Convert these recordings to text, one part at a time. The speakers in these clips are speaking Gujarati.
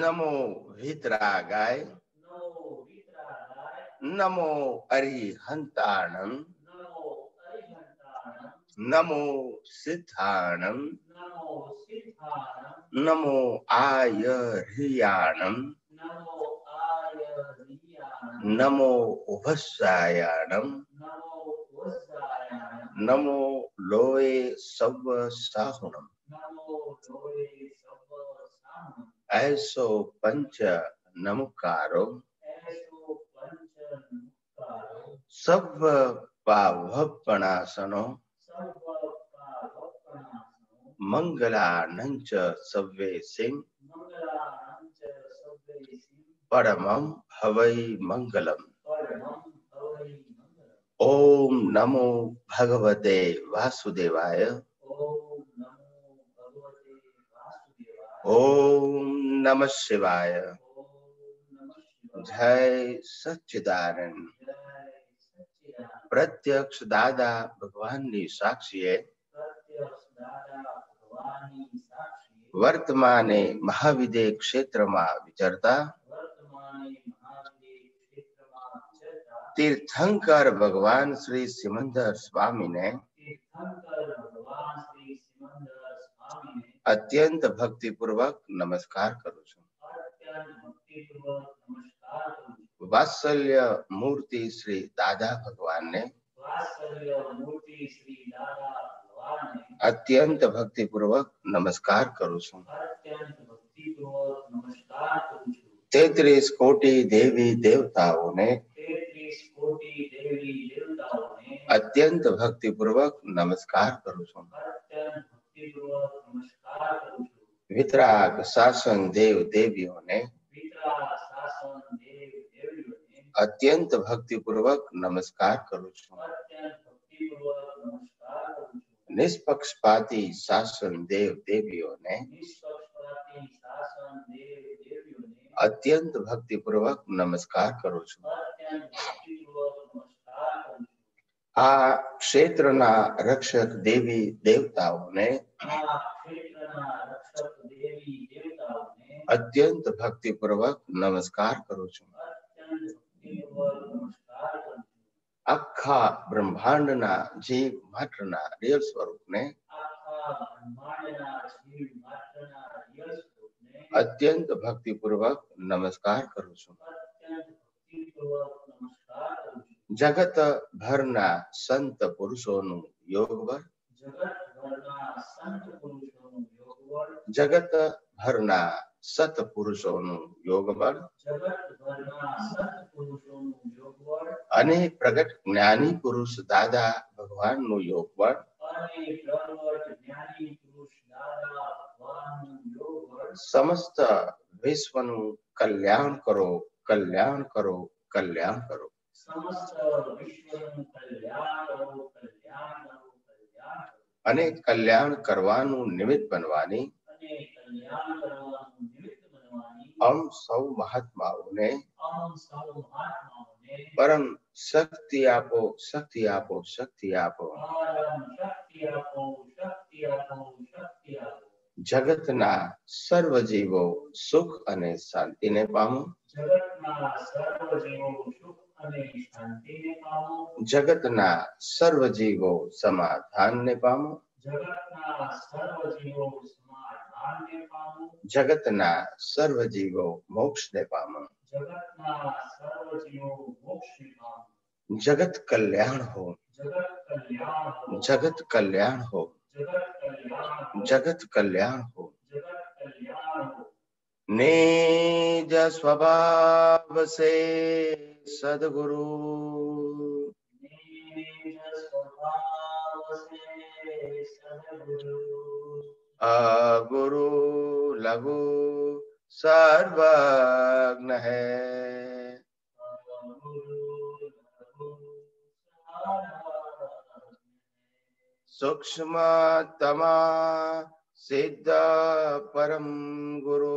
નમો વિતરાગાય નમો વિતરાગાય નમો અરિહંતાણમ નમો નમો સિદ્ધાણમ નમો સિદ્ધાણમ નમો આયર્યાણમ નમો આયરિયાણમ નમો ઉભસ્સાયાણમ નમો વસ્સાયાણમ નમો લોય સવ સાહુણમ નમો લોય સવ સામમ એસો પંચ નમકારો. સવ પાવપણાસનો મંગલાનંચ સવ્વે સિંહ મંગલાનંચ સવ્વે સિંહ પરમમ હવૈ મંગલમ. ઓમ નમો ભગવતે વાસુદેવાય ઓમ નમો ભગવતે વાસુદેવાય ઓમ નમ શિવાય જય સચ્ચિદાનંદ પ્રત્યક્ષ દાદા ભગવાનની સાક્ષીએ વર્તમાને મહાવિદે ક્ષેત્રમાં વિચરતા તીર્થંકર ભગવાન શ્રી સિમંદર સ્વામીને તીર્થંકર ભગવાન શ્રી સિમંદર સ્વામીને અત્યંત ભક્તિપૂર્વક નમસ્કાર કરું છું. વાત્સલ્ય મૂર્તિ શ્રી દાદા ભગવાનને અત્યંત ભક્તિપૂર્વક નમસ્કાર કરું છું. તેત્રીસ કોટી દેવી દેવતાઓને અત્યંત ભક્તિપૂર્વક નમસ્કાર કરું છું અત્યંત ભક્તિપૂર્વક નમસ્કાર કરું છું વિતરાગ શાસન દેવ દેવીઓને અત્યંત ભક્તિપૂર્વક નમસ્કાર કરું છું. નિષ્પક્ષપાતી શાસન દેવ દેવીઓને અત્યંત ભક્તિપૂર્વક નમસ્કાર કરું છું. આ ક્ષેત્રના રક્ષક દેવી દેવતાઓને આ ક્ષેત્રના રક્ષક દેવી દેવતાઓને અત્યંત ભક્તિપૂર્વક નમસ્કાર કરું છું. અત્યંત ભક્તિપૂર્વક નમસ્કાર કરું છું આખા બ્રહ્માંડના જીવ માત્રના રિયલ સ્વરૂપને આખા બ્રહ્માંડના જીવ માત્રના રિયલ સ્વરૂપને અત્યંત ભક્તિપૂર્વક નમસ્કાર કરું છું. અત્યંત ભક્તિપૂર્વક નમસ્કાર કરું છું જગત ભરના સંત પુરુષોનું યોગબળ જગતભરના સંત પુરુષોનું યોગબળ જગત ભરના સત પુરુષોનું યોગબળ જગતભરના સંત પુરુષોનું યોગબળ અને પ્રગટ જ્ઞાની પુરુષ દાદા ભગવાનનું યોગબળ અને પ્રગટ જ્ઞાની પુરુષ દાદા ભગવાનનું યોગબળ સમસ્ત વિશ્વનું કલ્યાણ કરો કલ્યાણ કરો કલ્યાણ કરો સમસ્ત વિશ્વનું કલ્યાણ કરો કલ્યાણ કરો કલ્યાણ કરો અને કલ્યાણ કરવાનું નિમિત્ત બનવાની અને કલ્યાણ કરવાનું નિમિત્ત અમ સૌ મહાત્માઓને પરમ શક્તિ આપો શક્તિ આપો શક્તિ આપો. જગતના સર્વ જીવો સુખ અને શાંતિને પામો. જગતના સર્વ જીવો સમાધાનને પામો. જગતના સર્વ જીવો પામો જગતના સર્વ જીવો મોક્ષને પામો જગતના સર્વ જીવો મોક્ષને પામો જગત કલ્યાણ હો જગત કલ્યાણ હો જગત કલ્યાણ હો જગત કલ્યાણ જગત કલ્યાણ હો હો જગત કલ્યાણ હો નિજ સ્વભાવ સે સદગુરુ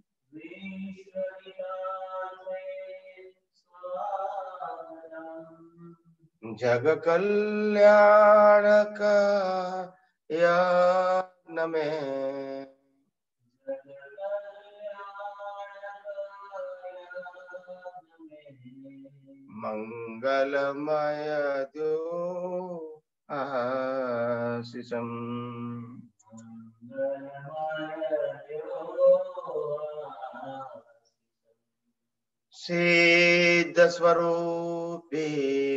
સિદ્ધ પરમ ગુરુ સત્યમ નિશ્ચયવંત હૈ તેત્રીસ કોટી સિદ્ધ સ્વરૂપે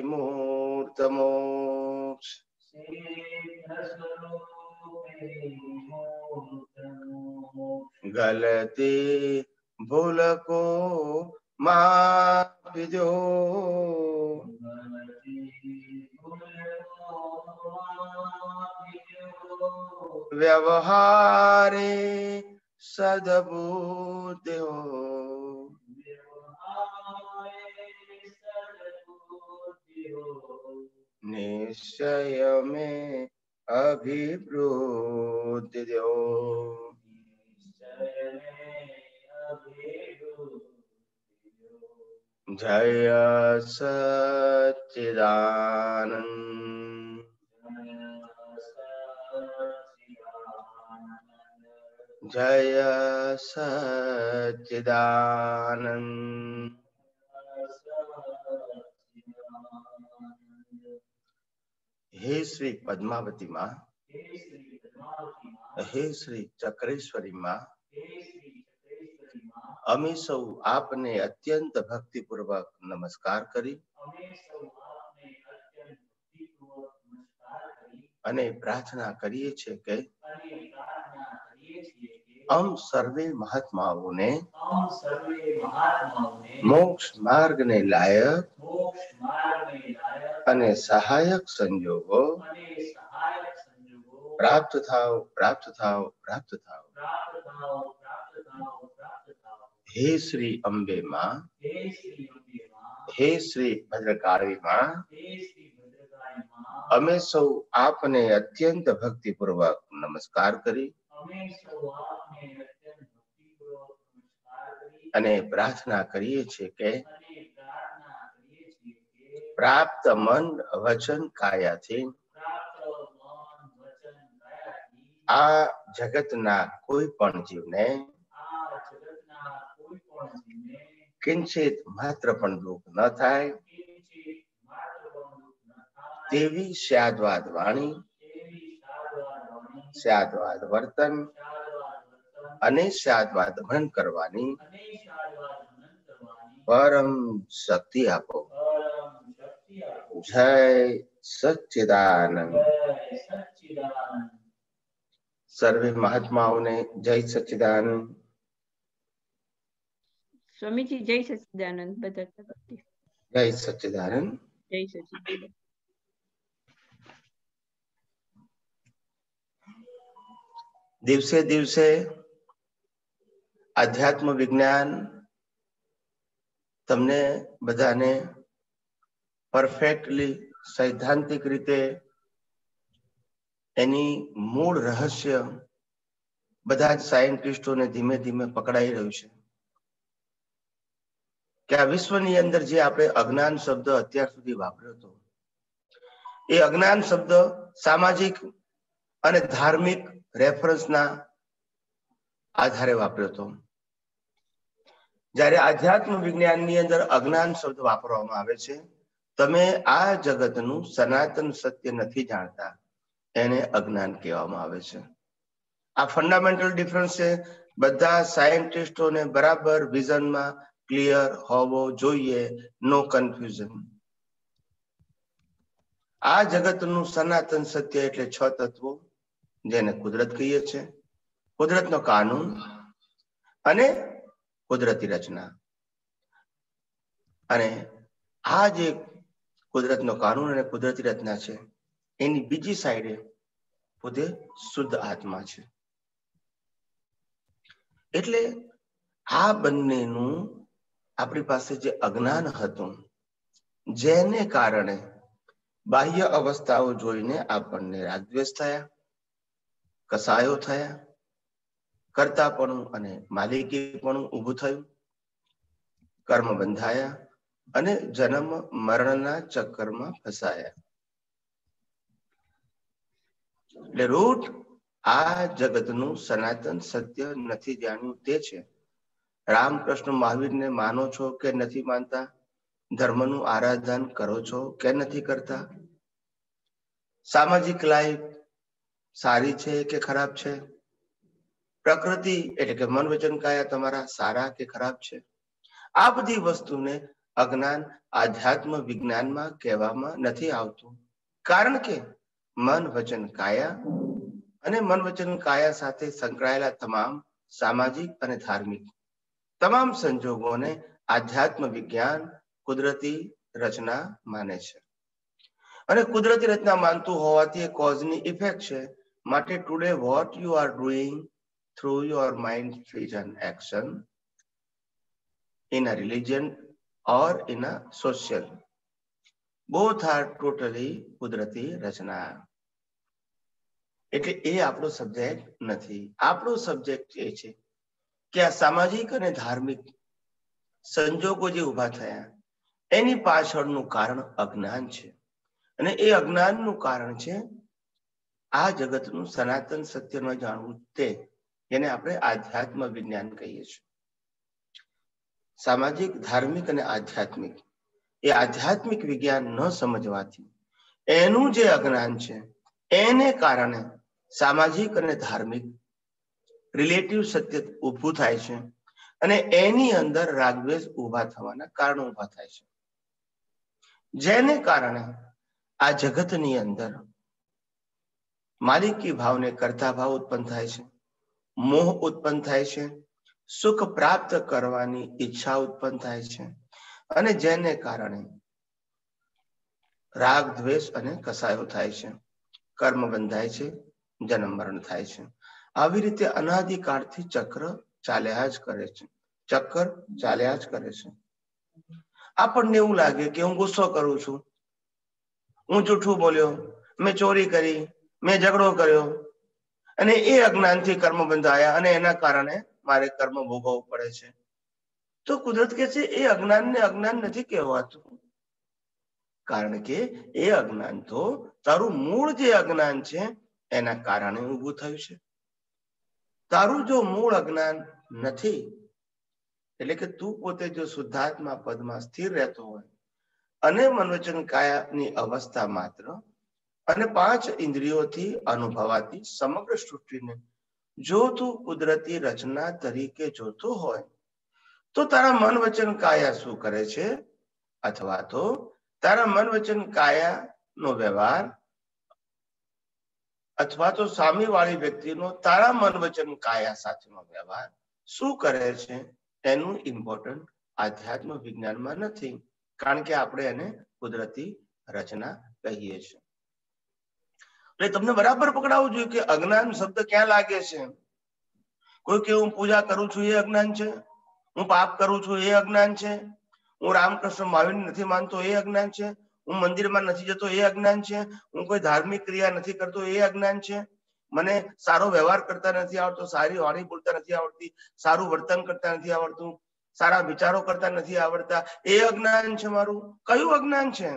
મૂર્ત મોક્ષ ગલતી ભૂલ કો દો વ્યવહારે સદબુદ્ધિ હો નિશ્ચય में અભિવૃદ્ધિ દો જય સચ્ચિદાનંદ જય સચ્ચિદાનંદ હે શ્રી પદ્માવતીમાં હે શ્રી ચક્રેશ્વરી માં અમે સૌ આપને અત્યંત ભક્તિપૂર્વક નમસ્કાર કરી અને પ્રાર્થના કરીએ છીએ કે અમ સર્વે મહાત્માઓને મોક્ષ માર્ગને લાયક અને સહાયક સંજોગો પ્રાપ્ત થાવ પ્રાપ્ત થાવ પ્રાપ્ત થાવ હે શ્રી અંબે માં હે શ્રી ભદ્રકાળી માં અમે સૌ આપને અત્યંત ભક્તિપૂર્વક નમસ્કાર કરી અને પ્રાર્થના કરીએ છીએ કે પ્રાપ્ત મન વચન કાયાથી. આ જગતના કોઈ પણ જીવને કિંચિત માત્ર પણ દુઃખ ન થાય. તેવી સ્યાદવાદ વાણી, સ્યાદવાદ વર્તન અને સ્યાદવાદ મન કરવાની પરમ શક્તિ આપો. જય સચ્ચિદાનંદ. સર્વે મહાત્માઓને જય સચ્ચિદાનંદ. સ્વામીજી જય સચિદાનંદ બધા જય સચ્ચિદાનંદ. જય સચિદાનંદ દિવસે દિવસે આધ્યાત્મ વિજ્ઞાન તમને બધાને પરફેક્ટલી સૈદ્ધાંતિક રીતે એની મૂળ રહસ્ય બધા જ સાયન્ટિસ્ટોને ધીમે ધીમે પકડાઈ રહ્યું છે. કે આ વિશ્વની અંદર જે આપણે અજ્ઞાન શબ્દ અત્યાર સુધી વાપર્યો હતો, એ અજ્ઞાન શબ્દ સામાજિક અને ધાર્મિક રેફરન્સના આધારે વાપર્યો હતો. જ્યારે આધ્યાત્મ વિજ્ઞાનની અંદર અજ્ઞાન શબ્દ વાપરવામાં આવે છે તમે આ જગતનું સનાતન સત્ય નથી જાણતા. એને અજ્ઞાન કહેવામાં આવે છે. આ ફંડામેન્ટલ ડિફરન્સ છે. બધા સાયન્ટિસ્ટોને બરાબર વિઝનમાં ક્લિયર હોવો જોઈએ. નો કન્ફ્યુઝન આ જગતનું સનાતન સત્ય એટલે છ તત્વો, જેને કુદરત કહીએ છે. કુદરતનો કાનૂન અને કુદરતી રચના. અને આ જે કુદરતનો કાનૂન અને કુદરતી રચના છે. એની બીજી સાઈડે પોતે શુદ્ધ આત્મા છે. એટલે આ બંનેનું આપણી પાસે જે અજ્ઞાન હતું, જેને કારણે બાહ્ય અવસ્થાઓ જોઈને આપણને રાગદ્વેષ થયા, કસાયો થયા, કરતાપણું અને માલિકીપણું ઊભું થયું, કર્મ બંધાયા અને જન્મ મરણના ચક્કરમાં ફસાયા. એટલે રૂટ આ જગતનું સનાતન સત્ય નથી જાણ્યું તે છે. રામકૃષ્ણ મહાવીરને માનો છો કે નથી માનતા? ધર્મનું આરાધન કરો છો કે નથી કરતા? સામાજિક લાઈફ સારી છે કે ખરાબ છે? પ્રકૃતિ એટલે કે મન વચન કાયા તમારા સારા કે ખરાબ છે? આ બધી વસ્તુને અજ્ઞાન આધ્યાત્મ વિજ્ઞાનમાં કહેવામાં નથી આવતું. કારણ કે મન વચન કાયા અને મન વચન કાયા સાથે સંકળાયેલા તમામ સામાજિક અને ધાર્મિક, તમામ સંજોગોને આધ્યાત્મ વિજ્ઞાન કુદરતી રચના માને છે. અને કુદરતી રચના માનતું હોવાથી એ કોઝની ઇફેક્ટ છે. માટે today what you are doing through your mind vision action in a religion or in a social. Both are totally કુદરતી રચના. એટલે એ આપણો સબ્જેક્ટ નથી. આપણો સબ્જેક્ટ એ છે કે આ સામાજિક અને ધાર્મિક સંજોગો જે ઊભા થયા, એની પાછળનું કારણ અજ્ઞાન છે. અને એ અજ્ઞાનનું કારણ છે આ જગતનું સનાતન સત્ય ન જાણવું તે, જેને આપણે આધ્યાત્મ વિજ્ઞાન કહીએ છીએ. સામાજિક, ધાર્મિક અને આધ્યાત્મિક. એ આધ્યાત્મિક વિજ્ઞાન ન સમજવાથી એનું જે અજ્ઞાન છે, એને કારણે સામાજિક અને ધાર્મિક રિલેટિવ સત્ય ઊભું થાય છે અને એની અંદર રાગદ્વેષ ઊભા થવાના કારણો ઊભા થાય છે. જેને કારણે આ જગતની અંદર માલિકી ભાવને, કરતા ભાવ ઉત્પન્ન થાય છે, મોહ ઉત્પન્ન થાય છે સુખ પ્રાપ્ત કરવાની ઈચ્છા ઉત્પન્ન થાય છે. અને જેને કારણે રાગ, દ્વેષ અને કસાયો થાય છે. કર્મ બંધાય છે, જન્મ મરણ થાય છે. આવી રીતે અનાદિકાળથી ચક્ર ચાલ્યા જ કરે છે. ચક્કર ચાલ્યા જ કરે છે. આપણને એવું લાગે કે હું ગુસ્સો કરું છું. હું જૂઠું બોલ્યો, મેં ચોરી કરી, મેં ઝઘડો કર્યો. અને એ અજ્ઞાનથી કર્મ બંધાયા અને એના કારણે મારે કર્મ ભોગવવું પડે છે. તો કુદરત કે છે, એ અજ્ઞાનને અજ્ઞાન નથી કહેવાતું. કારણ કે એ અજ્ઞાન તો તારું મૂળ જે અજ્ઞાન છે, એના કારણે ઊભું થયું છે. તારું જો મૂળ અજ્ઞાન નથી, એટલે કે તું પોતે જો શુદ્ધાત્મા પદમાં સ્થિર રહેતો હોય, અને મનોચન કાયાની અવસ્થા માત્ર, અને પાંચ ઇન્દ્રિયોથી અનુભવાતી સમગ્ર સૃષ્ટિને જો તું કુદરતી રચના તરીકે જોતો હોય, તો તારા મન વચન કાયા શું કરે છે? અથવા તો તારા મન વચન કાયા નો વ્યવહાર? અથવા તો સામેવાળી વ્યક્તિનો તારા મન વચન કાયા સાથેનો વ્યવહાર શું કરે છે? એનું ઇમ્પોર્ટન્ટ આધ્યાત્મ વિજ્ઞાનમાં નથી. કારણ કે આપણે એને કુદરતી રચના કહીએ છીએ. એટલે તમને બરાબર પકડાવવું જોઈએ કે અજ્ઞાન શબ્દ ક્યાં લાગે છે? કોઈ કે હું પૂજા કરું છું એ અજ્ઞાન છે? હું પાપ કરું છું એ અજ્ઞાન છે? હું રામકૃષ્ણ મહાવીર નથી માનતો એ અજ્ઞાન છે? હું મંદિરમાં નથી જતો એ અજ્ઞાન છે? હું કોઈ ધાર્મિક ક્રિયા નથી કરતો એ અજ્ઞાન છે? મને સારો વ્યવહાર કરતા નથી આવડતો, સારી વાણી બોલતા નથી આવડતી, સારું વર્તન કરતા નથી આવડતું, સારા વિચારો કરતા નથી આવડતા. એ અજ્ઞાન છે મારું? કયું અજ્ઞાન છે?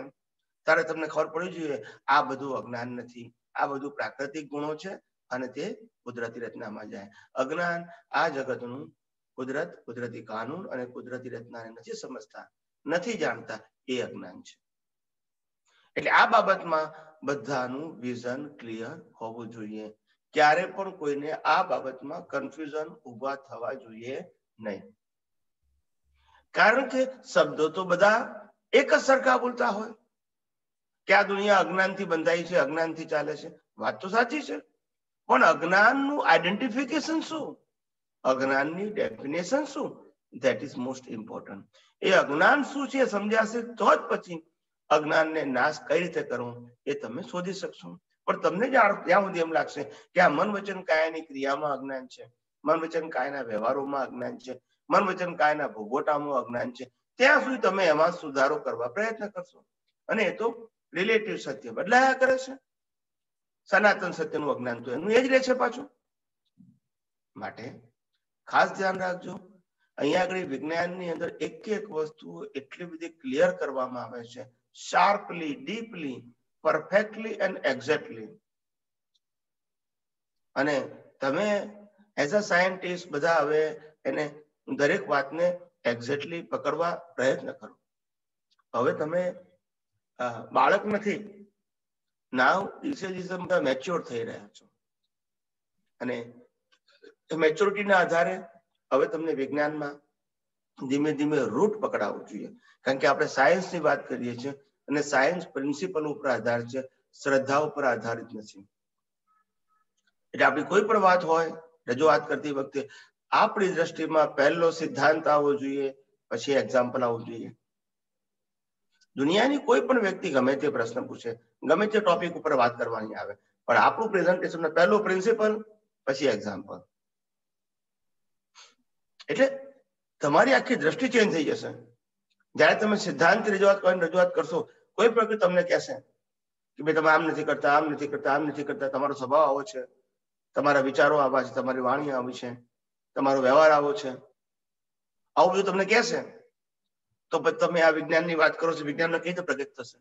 તારે તમને ખબર પડવી જોઈએ, આ બધું અજ્ઞાન નથી. આ બધું પ્રાકૃતિક ગુણો છે અને તે કુદરતી રચનામાં જાય. અજ્ઞાન આ જગતનું કુદરત, કુદરતી કાનૂન અને કુદરતી રચનાને નથી સમજતા, નથી જાણતા એ અજ્ઞાન છે. એટલે આ બાબતમાં બધાનું વિઝન ક્લિયર હોવું જોઈએ. ક્યારે પણ કોઈને આ બાબતમાં કન્ફ્યુઝન ઊભા થવા જોઈએ નહીં. કારણ કે શબ્દો તો બધા એક જ સરખા બોલતા હોય. કે આ દુનિયા અજ્ઞાનથી બંધાઈ છે, અજ્ઞાનથી ચાલે છે? વાત તો સાચી છે. પણ અજ્ઞાનનું આઈડેન્ટિફિકેશન શું? અજ્ઞાનની ડેફિનેશન શું? ધેટ ઇઝ મોસ્ટ ઇમ્પોર્ટન્ટ એ અજ્ઞાન શું છે સમજાશે તો જ પછી અજ્ઞાનને નાશ કઈ રીતે કરવું એ તમે શોધી શકશો. પણ તમને જ્યાં સુધી એમ લાગશે કે આ મન વચન કાયાની ક્રિયામાં અજ્ઞાન છે. મન વચન કાયના વ્યવહારોમાં અજ્ઞાન છે. મન વચન કાયના ભોગવટામાં અજ્ઞાન છે. ત્યાં સુધી તમે એમાં સુધારો કરવા પ્રયત્ન કરશો. અને એ તો રિલેટિવ સત્ય બદલાયા કરે છે. સનાતન સત્યનું અજ્ઞાન તો એનું એ જ રહે છે પાછું. માટે ખાસ ધ્યાન રાખજો. અહીંયા આગળ વિજ્ઞાનની અંદર એક એક વસ્તુ એટલી બધી ક્લિયર કરવામાં આવે છે. Sharply deeply perfectly and exactly અને તમે એઝ અ સાયન્ટિસ્ટ બધા હવે એને દરેક વાતને એક્ઝેક્ટલી પકડવા પ્રયત્ન કરો. હવે તમે બાળક નથી. નાવ દિવસે દિવસે મેચ્યોર થઈ રહ્યા છો. અને મેચ્યોરિટીના આધારે હવે તમને વિજ્ઞાનમાં ધીમે ધીમે રૂટ પકડાવવું જોઈએ. કારણ કે આપણે સાયન્સની વાત કરીએ છીએ અને સાયન્સ પ્રિન્સિપલ ઉપર આધાર છે, શ્રદ્ધા ઉપર આધારિત નથી. એટલે આપણી કોઈ પણ વાત હોય, રજૂઆત કરતી વખતે આપણી દ્રષ્ટિમાં પહેલો સિદ્ધાંત આવવો જોઈએ, પછી એક્ઝામ્પલ આવવું જોઈએ. દુનિયાની કોઈ પણ વ્યક્તિ ગમે તે પ્રશ્ન પૂછે, ગમે તે ટોપિક ઉપર વાત કરવાની આવે. પણ આપણું પ્રેઝન્ટેશનનો પહેલો પ્રિન્સિપલ પછી એક્ઝામ્પલ એટલે તમારી આખી દ્રષ્ટિ ચેન્જ થઈ જશે. જ્યારે તમે સિદ્ધાંત રજૂઆત કરીને રજૂઆત કરશો, કોઈ પણ તમને કહેશે કે ભાઈ તમે આમ નથી કરતા, આમ નથી કરતા, આમ નથી કરતા, તમારો સ્વભાવ આવો છે. તમારા વિચારો આવા છે, તમારી વાણી આવી છે, તમારો વ્યવહાર આવો છે. આવું બધું તમને કહેશે. તો પછી તમે આ વિજ્ઞાનની વાત કરો છો, વિજ્ઞાનનો કઈ રીતે પ્રગટ થશે?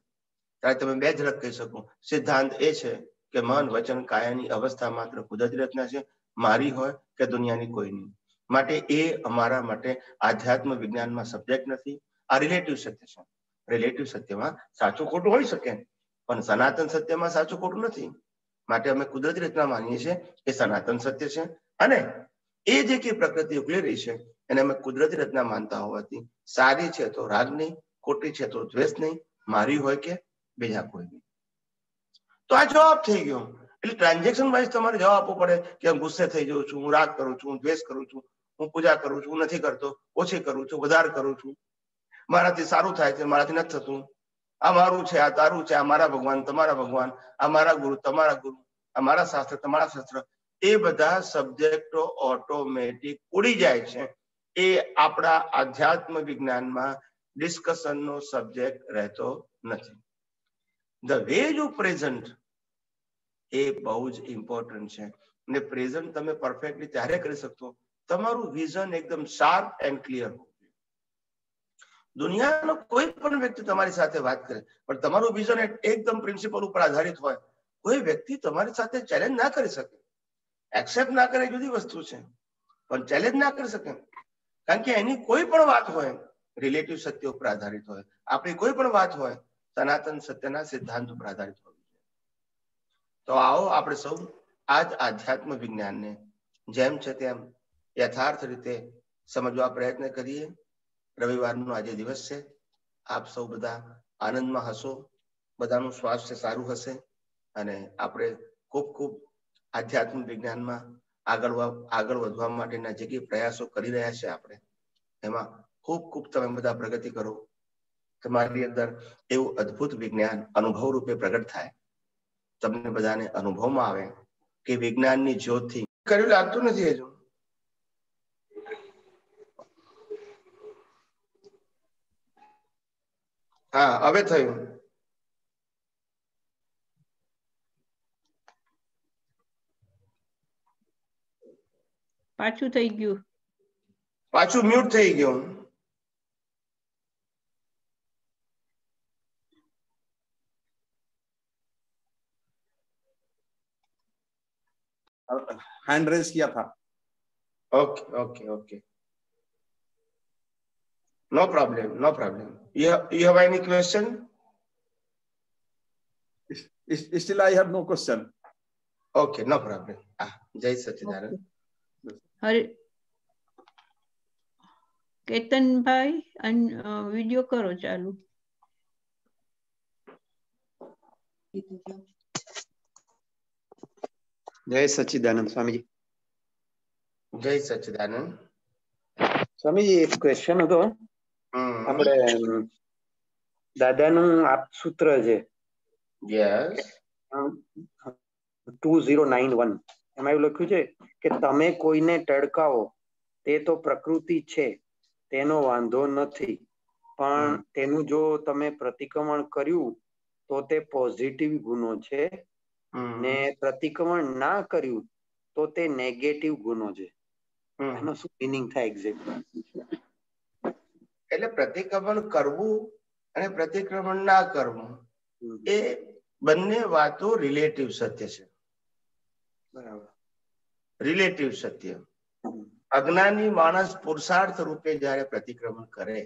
ત્યારે તમે બે ઝડપ કહી શકો. સિદ્ધાંત એ છે કે મન, વચન, કાયાની અવસ્થા માત્ર કુદરતી રચના છે, મારી હોય કે દુનિયાની કોઈની. માટે એ અમારા માટે આધ્યાત્મ વિજ્ઞાનમાં સબ્જેક્ટ નથી, આ રિલેટિવ સત્ય છે. રિલેટિવ સત્યમાં સાચું ખોટું હોઈ શકે, પણ સનાતન સત્યમાં સાચું ખોટું નથી. માટે અમે કુદરતી રચના માનીએ છીએ, એ સનાતન સત્ય છે. અને એ જે કે પ્રકૃતિ ઉકલી રહી છે એને અમે કુદરતી રચના માનતા હોવાથી, સારી છે તો રાગ નહીં, ખોટી છે તો દ્વેષ નહીં, મારી હોય કે બીજા કોઈ તો આ જવાબ થઈ ગયો. એટલે ટ્રાન્ઝેક્શન વાઇઝ તમારે જવાબ આપવો પડે કે હું ગુસ્સે થઈ જઉં છું, હું રાગ કરું છું, હું દ્વેષ કરું છું, હું પૂજા કરું છું, હું નથી કરતો, ઓછી કરું છું, વધારે કરું છું. મારાથી સારું થાય છે, મારાથી નથી થતું. આ મારું છે, આ તારું છે, આ મારા ભગવાન, તમારા ભગવાન, આ મારા ગુરુ, તમારા ગુરુ, આ મારા શાસ્ત્ર, તમારા શાસ્ત્ર. એ બધા સબ્જેક્ટો ઓટોમેટિક ઉડી જાય છે. એ આપણા આધ્યાત્મ વિજ્ઞાનમાં ડિસ્કશનનો સબ્જેક્ટ રહેતો નથી. ધ વે યુ પ્રેઝન્ટ એ બહુ જ ઇમ્પોર્ટન્ટ છે. અને પ્રેઝન્ટ તમે પરફેક્ટલી ત્યારે કરી શકશો. તમારું વિઝન એકદમ શાર્પ એન્ડ ક્લિયર દુનિયાનો કોઈ પણ વ્યક્તિ તમારી સાથે વાત કરે, પણ તમારું વિઝન એકદમ પ્રિન્સિપલ ઉપર આધારિત હોય, કોઈ વ્યક્તિ તમારી સાથે ચેલેન્જ ના કરી શકે. એક્સેપ્ટ ના કરે જુદી વસ્તુ છે. પણ ચેલેન્જ ના કરી શકે. કારણ કે એની કોઈ પણ વાત હોય રિલેટિવ સત્ય ઉપર આધારિત હોય, આપણી કોઈ પણ વાત હોય, સનાતન સત્યના સિદ્ધાંત ઉપર આધારિત હોવી જોઈએ. તો આવો આપણે સૌ આ આધ્યાત્મ વિજ્ઞાનને જેમ છે તેમ યથાર્થ રીતે સમજવા પ્રયત્ન કરીએ. રવિવારનો આજે દિવસ છે. આપ સૌ બધા આનંદમાં હશો. બધાનું સ્વાસ્થ્ય સારું હશે. અને આપણે ખૂબ ખૂબ આધ્યાત્મિક વિજ્ઞાનમાં આગળ આગળ વધવા માટેના જે કંઈ પ્રયાસો કરી રહ્યા છે આપણે, એમાં ખૂબ ખૂબ તમે બધા પ્રગતિ કરો. તમારી અંદર એવું અદ્ભુત વિજ્ઞાન અનુભવ રૂપે પ્રગટ થાય. તમને બધાને અનુભવમાં આવે કે વિજ્ઞાનની જ્યોતથી કર્યું લાગતું નથી હજુ. હા, હવે થયું. પાછું થઈ ગયું પાછું મ્યુટ થઈ ગયું हैंड रेज किया था Okay, okay, okay. No problem, no problem. You have, you have any question? Is- still i have no question Okay, no problem. Ah, જય સચિદાનંદ હરે કેતનભાઈ વીડિયો કરો ચાલુ. જય સચિદાનંદ સ્વામીજી. જય સચિદાનંદ. સ્વામીજી એક ક્વેશ્ચન હતો. આપણે દાદાનું આપ સૂત્ર છે. Yes two zero nine one એમાં એવું લખ્યું છે કે તમે કોઈને ટડકાવો તે તો પ્રકૃતિ છે તેનો વાંધો નથી. પણ તેનું જો તમે પ્રતિક્રમણ કર્યું તો તે પોઝિટિવ ગુનો છે. ને પ્રતિક્રમણ ના કર્યું તો તે નેગેટિવ ગુનો છે. એનો શું મિનિંગ થાય એક્ઝેક્ટ એટલે પ્રતિક્રમણ કરવું અને પ્રતિક્રમણ ના કરવું એ બંને વાતો રિલેટિવ સત્ય છે. રિલેટિવ સત્ય. અજ્ઞાની માણસ પુરુષાર્થ રૂપે જ્યારે પ્રતિક્રમણ કરે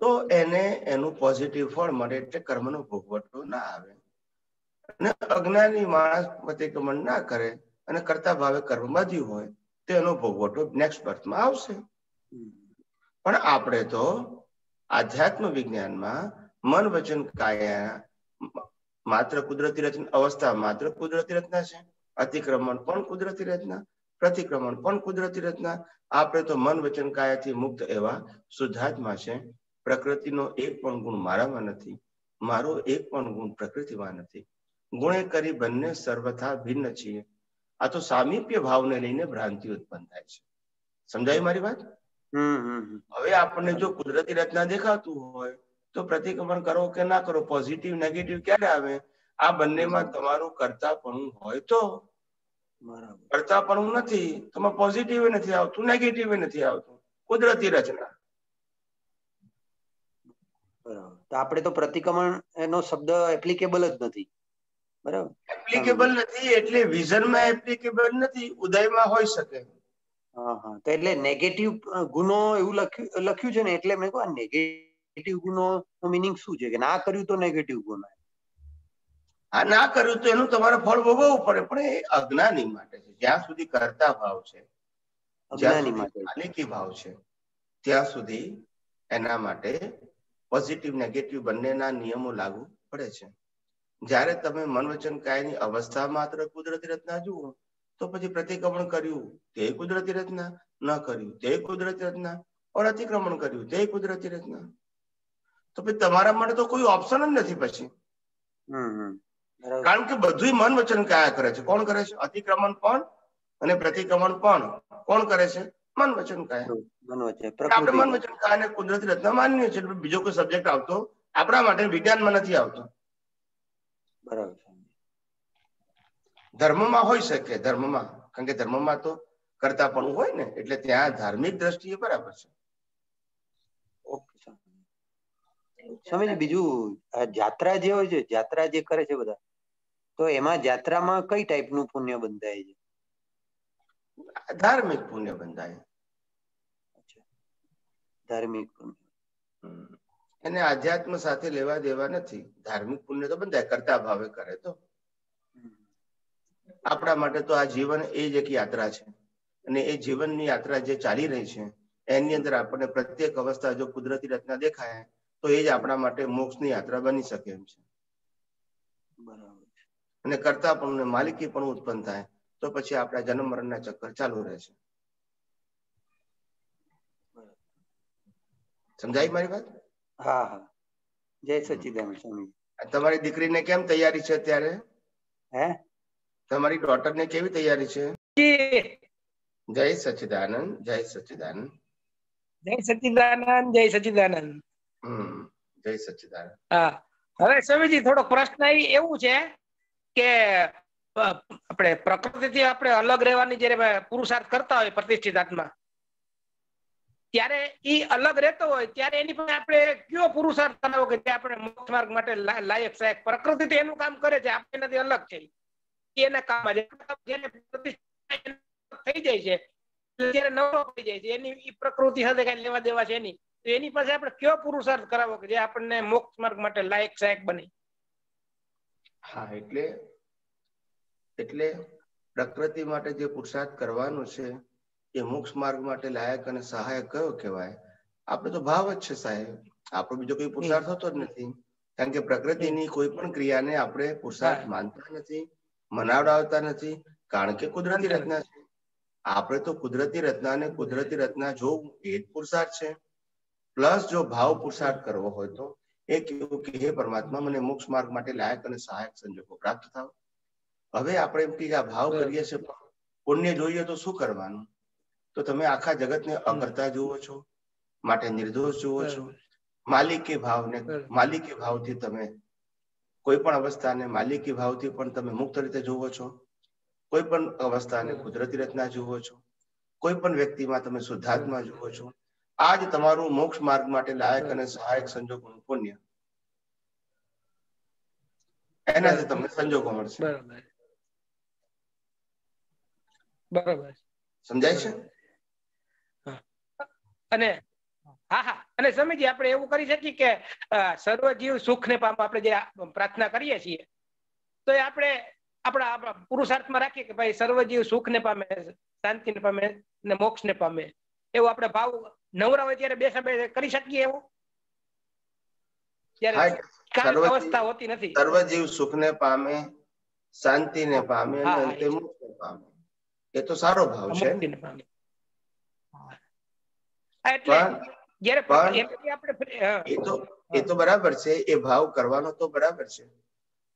તો એને એનું પોઝિટિવ ફળ મળે એટલે કર્મનો ભોગવટો ના આવે. અને અજ્ઞાની માણસ પ્રતિક્રમણ ના કરે અને કરતા ભાવે કર્મ બધ્યું હોય તો એનો ભોગવટો નેક્સ્ટ બર્થમાં આવશે. પણ આપણે તો આધ્યાત્મ વિજ્ઞાનમાં મન વચન કાયા માત્ર કુદરતી રચના અવસ્થા માત્ર કુદરતી રચના છે. અતિક્રમણ પણ કુદરતી રચના પ્રતિક્રમણ પણ કુદરતી રચના. આપણે તો મન વચન કાયાથી મુક્ત એવા શુદ્ધાત્મા છે. પ્રકૃતિનો એક પણ ગુણ મારામાં નથી. મારો એક પણ ગુણ પ્રકૃતિમાં નથી. ગુણે કરી બંને સર્વથા ભિન્ન છીએ. આ તો સામીપ્ય ભાવને લઈને ભ્રાંતિ ઉત્પન્ન થાય છે. સમજાય મારી વાત. હવે આપણને જો કુદરતી રચના દેખાતું હોય તો પ્રતિક્રમણ કરો કે ના કરો પોઝિટિવ નેગેટિવ ક્યારે આવે? આ બંનેમાં તમારું કરતાપણું હોય તો. બરાબર. કરતાપણું નથી તમારે પોઝિટિવ નથી આવતું નેગેટિવ નથી આવતું. કુદરતી રચના. બરાબર. તો આપણે તો પ્રતિક્રમણ એનો શબ્દ એપ્લિકેબલ જ નથી. બરાબર? એપ્લિકેબલ નથી એટલે વિઝનમાં એપ્લિકેબલ નથી ઉદયમાં હોઈ શકે. હા હા. તો એટલે નેગેટિવ ગુનો એવું લખ્યું લખ્યું છે ને એટલે મેં કહ્યું નેગેટિવ ગુનો નો મિનિંગ શું છે? કે ના કર્યું તો નેગેટિવ ગુનો. આ ના કર્યું તો એનું તમારે ફળ ભોગવવું પડે પણ એ અજ્ઞાની માટે છે. જ્યાં સુધી કરતા ભાવ છે અજ્ઞાની માટે. માલિકી ભાવ છે ત્યાં સુધી એના માટે પોઝિટિવ નેગેટિવ બંનેના નિયમો લાગુ પડે છે. જ્યારે તમે મન વચન કાયની અવસ્થા માત્ર કુદરતી રચના જુઓ તો પછી પ્રતિક્રમણ કર્યું તે કુદરતી રચના ન કર્યું તે કુદરતી રચના ઓર અતિક્રમણ કર્યું તે કુદરતી રચના. તો પછી તમારા માટે તો કોઈ ઓપ્શન જ નથી પછી. કારણ કે બધું મન વચન કયા કરે છે. કોણ કરે છે? અતિક્રમણ પણ અને પ્રતિક્રમણ પણ. કોણ કરે છે? મન વચન કયા. આપણે મન વચન કાયાને કુદરતી રચના માનીએ છીએ બીજો કોઈ સબ્જેક્ટ આવતો આપણા માટે વિજ્ઞાનમાં નથી આવતો. બરાબર. ધર્મમાં હોઈ શકે ધર્મમાં. કારણ કે ધર્મમાં તો કરતા પણ હોય ને. એટલે ત્યાં ધાર્મિક દ્રષ્ટિએ બરાબર છે ઓકે સ્વામી. સ્વામીજી બીજું જાત્રા જે હોય છે જાત્રા જે કરે છે બધા તો એમાં જાત્રામાં કઈ ટાઈપનું પુણ્ય બંધાય છે? ધાર્મિક પુણ્ય બંધાય. ધાર્મિક પુણ્ય. એને આધ્યાત્મ સાથે લેવા દેવા નથી. ધાર્મિક પુણ્ય તો બંધાય કરતા ભાવે કરે તો. આપણા માટે તો આ જીવન એ જ એક યાત્રા છે. અને એ જીવનની યાત્રા જે ચાલી રહી છે એની અંદર આપણને પ્રત્યેક અવસ્થા જો કુદરતી રચના દેખાય તો એ જ આપણા માટે મોક્ષની યાત્રા બની શકે એમ છે. બરાબર અને કરતા પણ માલિકી પણ ઉત્પન્ન થાય તો પછી આપણા જન્મ મરણના ચક્કર ચાલુ રહે છે. સમજાય મારી વાત? હા હા. જય સચિદાનંદ સ્વામી તમારી દીકરીને કેમ તૈયારી છે અત્યારે? હે? તમારી ડોટર ને કેવી તૈયારી છે? જય સચિદાનંદ જય સચિદાનંદ. જય સચિદાનંદ જય સચિદાનંદ. જય સચિદાનંદ હવે સ્વામીજી થોડો પ્રશ્ન એવું છે કે આપણે પ્રકૃતિથી આપણે અલગ રહેવાની જયારે પુરુષાર્થ કરતા હોય પ્રતિષ્ઠિત આત્મા ત્યારે ઈ અલગ રહેતો હોય ત્યારે એની પાસે આપણે કયો પુરુષાર્થ કરાવો કે જે આપણે મોક્ષ માર્ગ માટે લાયક સાયક પ્રકૃતિ તો એનું કામ કરે છે આપણે એનાથી અલગ છે એના કામમાં જેને પ્રતિષ્ઠા થઈ જાય છે જ્યારે નવરો થઈ જાય છે એની પ્રકૃતિ સાથે કઈ લેવા દેવા છે નહીં. તો એની પાસે આપણે કયો પુરુષાર્થ કરાવો કે જે આપણને મોક્ષ માર્ગ માટે લાયક સહાયક બને? હા એટલે એટલે પ્રકૃતિ માટે જે પુરુષાર્થ કરવાનો છે એ મોક્ષ માર્ગ માટે લાયક અને સહાયક કયો કહેવાય? આપણે તો ભાવ જ છે સાહેબ. આપણો બીજો કોઈ પુરુષાર્થ હોતો જ નથી. કારણ કે પ્રકૃતિની કોઈ પણ ક્રિયાને આપણે પુરુષાર્થ માનતા નથી મનાવડાવતા નથી કારણ કે કુદરતી રચના છે. આપણે તો કુદરતી રચના અને કુદરતી રચના જોવું એ જ પુરુષાર્થ છે. પ્લસ જો ભાવ પુરુષાર્થ કરવો હોય તો એ કેવું કે હે પરમાત્મા મને મોક્ષ માર્ગ માટે લાયક અને સહાયક સંજોગો પ્રાપ્ત થાવ. હવે આપણે એમ કે આ ભાવ કરીએ છીએ પણ પુણ્ય જોઈએ તો શું કરવાનું? તો તમે આખા જગતને અકર્તા જુઓ છો માટે નિર્દોષ જુઓ છો. માલિકી ભાવને માલિકી ભાવથી તમે કોઈ પણ અવસ્થાને માલિકી ભાવથી પણ તમે મુક્ત રીતે જુઓ છો. કોઈ પણ અવસ્થાને કુદરતી રચના જુઓ છો. કોઈ પણ વ્યક્તિમાં તમે શુદ્ધાત્મા જુઓ છો. આ જ તમારું મોક્ષ માર્ગ માટે લાયક અને સહાયક સંજોગોનું પુણ્ય. એનાથી તમને સંજોગો મળશે. બરાબર. બરાબર. સમજાય છે? અને હા હા. અને સ્વામીજી આપણે એવું કરી શકીએ કે સર્વ જીવ સુખ ને પામ આપણે જે પ્રાર્થના કરીએ છીએ તો એ આપણે આપણા આપણા પુરુષાર્થમાં રાખીએ કે ભાઈ સર્વ જીવ સુખ ને પામે શાંતિ ને પામે ને મોક્ષ ને પામે. એવું આપણે ભાવ નવરા હોય ત્યારે બેસા બેસે કરી શકીએ એવું? ત્યારે કાંઈ અવસ્થા હોતી નથી. સર્વ જીવ સુખને પામે શાંતિને પામે અને અંતે એ પામે. એ તો સારો ભાવ છે. મુક્તિને એટલે જ્યારે આપણે એ તો એ તો બરાબર છે. એ ભાવ કરવાનો તો બરાબર છે.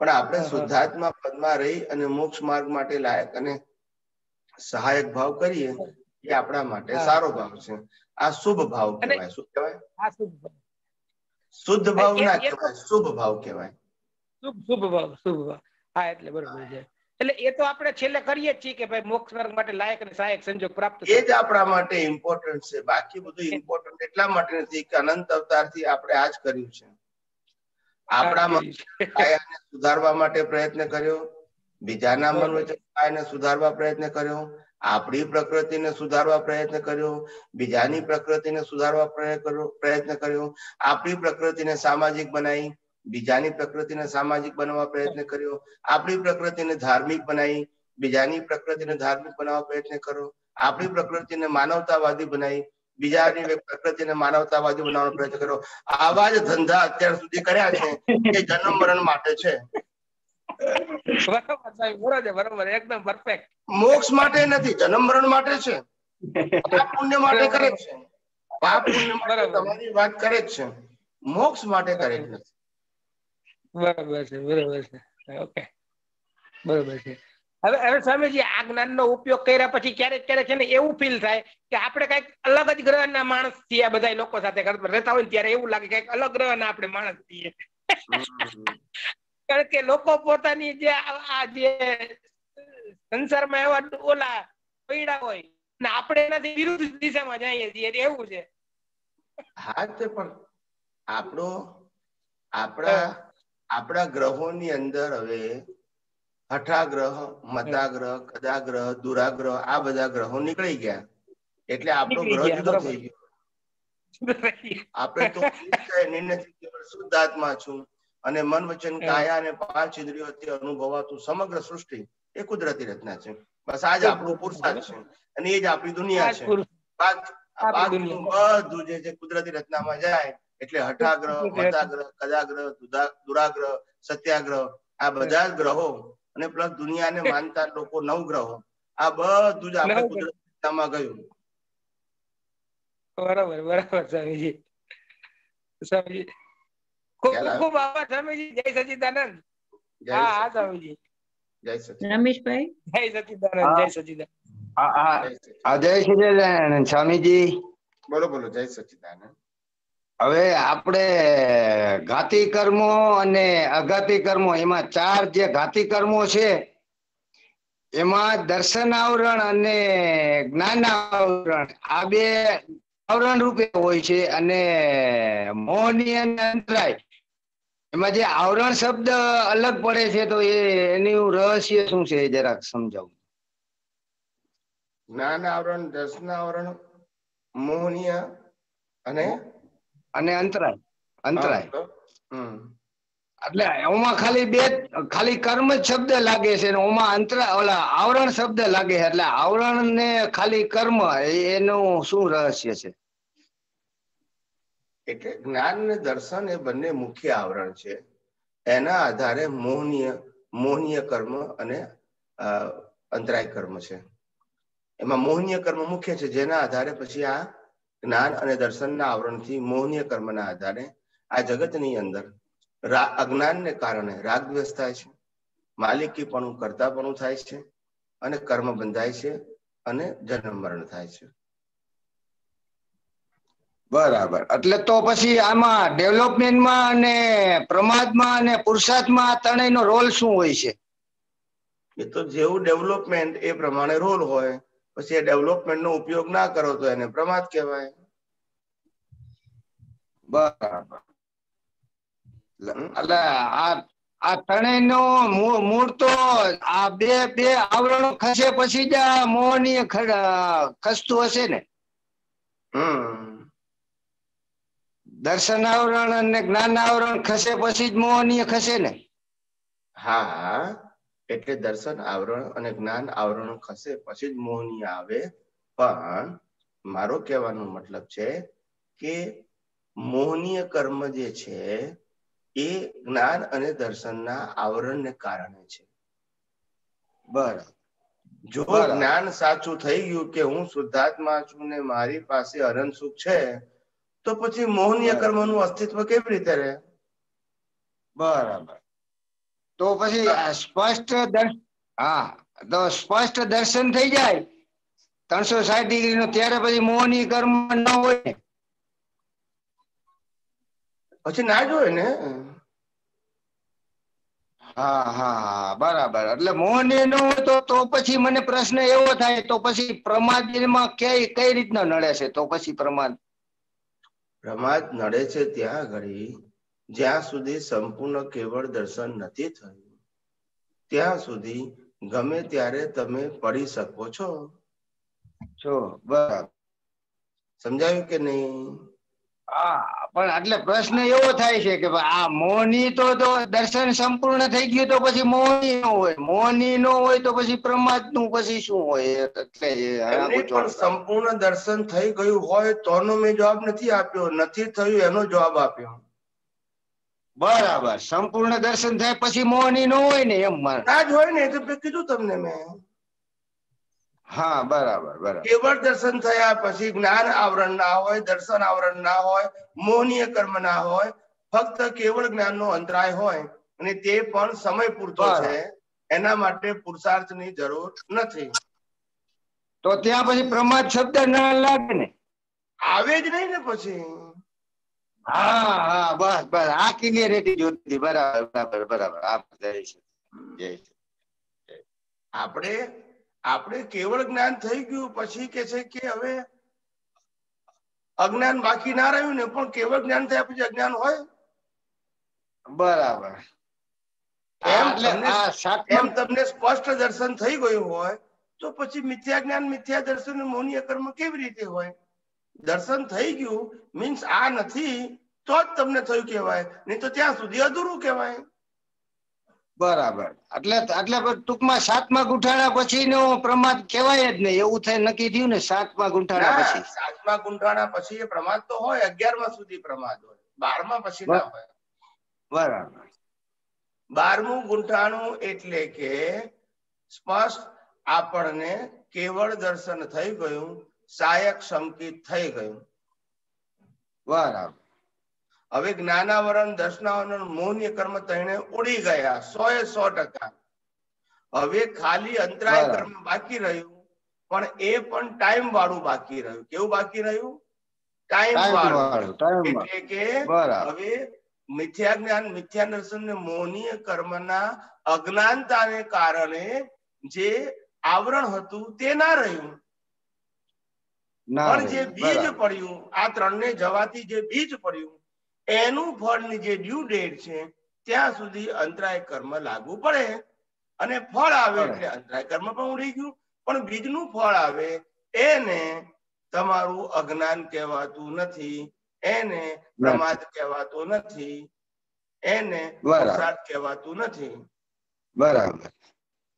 પણ આપણે. શુદ્ધાત્મા પદમાં રહી અને મોક્ષ માર્ગ માટે લાયક અને સહાયક ભાવ કરીએ એ આપણા માટે સારો ભાવ છે. આ શુભ ભાવ કહેવાય. શું કહેવાય? આ શુભ ભાવ. શુદ્ધ ભાવ ના કહેવાય શુભ ભાવ કહેવાય. શુભ શુભ ભાવ શુભ ભાવ. હા એટલે બરોબર છે. એટલે એ તો આપણે છેલ્લે કરીએ જ છીએ કે ભાઈ મોક્ષ માર્ગ માટે લાયક અને સહાયક સંજોગ પ્રાપ્ત એ જ આપણા માટે ઇમ્પોર્ટન્ટ છે. બાકી બધું ઇમ્પોર્ટન્ટ એટલા માટે નથી કે અનંત અવતારથી આપણે આ જ કર્યું છે. આપણામાં મન સુધારવા માટે પ્રયત્ન કર્યો. બીજાના મન વચ્ચે સુધારવા પ્રયત્ન કર્યો આપણી પ્રકૃતિને સુધારવા પ્રયત્ન કર્યો, બીજાની પ્રકૃતિને સુધારવા પ્રયત્ન કર્યો- આપણી પ્રકૃતિને સામાજિક બનાવી બીજાની પ્રકૃતિને સામાજિક બનાવવા પ્રયત્ન કર્યો, આપણી પ્રકૃતિને ધાર્મિક બનાવી બીજાની પ્રકૃતિને ધાર્મિક બનાવવા પ્રયત્ન કર્યો, આપણી પ્રકૃતિને માનવતાવાદી બનાવી બીજાની પ્રકૃતિને માનવતાવાદી બનાવવાનો પ્રયત્ન કર્યો. આવા જ ધંધા અત્યાર સુધી કર્યા છે એ જન્મ મરણ માટે છે. બરોબર સાહેબ બરોબર છે, બરાબર એકદમ પરફેક્ટ મોક્ષ માટે નથી જન્મ મરણ માટે છે. પાપ પુણ્ય માટે કરે છે. પાપ પુણ્ય માટે તમારી વાત કરે જ છે. મોક્ષ માટે કરે જ નથી. બરાબર છે બરાબર છે. ઓકે. બરાબર છે. હવે હવે સ્વામીજી આ જ્ઞાનનો ઉપયોગ કર્યા પછી ક્યારેક ક્યારેક છે ને એવું ફીલ થાય કે આપણે કંઈક અલગ જ ગ્રહના માણસ છીએ આ બધા લોકો સાથે. કરતા- રહેતા હોય ને ત્યારે એવું લાગે કંઈક અલગ ગ્રહના આપણે માણસ છીએ. કારણ કે લોકો પોતાની જે આ જે સંસારમાં એવા ઓલા પૈડા હોય ને આપણે એનાથી વિરુદ્ધ દિશામાં જઈએ છીએ એવું છે. હા તે પણ આપણો આપણા આપણા ગ્રહોની અંદર હવે હઠાગ્રહ મતાગ્રહ કદાગ્રહ દુરાગ્રહ આ બધા ગ્રહો નીકળી ગયા. એટલે આપણો ગ્રહ જુદો થઈ ગયો. આપણે તો કેવળ શુદ્ધાત્મા છું. અને મન વચન કાયા અને પાંચ ઇન્દ્રિયોથી અનુભવાતું સમગ્ર સૃષ્ટિ એ કુદરતી રચના છે. બસ આજ આપણું પુરુષાર્થ છે. અને એ જ આપણી દુનિયા છે. બધું જે છે કુદરતી રચનામાં જાય એટલે હઠાગ્રહ મતાગ્રહ કદાગ્રહ દુરાગ્રહ સત્યાગ્રહ આ બધા જ ગ્રહો અને પ્લસ દુનિયાને માનતા લોકો નવ ગ્રહો. આ બધું જ આપણે. કુદરતી રચનામાં ગયું. બરાબર બરાબર સ્વામીજી. સ્વામીજી ખૂબ ખ્યાલ આવે? ખૂબ આભાર સ્વામીજી. જય સચિદાનંદ. હા હા સ્વામીજી. જય સચિદાનંદ. રમેશભાઈ? જય સચિદાનંદ જય સચિદાનંદ. આ- આ જય સચિદાનંદ. આ જય સચિદાનંદ સ્વામીજી. બોલો બોલો જય સચિદાનંદ. હવે આપણે ઘાતી કર્મો અને અઘાતી કર્મો એમાં ચાર જે ઘાતી કર્મો છે એમાં દર્શન આવરણ અને જ્ઞાન આવરણ આ બે આવરણ રૂપે હોય છે અને મોહની અને અંતરાય. એમાં જે આવરણ શબ્દ અલગ પડે છે તો એ એનું રહસ્ય શું છે જરાક સમજાવું. જ્ઞાન આવરણ દર્શન આવરણ મોહનીય અને અને અંતરાય અંતરાય. હમ. એટલે ઓમાં ખાલી બે ખાલી કર્મ જ શબ્દ લાગે છે ઓમાં અંતરા ઓલા આવરણ શબ્દ લાગે છે. એટલે આવરણ ને ખાલી કર્મ એનું શું રહસ્ય છે? એટલે જ્ઞાન અને દર્શન એ બંને મુખ્ય આવરણ છે. એના આધારે મોહનીય મોહનીય કર્મ અને અંતરાય કર્મ છે. એમાં મોહનીય કર્મ મુખ્ય છે, જેના આધારે પછી આ જ્ઞાન અને દર્શનના આવરણથી મોહનીય કર્મના આધારે આ જગતની અંદર અજ્ઞાનને કારણે રાગ દ્વેષ થાય છે માલિકી પણ કરતા પણ થાય છે અને કર્મ બંધાય છે અને જન્મ મરણ થાય છે. બરાબર. એટલે તો પછી આમાં ડેવલપમેન્ટમાં અને પ્રમાદમાં અને પુરુષાર્થમાં આ ત્રણેયનો રોલ શું હોય છે? એ તો જેવું ડેવલપમેન્ટ એ પ્રમાણે રોલ હોય પછી એ ડેવલપમેન્ટ નો ઉપયોગ ના કરો તો એને પ્રમાદ કહેવાય. બરાબર. એટલે આ આ ત્રણેયનો મૂળ મૂળ તો આ બે બે આવરણો ખસે પછી જ આ મોહનીય ખસતું હશે ને? હમ. દર્શન આવરણ અને જ્ઞાન આવરણ ખસે પછી જ મોહનીય ખસે ને? હા એટલે દર્શન આવરણ અને જ્ઞાન આવરણ ખસે પછી જ મોહનીય આવે. પણ મારો કહેવાનો મતલબ છે કે મોહનીય કર્મ જે છે એ જ્ઞાન અને દર્શનના આવરણને કારણે છે. બરાબર. જો જ્ઞાન સાચું થઈ ગયું કે હું શુદ્ધાત્મા છું ને મારી પાસે અનંત સુખ છે તો પછી મોહનીય બરાબર. કર્મનું અસ્તિત્વ કેવી રીતે રહે બરાબર તો પછી આ સ્પષ્ટ દર્શન હા તો સ્પષ્ટ દર્શન થઈ જાય ત્રણસો સાઠ ડિગ્રી નું ત્યારે પછી મોહની કર્મ ન હોય ને પછી ના જોય ને? હા હા હા બરાબર. એટલે મોહની ન હોય તો તો પછી મને પ્રશ્ન એવો થાય તો પછી પ્રમાદમાં કઈ કઈ રીતના નડે છે? તો પછી પ્રમાદ. પ્રમાદ નડે છે ત્યાં ઘડી. જ્યાં સુધી સંપૂર્ણ કેવળ દર્શન નથી થયું. ત્યાં સુધી ગમે ત્યારે તમે પડી શકો છો. છો બરાબર. સમજાયું કે નહીં? પણ એટલે પ્રશ્ન એવો થાય છે કે આ મોહની તો દર્શન સંપૂર્ણ થઈ ગયું તો પછી મોહની નો હોય. મોહની નો હોય તો પછી પ્રમાદનું પછી શું હોય? એટલે. સંપૂર્ણ દર્શન થઈ ગયું હોય તોનો મેં જવાબ નથી આપ્યો. નથી થયું એનો જવાબ આપ્યો. બરાબર. સંપૂર્ણ દર્શન થાય પછી મોહની નો હોય ને એમ મારે. જ હોય ને તો કીધું તમને મેં. હા બરાબર બરાબર. કેવળ દર્શન થયા પછી જ્ઞાન આવરણ ના હોય દર્શન આવરણ ના હોય મોહનીય કર્મ ના હોય ફક્ત કેવળ જ્ઞાનનો અંતરાય હોય અને તે પણ સમય પૂરતો. છે એના માટે પુરુષાર્થની જરૂર નથી. તો ત્યાં પછી પ્રમાદ શબ્દ ના લાગે ને? આવે જ નહીં ને પછી. હા હા બસ બસ. આ ક્લિયરિટી જોતી બરાબર બરાબર બરાબર. આપ જય શ્રી જય શ્રી. આપણે આપણે કેવળ જ્ઞાન થઈ ગયું પછી કે છે કે હવે અજ્ઞાન બાકી ના રહ્યું ને પણ કેવળ જ્ઞાન થયા પછી અજ્ઞાન હોય? બરાબર. એમ તમને- સ્પષ્ટ દર્શન થઈ ગયું હોય તો પછી મિથ્યા જ્ઞાન મિથ્યા દર્શન મૌની અકર્મ કેવી રીતે હોય? દર્શન થઈ ગયું મીન્સ આ નથી તો જ તમને થયું કહેવાય. નહીં તો ત્યાં સુધી અધૂરું કહેવાય. બરાબર. એટલે એટલે ટૂંકમાં સાતમા ગુંઠાણા પછી નો પ્રમાદ કહેવાય જ નહીં. એવું થઈ નક્કી થયું ને સાતમા ગુંઠાણા પછી. સાતમા ગુંઠાણા પછી એ પ્રમાદ તો હોય અગિયારમા સુધી પ્રમાદ હોય. બારમા પછી ના હોય. બરાબર. બારમું ગુંઠાણું એટલે કે સ્પષ્ટ આપણને કેવળ દર્શન થઈ ગયું સાયક સંકેત થઈ ગયું. બરાબર. હવે જ્ઞાનાવરણ દર્શનાવરણ મૌન્ય કર્મ તઈને ઉડી ગયા સો એ સો ટકા. હવે ખાલી અંતરાય કર્મ બાકી રહ્યું પણ એ પણ ટાઈમ વાળું બાકી રહ્યું. કેવું બાકી રહ્યું? ટાઈમ ટાઈમ વાળું. વાળું ટાઈમ વાળું. એટલે કે હવે મિથ્યા જ્ઞાન મિથ્યા દર્શન ને મોહનીય કર્મના અજ્ઞાનતાને કારણે જે આવરણ હતું તે ના રહ્યું. પણ જે બીજ પડ્યું આ ત્રણને જવાથી જે બીજ પડ્યું એનું ફળની જે ડ્યુ ડેટ છે ત્યાં સુધી અંતરાય કર્મ લાગુ પડે અને ફળ આવે એટલે અંતરાય કર્મ પણ ઉડી ગયું. પણ બીજનું ફળ આવે એને તમારું અજ્ઞાન કહેવાતું નથી એને પ્રમાદ કહેવાતો નથી એને બરાબર. કહેવાતું નથી. બરાબર.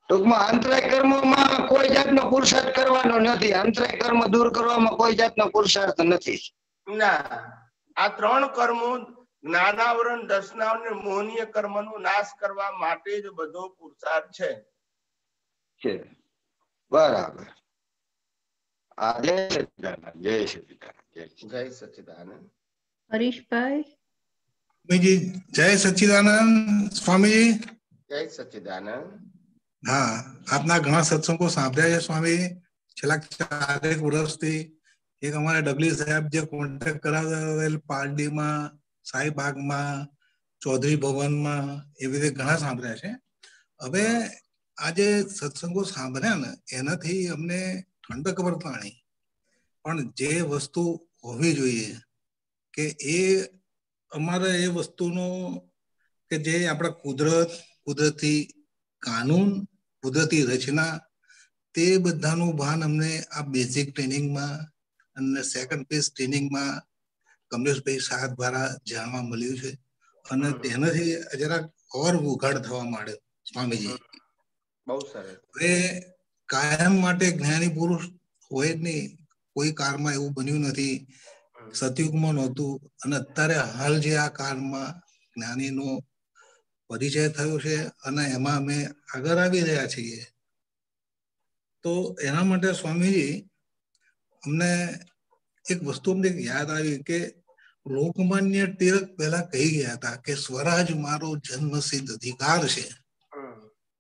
ટૂંકમાં અંતરાય કર્મમાં કોઈ જાતનો પુરુષાર્થ કરવાનો નથી. અંતરાય કર્મ દૂર કરવામાં કોઈ જાતનો પુરુષાર્થ નથી. ના. આ ત્રણ કર્મો જ્ઞાનાવરણ દર્શનાવ અને મોહનીય કર્મનો નાશ કરવા માટે જ બધો પુરુષાર્થ છે. છે. બરાબર. જય સચિદાનંદ જય સચિદાનંદ જય સચિદાનંદ. હરીશભાઈ? જય સચ્ચિદાનંદ સ્વામીજી. જય સચ્ચિદાનંદ હા આપના ઘણા સત્સંગો સાંભળ્યા છે સ્વામી છેલ્લા ચારેક વર્ષથી એક અમારા ડગલી સાહેબ જે કોન્ટેક્ટ કરાવેલ પારડીમાં સાઈબાગમાં ચૌધરી ભવનમાં, એવી રીતે ઘણા સાંભળ્યા છે. હવે આ જે સત્સંગો સાંભળ્યા ને, એનાથી અમને ઠંડક વર્તાણી. પણ જે વસ્તુ હોવી જોઈએ કે એ અમારે એ વસ્તુનો કે જે આપણા કુદરત, કુદરતી કાનૂન, કુદરતી રચના, તે બધાનું ભાન અમને આ બેઝિક ટ્રેનિંગમાં અને સેકન્ડ ફેઝ ટ્રેનિંગમાં કમલેશભાઈ શાહ દ્વારા જાણવા મળ્યું છે. અને તેનાથી જરાક ઓર ઉઘાડ થવા માંડ્યો સ્વામીજી. બહુ સરસ. હવે કાયમ માટે જ્ઞાની પુરુષ હોય જ નહીં. કોઈ કાળમાં એવું બન્યું નથી. સતયુગમાં નહોતું. અને અત્યારે હાલ જે આ કાળમાં જ્ઞાનીનો પરિચય થયો છે અને એમાં અમે આગળ આવી રહ્યા છીએ. તો એના માટે સ્વામીજી અમને એક વસ્તુ અમને યાદ આવી કે લોકમાન્ય તિલક પહેલા કહી ગયા હતા કે સ્વરાજ મારો જન્મસિદ્ધ અધિકાર છે.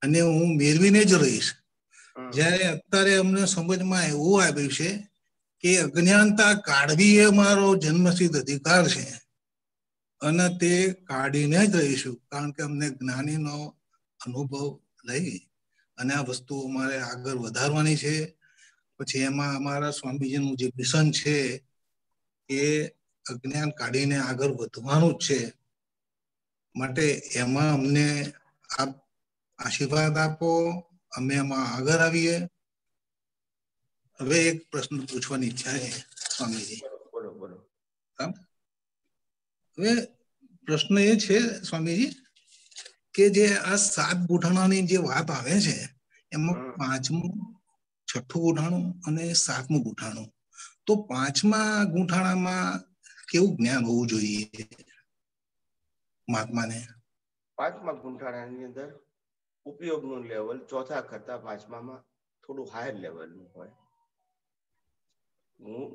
અને હું મેળવીને જ રહીશ. જ્યારે અત્યારે અમને સમજમાં એવું આવ્યું છે કે અજ્ઞાનતા કાઢવી એ મારો જન્મસિદ્ધ અધિકાર છે. અને તે કાઢીને જ રહીશું, કારણ કે અમને જ્ઞાનીનો અનુભવ લઈ અને આ વસ્તુ અમારે આગળ વધારવાની છે. પછી એમાં અમારા સ્વામીજીનું જે મિશન છે એ અજ્ઞાન કાઢીને આગળ વધવાનું જ છે. માટે એમાં અમને આપ આશીર્વાદ આપો અમે એમાં આગળ આવીએ. હવે એક પ્રશ્ન પૂછવાની ઈચ્છા છે સ્વામીજી. બોલો બોલો હવે પ્રશ્ન એ છે સ્વામીજી કે જે આ સાત ગુઠાણાની જે વાત આવે છે એમાં પાંચમું છઠ્ઠું ગુઠાણું અને સાતમું ગુઠાણું. તો પાંચમા ગુઠાણામાં કેવું જ્ઞાન હોવું જોઈએ મહાત્માને? પાંચમા ગુંઠાણાની અંદર ઉપયોગનું લેવલ ચોથા કરતા પાંચમામાં થોડું હાયર લેવલનું હોય.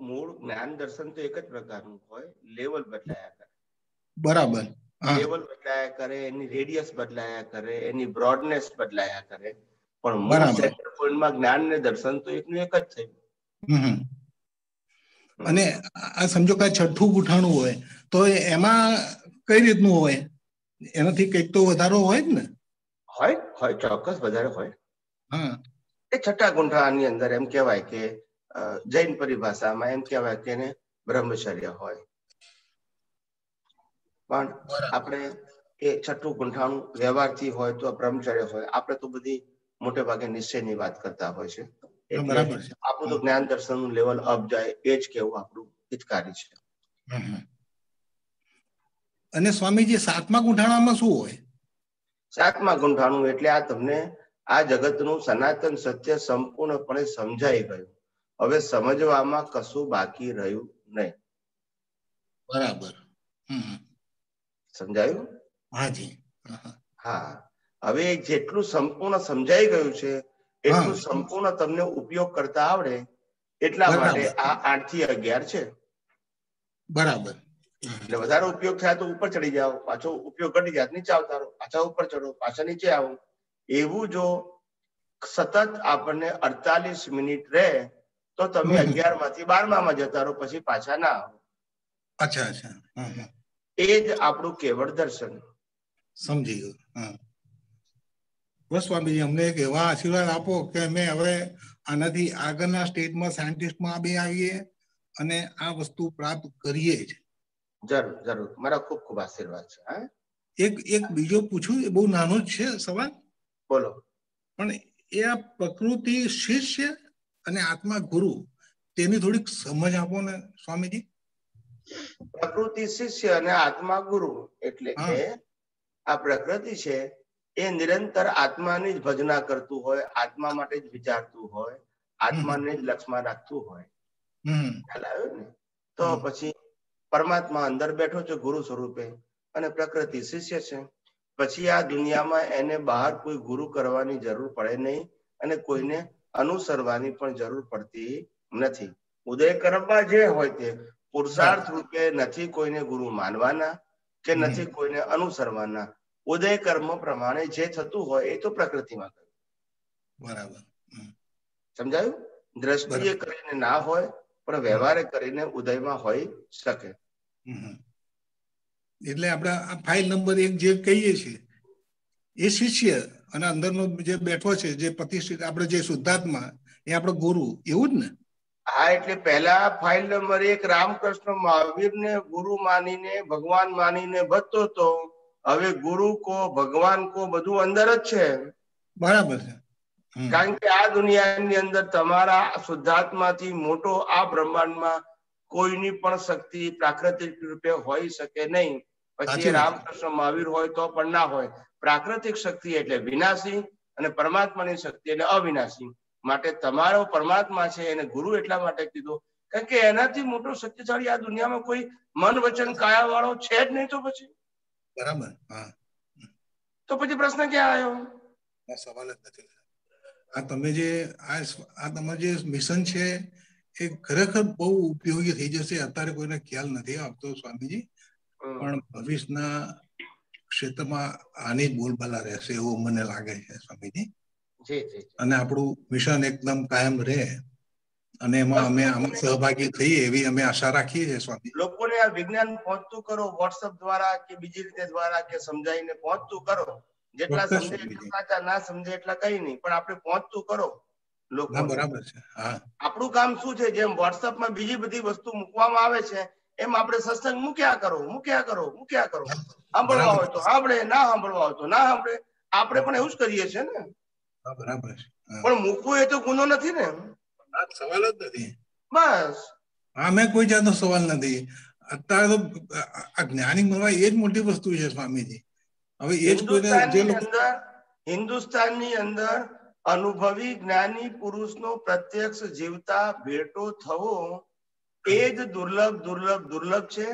મૂળ જ્ઞાન દર્શન તો એક જ પ્રકારનું હોય લેવલ બદલાયા કરે. બરાબર લેવલ બદલાયા કરે એની રેડિયસ બદલાયા કરે એની બ્રોડનેસ બદલાયા કરે. પણ મૂળ સેન્ટર પોઈન્ટમાં જ્ઞાન ને દર્શન તો એકનું એક જ થયું. અને આ સમજો કે છઠ્ઠું ગુઠાણું હોય તો એમાં કઈ રીતનું હોય? એનાથી કંઈક તો વધારો હોય જ ને? હોય હોય ચોક્કસ વધારે હોય. હા. એ છઠ્ઠા ગુંઠાની અંદર એમ કહેવાય કે જૈન પરિભાષામાં એમ કહેવાય કે એને બ્રહ્મચર્ય હોય. પણ આપણે એ છઠ્ઠું ગુંઠાણું વ્યવહારથી હોય તો બ્રહ્મચર્ય હોય. આપણે તો બધી મોટે ભાગે નિશ્ચયની વાત કરતા હોય છે. આપણું તો જ્ઞાન દર્શનનું લેવલ અપ જાય એ જ કેવું આપણું હિતકારી છે. અને સ્વામીજી સાતમા ગુંઠાણામાં શું હોય? સાતમા ગુંઠાણું એટલે આ તમને આ જગતનું સનાતન સત્ય સંપૂર્ણપણે સમજાઈ ગયું. હવે સમજવામાં કશું બાકી રહ્યું નહીં. બરાબર. સમજાયું? હાજી. હા. હવે જેટલું સંપૂર્ણ સમજાઈ ગયું છે એટલું સંપૂર્ણ તમને ઉપયોગ કરતા આવડે એટલા માટે આ આઠથી અગિયાર છે. બરાબર. એટલે વધારે ઉપયોગ થાય તો ઉપર ચડી જાઓ પાછો ઉપયોગ ઘટી જાય નીચે આવતા પાછા ઉપર ચડો પાછા નીચે આવો. એવું જો સતત આપણને અડતાલીસ મિનિટ રહે તો તમે અગિયારમાંથી બારમામાં જતા રહો પછી પાછા ના આવો. અચ્છા અચ્છા. એ જ આપણું કેવળ દર્શન. સમજી ગયું. હા બસ સ્વામીજી અમને એક એવા આશીર્વાદ આપો કે અમે હવે આનાથી આગળના સ્ટેજમાં સાયન્ટિસ્ટમાં બે આવીએ અને આ વસ્તુ પ્રાપ્ત કરીએ જ. જરૂર જરૂર. મારા ખૂબ ખૂબ આશીર્વાદ છે એક એક બીજો પૂછું એ બહુ નાનો જ છે સવાલ. બોલો. પણ એ આ પ્રકૃતિ શિષ્ય અને આત્મા ગુરુ તેની થોડીક સમજ આપો ને સ્વામીજી. પ્રકૃતિ શિષ્ય અને આત્મા ગુરુ એટલે કે આ પ્રકૃતિ છે એ નિરંતર આત્માની જ ભજના કરતું હોય આત્મા માટે જ વિચારતું હોય આત્માને જ લક્ષમાં રાખતું હોય. ખ્યાલ આવ્યો ને? તો પછી પરમાત્મા અંદર બેઠો છે ગુરુ સ્વરૂપે અને પ્રકૃતિ શિષ્ય છે. પછી આ દુનિયામાં એને બહાર કોઈ ગુરુ કરવાની જરૂર પડે નહીં અને કોઈને અનુસરવાની પણ જરૂર પડતી નથી. ઉદય કર્મમાં જે હોય તે પુરુષાર્થ રૂપે નથી કોઈને ગુરુ માનવાના કે નથી કોઈને અનુસરવાના. ઉદય કર્મ પ્રમાણે જે થતું હોય એ તો પ્રકૃતિમાં કર્યું. બરાબર. સમજાયું? દ્રષ્ટિએ કરીને ના હોય પણ વ્યવહારે કરીને ઉદયમાં હોઈ શકે. એટલે આપણે આ ફાઇલ નંબર એક જે કહીએ છીએ એ શિષ્ય અને અંદરનો જે બેઠો છે જે પ્રતિષ્ઠિત આપણે જે શુદ્ધાત્મા એ આપણો ગુરુ એવું જ ને? હા એટલે પહેલા ફાઇલ નંબર એક રામકૃષ્ણ મહાવીરને ગુરુ માનીને ભગવાન માનીને ભજતો હતો હવે ગુરુ કો ભગવાન કો બધું અંદર જ છે. બરાબર છે. કારણ કે આ દુનિયાની અંદર તમારા શુદ્ધાત્માથી મોટો આ બ્રહ્માંડમાં કોઈની પણ શક્તિ પ્રાકૃતિક રૂપે હોઈ શકે નહીં. પછી રામકૃષ્ણ મહાવીર હોય તો પણ ના હોય. પ્રાકૃતિક શક્તિ એટલે વિનાશી અને પરમાત્માની શક્તિ એટલે અવિનાશી. માટે તમારો પરમાત્મા છે એને ગુરુ એટલા માટે કીધું કારણ કે એનાથી મોટો શક્તિશાળી આ દુનિયામાં કોઈ મન વચન કાયા વાળો છે જ નહીં તો પછી. બરાબર? હા. તો પછી પ્રશ્ન ક્યાં આવ્યો? આ સવાલ જ નથી આ તમે જે આ તમારું જે મિશન છે એ ખરેખર બહુ ઉપયોગી થઈ જશે અત્યારે કોઈને ખ્યાલ નથી આવતો સ્વામીજી. પણ ભવિષ્યના ક્ષેત્રમાં આની જ બોલબાલા રહેશે એવું મને લાગે છે સ્વામીજી. અને આપણું મિશન એકદમ કાયમ રહે. અને એમાં અમે આમાં સહભાગી થઈએ એવી અમે આશા રાખીએ છીએ સ્વામી. લોકોને આ વિજ્ઞાન પહોંચતું કરો વોટ્સઅપ દ્વારા કે બીજી રીતે દ્વારા કે સમજાવીને પહોંચતું કરો. જેટલા સમજે એટલા સાચા ના સમજે એટલા કઈ નહીં પણ આપણે પહોંચતું કરો લોકો બરાબર છે હા. આપણું કામ શું છે? જેમ વોટ્સઅપમાં બીજી બધી વસ્તુ મૂકવામાં આવે છે એમ આપણે સત્સંગ મૂક્યા કરો મૂક્યા કરો મૂક્યા કરો. સાંભળવા હોય તો સાંભળે ના સાંભળવા હોય તો ના સાંભળે. આપણે પણ એવું જ કરીએ છીએ ને. બરાબર છે પણ મૂકવું એ તો ગુનો નથી ને. સવાલ જ નથી. બસ. હા મેં કોઈ જાતનો સવાલ નથી. અત્યારે તો આ- જ્ઞાની મળવા એ જ મોટી વસ્તુ છે સ્વામીજી. હવે એ જ કોઈને જે લોકો હિન્દુસ્તાનની અંદર અનુભવી જ્ઞાની પુરુષનો પ્રત્યક્ષ જીવતા ભેટો થવો એ જ દુર્લભ દુર્લભ દુર્લભ છે.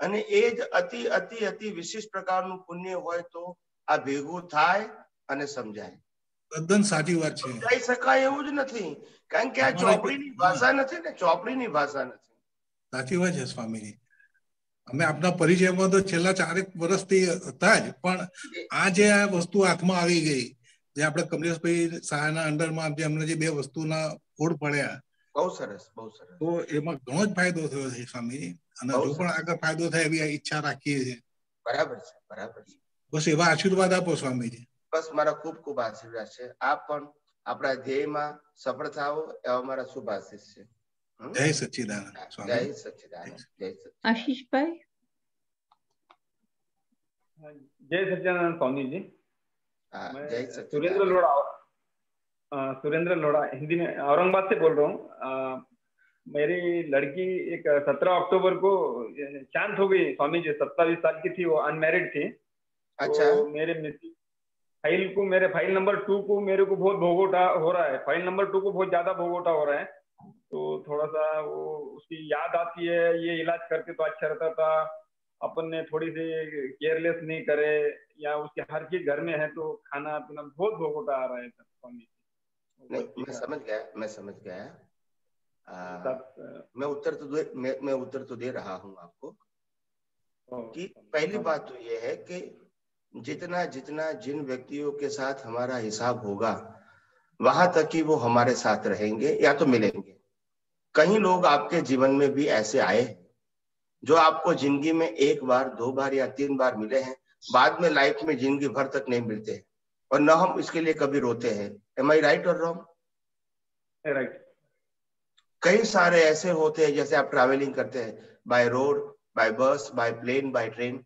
અને એ જ અતિ અતિ અતિ વિશિષ્ટ પ્રકારનું પુણ્ય હોય તો આ ભેગું થાય અને સમજાય. તદ્દન સાચી વાત છે. સમજાઈ શકાય એવું જ નથી. કારણ કે આ ચોપડીની ભાષા નથી ને ચોપડીની ભાષા નથી. સાચી વાત છે સ્વામીજી. અમે આપના પરિચયમાં તો છેલ્લા ચારેક વર્ષથી હતા જ પણ આ જે આ વસ્તુ હાથમાં આવી ગઈ જે આપણે કમલેશભાઈ શાહના અંડરમાં જે અમને જે બે વસ્તુના ફોડ પડ્યા બહુ સરસ બહુ સરસ. તો એમાં ઘણો જ ફાયદો થયો છે સ્વામીજી. અને જો પણ આગળ ફાયદો થાય એવી ઈચ્છા રાખીએ છીએ. બરાબર છે બરાબર છે. બસ એવા આશીર્વાદ આપો સ્વામીજી. બસ મારા ખૂબ ખૂબ આશીર્વાદ છે આપ પણ આપણા ધ્યેયમાં સફળ થાઓ એવા મારા શુભ આશીષ છે હમ? જય સચ્ચિદાનંદ જય સ્વામી સચ્ચિદાનંદ જય સચ્ચિદાનંદ આશીષભાઈ जय सच्चिदानंद स्वामी जी હા मैं જય सुरेंद्र સચ્ચિદાનંદ लोढ़ा अ, सुरेंद्र लोढ़ा हिंदी में औरंगाबाद से बोल रहा हूँ अ, मेरी लड़की एक सत्रह अक्टूबर को चांद हो गई स्वामी जी सत्ताईस साल की थी वो अनमेरिड थी अच्छा तो मेरे मिस- फ़ाइल को मेरे फ़ाइल नंबर टू को मेरे को बहुत भोगोटा हो रहा है। फ़ाइल नंबर टू को बहुत ज़्यादा भोगोटा हो रहा है। तो थोड़ा सा वो उसकी याद आती है ये इलाज करते तो अच्छा रहता था। अपन ने थोड़ी सी केयरलेस नहीं करे या उसके हर चीज़ घर में है तो खाना पीना बहुत भोगोटा आ रहा है नहीं मैं समझ गया मैं समझ गया। आ, मैं उत्तर तो दे मैं, मैं उत्तर तो दे रहा हूँ आपको कि पहली बात तो ये है कि जितना जितना जिन व्यक्तियों के साथ हमारा हिसाब होगा वहाँ तक ही वो हमारे साथ रहेंगे या तो मिलेंगे। कई लोग आपके जीवन में भी ऐसे आए जो आपको ज़िंदगी में एक बार दो बार या तीन बार मिले हैं बाद में लाइफ में ज़िंदगी भर तक नहीं मिलते और न हम इसके लिए कभी रोते हैं। एम आई राइट और रॉन्ग राइट कई सारे ऐसे होते हैं जैसे आप ट्रैवलिंग करते हैं by road by bus by plane by train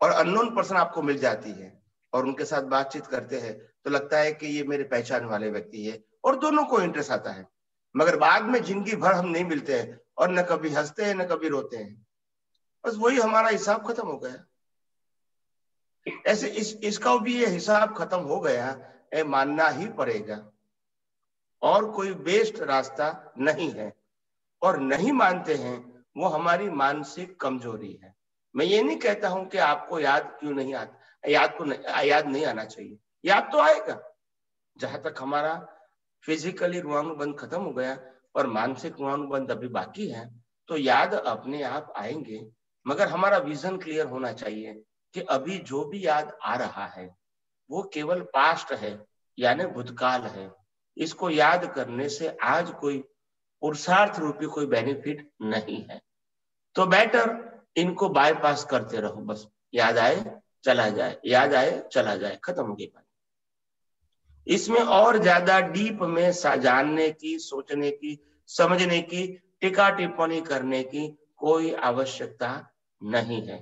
और अननोन पर्सन आपको मिल जाती है और उनके साथ बातचीत करते हैं तो लगता है कि ये मेरे पहचान वाले व्यक्ति है और दोनों को इंटरेस्ट आता है। मगर बाद में ज़िंदगी भर हम नहीं मिलते हैं और न कभी हँसते हैं, न कभी रोते हैं, बस वही हमारा हिसाब खत्म हो गया। ऐसे इस, इसका भी ये हिसाब खत्म हो गया, ये मानना ही पड़ेगा। और कोई बेस्ट रास्ता नहीं है और नहीं मानते हैं, वो हमारी मानसिक कमज़ोरी है। मैं ये नहीं कहता हूँ कि आपको याद क्यों नहीं आता याद को नहीं, याद नहीं आना चाहिए। याद तो आएगा। जहाँ तक हमारा फिजिकली रुआनुबंध खत्म हो गया और मानसिक रुआनुबंध अभी बाकी है तो याद अपने आप आएँगे। मगर हमारा विजन क्लियर होना चाहिए कि अभी जो भी याद आ रहा है वो केवल पास्ट है यानी भूतकाल है। इसको याद करने से आज कोई पुरुषार्थ रूपी कोई बेनिफिट नहीं है। तो बेटर इनको बाईपास करते रहो बस। याद आए चला जाए। याद आए चला जाए। खत्म हो गई बात। इसमें और ज़्यादा डीप में जानने की सोचने की समझने की टिका टिप्पणी करने की कोई आवश्यकता नहीं है।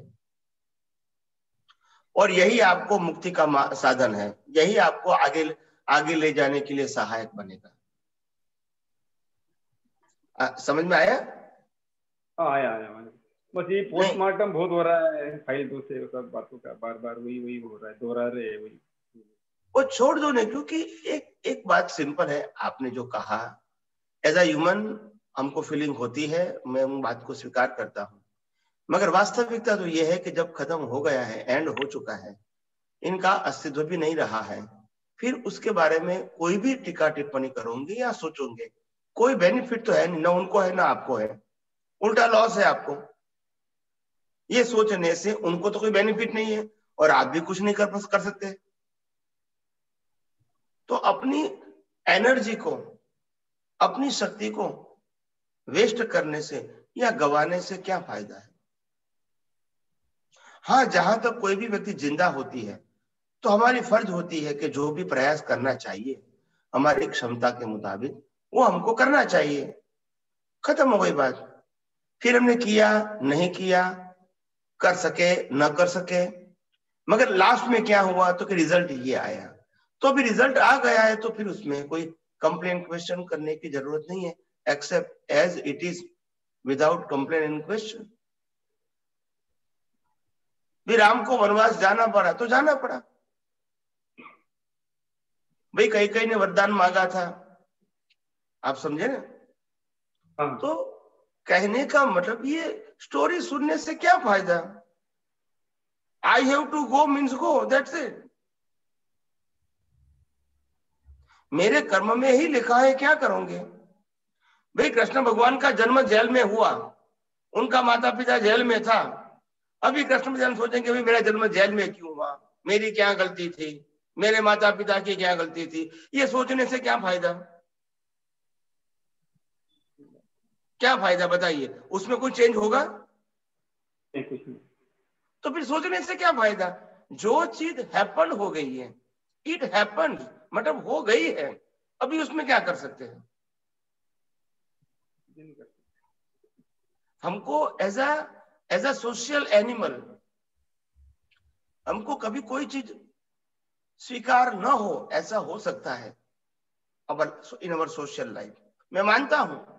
और यही आपको मुक्ति का साधन है। यही आपको आगे आगे ले जाने के लिए सहायक बनेगा। आ, समझ में हाँ आया आया आया। बस ये पोस्टमार्टम बहुत हो रहा है फ़ाइल दो से सब बातों का बार बार वही वही हो रहा है दोहरा रहे हैं वही। वो छोड़ दो नहीं क्योंकि एक एक बात सिंपल है आपने जो कहा एज अ ह्यूमन हमको फीलिंग होती है मैं उन बात को स्वीकार करता हूँ। मगर वास्तविकता तो ये है कि जब खत्म हो गया है एंड हो चुका है इनका अस्तित्व भी नहीं रहा है फिर उसके बारे में कोई भी टीका टिप्पणी करोगे या सोचोगे? कोई बेनिफिट तो है नहीं ना उनको है ना आपको है। उल्टा लॉस है आपको। ये सोचने से उनको तो कोई बेनिफिट नहीं है और आप भी कुछ नहीं कर कर सकते। तो अपनी एनर्जी को, अपनी शक्ति को वेस्ट करने से या गवाने से क्या फ़ायदा है? हाँ जहाँ तक कोई भी व्यक्ति ज़िंदा होती है तो हमारी फ़र्ज़ होती है कि जो भी प्रयास करना चाहिए, हमारी क्षमता के मुताबिक वो हमको करना चाहिए। खत्म हो गई बात। फिर हमने किया, नहीं किया कर सके न कर सके। मगर लास्ट में क्या हुआ? तो कि रिज़ल्ट ये आया। तो अभी रिज़ल्ट आ गया है तो फिर उसमें कोई कंप्लेन क्वेश्चन करने की ज़रूरत नहीं है। Accept as it is without complain in question भी राम को वनवास जाना पड़ा तो जाना पड़ा। भाई कई कई ने वरदान मांगा था। आप समझे ना? हाँ। तो कहने का मतलब ये स्टोरी सुनने से क्या फ़ायदा? I have to go means go that's it मेरे कर्म में ही लिखा है, क्या करोगे? भाई कृष्ण भगवान का जन्म जेल में हुआ। उनका माता पिता जेल में था। अभी कृष्ण भगवान सोचेंगे, भाई मेरा जन्म जेल में क्यों हुआ? मेरी क्या गलती थी? मेरे माता पिता की क्या गलती थी? ये सोचने से क्या फ़ायदा? क्या फ़ायदा बताइए? उसमें कोई चेंज होगा? तो फिर सोचने से क्या फ़ायदा? जो चीज़ हैपन हो गई है इट हैपन मतलब हो गई है अभी उसमें क्या कर सकते हैं। हमको as a as a social animal हमको कभी कोई चीज़ स्वीकार न हो ऐसा हो सकता है। अवर इन अवर सोशल लाइफ मैं मानता हूँ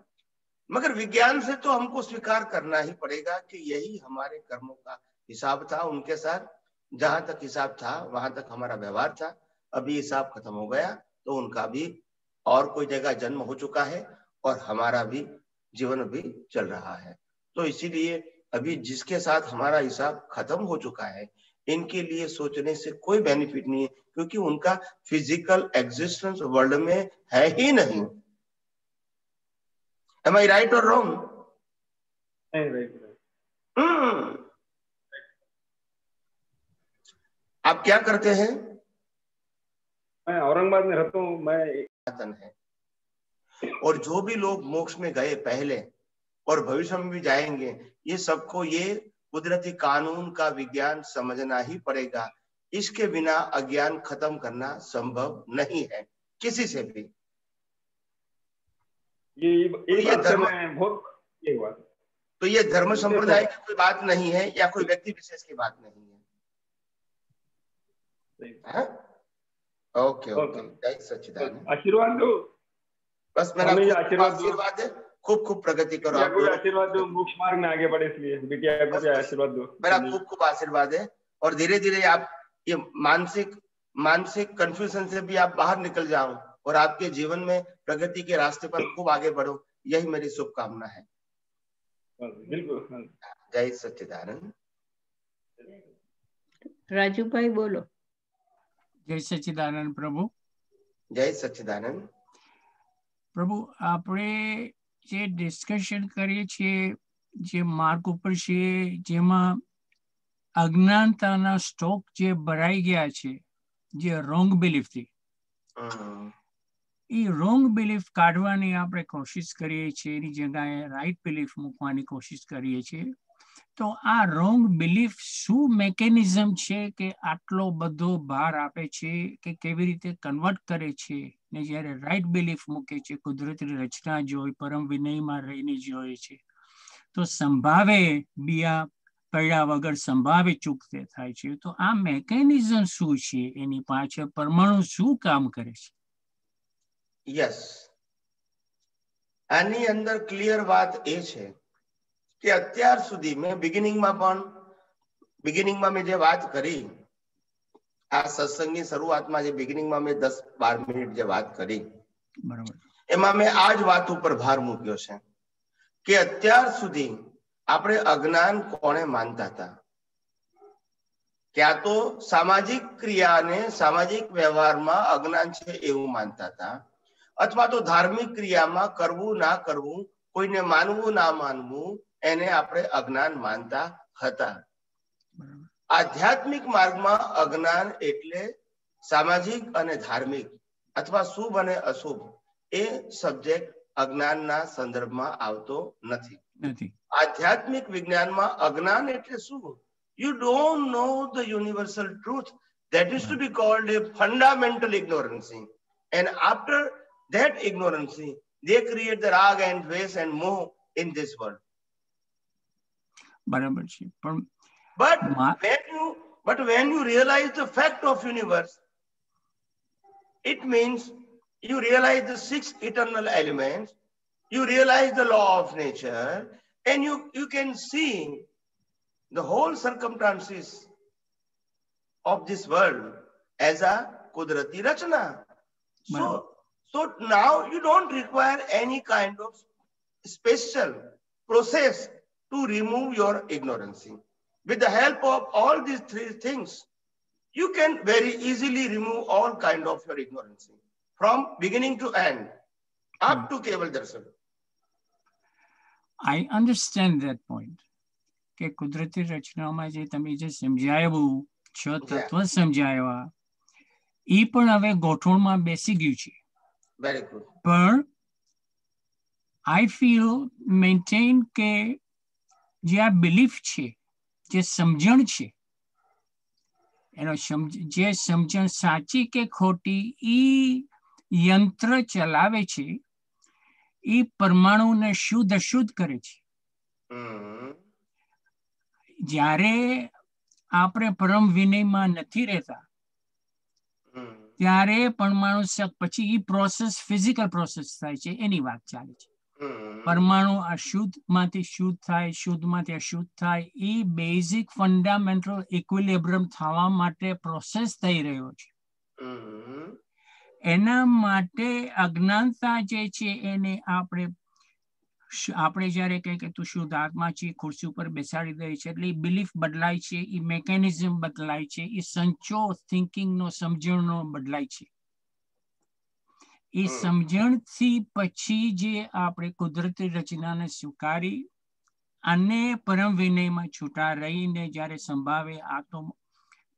मगर विज्ञान से तो हमको स्वीकार करना ही पड़ेगा कि यही हमारे कर्मों का हिसाब था, उनके साथ। जहाँ तक हिसाब था, वहाँ तक हमारा व्यवहार था। अभी हिसाब खत्म हो गया तो उनका भी और कोई जगह जन्म हो चुका है और हमारा भी जीवन भी चल रहा है। तो इसीलिए अभी जिसके साथ हमारा हिसाब खत्म हो चुका है, इनके लिए सोचने से कोई बेनिफिट नहीं है, क्योंकि उनका फ़िज़िकल एग्जिस्टेंस वर्ल्ड में है ही नहीं। और रॉन्ग नहीं राइट राइट हम्म आप क्या करते हैं? मैं औरंगाबाद में रहता हूँ मैं है। और जो भी लोग मोक्ष में गए पहले और भविष्य में भी जाएँगे ये सबको ये कुदरती कानून का विज्ञान समझना ही पड़ेगा। इसके बिना अज्ञान खत्म करना संभव नहीं है किसी से भी। ये ये ये धर्म- मैं बहुत ये हुआ। तो ये धर्म संप्रदाय की कोई बात नहीं है या कोई व्यक्ति विशेष की बात नहीं है? हाँ? Okay okay. सच्चिदानंद। आशीर्वाद दो। बस मेरा आशीर्वाद है। खूब खूब प्रगति करो आप। आशीर्वाद दो। मोक्ष मार्ग में आगे बढ़े इसलिए। बिटिया को भी आशीर्वाद दो। मेरा खूब खूब आशीर्वाद है। और धीरे धीरे आप ये मानसिक मानसिक कंफ्यूजन से भी आप बाहर निकल जाओ। और आपके जीवन में प्रगति के रास्ते पर खूब आगे बढ़ो। यही मेरी शुभकामना है। हाँ। जय सच्चिदानंद। राजू भाई बोलो। जय सच्चिदानंद प्रभु। जय सच्चिदानंद। प्रभु आपने डिस्कशन करिए मार्ग ऊपर छे जेमा અજ્ઞાનતાના સ્ટોક જે ભરાઈ ગયા એ રોંગ બિલીફ કાઢવાની આપણે કોશિશ કરીએ છીએ, એની જગ્યાએ રાઈટ બિલીફ મૂકવાની કોશિશ કરીએ છીએ. તો આ રોંગ બિલીફ શું મેકેનિઝમ છે કે આટલો બધો ભાર આપે છે કે કેવી રીતે કન્વર્ટ કરે છે? ને જ્યારે રાઈટ બિલીફ મૂકે છે, કુદરતી રચના જોઈ પરમ વિનયમાં રહીને જોઈએ છે. તો સંભાવે બિયા પડ્યા વગર સંભાવે ચૂકતે થાય છે. તો આ મેકેનિઝમ શું છે? એની પાછળ પરમાણુ શું કામ કરે છે? યસ આની અંદર ક્લિયર વાત એ છે કે અત્યાર સુધી મેં બિગિનિંગમાં પણ બિગિનિંગમાં મેં જે વાત કરી આ સત્સંગની શરૂઆતમાં જે બિગિનિંગમાં મેં દસ બાર મિનિટ જે વાત કરી એમાં મેં આ જ વાત ઉપર ભાર મૂક્યો છે કે અત્યાર સુધી આપણે અજ્ઞાન કોને માનતા હતા? ક્યાં તો સામાજિક ક્રિયાને સામાજિક વ્યવહારમાં અજ્ઞાન છે એવું માનતા હતા. અથવા તો ધાર્મિક ક્રિયામાં કરવું ના કરવું કોઈને માનવું ના માનવું એને આપણે અજ્ઞાન માનતા હતા. આધ્યાત્મિક માર્ગમાં અજ્ઞાન એટલે સામાજિક અને ધાર્મિક અથવા શુભ અને અશુભ એ સબ્જેક્ટ અજ્ઞાનના સંદર્ભમાં આવતો નથી. આધ્યાત્મિક વિજ્ઞાનમાં અજ્ઞાન એટલે શું? You don't know the universal truth that is to be called a fundamental ignorancy and after that ignorancy they create the rag and dvesh and moh in this world બરાબર છે પણ but મા- when you but when you realize the fact of universe it means you realize the six eternal elements you realize the law of nature and you you can see the whole circumstances of this world as a kudrati rachna so Barabar. so now you don't require any kind of special process to remove your ignorance with the help of all these three things you can very easily remove all kind of your ignorance from beginning to end up Hmm. to keval darshan I understand that point કે કુદરતી રચનામાં જે તમે જે સમજાવ્યું છ તત્વ સમજાવ્યા એ પણ હવે ગોઠવણમાં બેસી ગયું છે very good પણ આઈ ફીલ મેન્ટેન કે જે આ બિલીફ છે જે સમજણ છે એનો જે સમજણ સાચી કે ખોટી ઈ યંત્ર ચલાવે છે એ પરમાણુને શુદ્ધ અશુદ્ધ કરે છે. જ્યારે આપણે પરમ વિનયમાં નથી રહેતા. ત્યારે પરમાણુ પછી એ પ્રોસેસ ફિઝિકલ પ્રોસેસ થાય છે એની વાત ચાલે છે. પરમાણુ અશુદ્ધમાંથી શુદ્ધ થાય શુદ્ધમાંથી અશુદ્ધ થાય એ બેઝિક ફંડામેન્ટલ ઇક્વિલિબ્રમ થવા માટે પ્રોસેસ થઈ રહ્યો છે. એના માટે અજ્ઞાનતા જે છે એને આપણે આપણે જ્યારે કહીએ કે તું શુદ્ધ આત્મા છે ખુરશી ઉપર બેસાડી દે છે એટલે બિલીફ બદલાય છે એ મેકેનિઝમ બદલાય છે એ સંચો થિંકિંગનો સમજણનો બદલાય છે એ. સમજણથી પછી જે આપણે કુદરતી રચનાને સ્વીકારી અને પરમ વિનયમાં છૂટા રહીને જ્યારે સંભાવે આ તો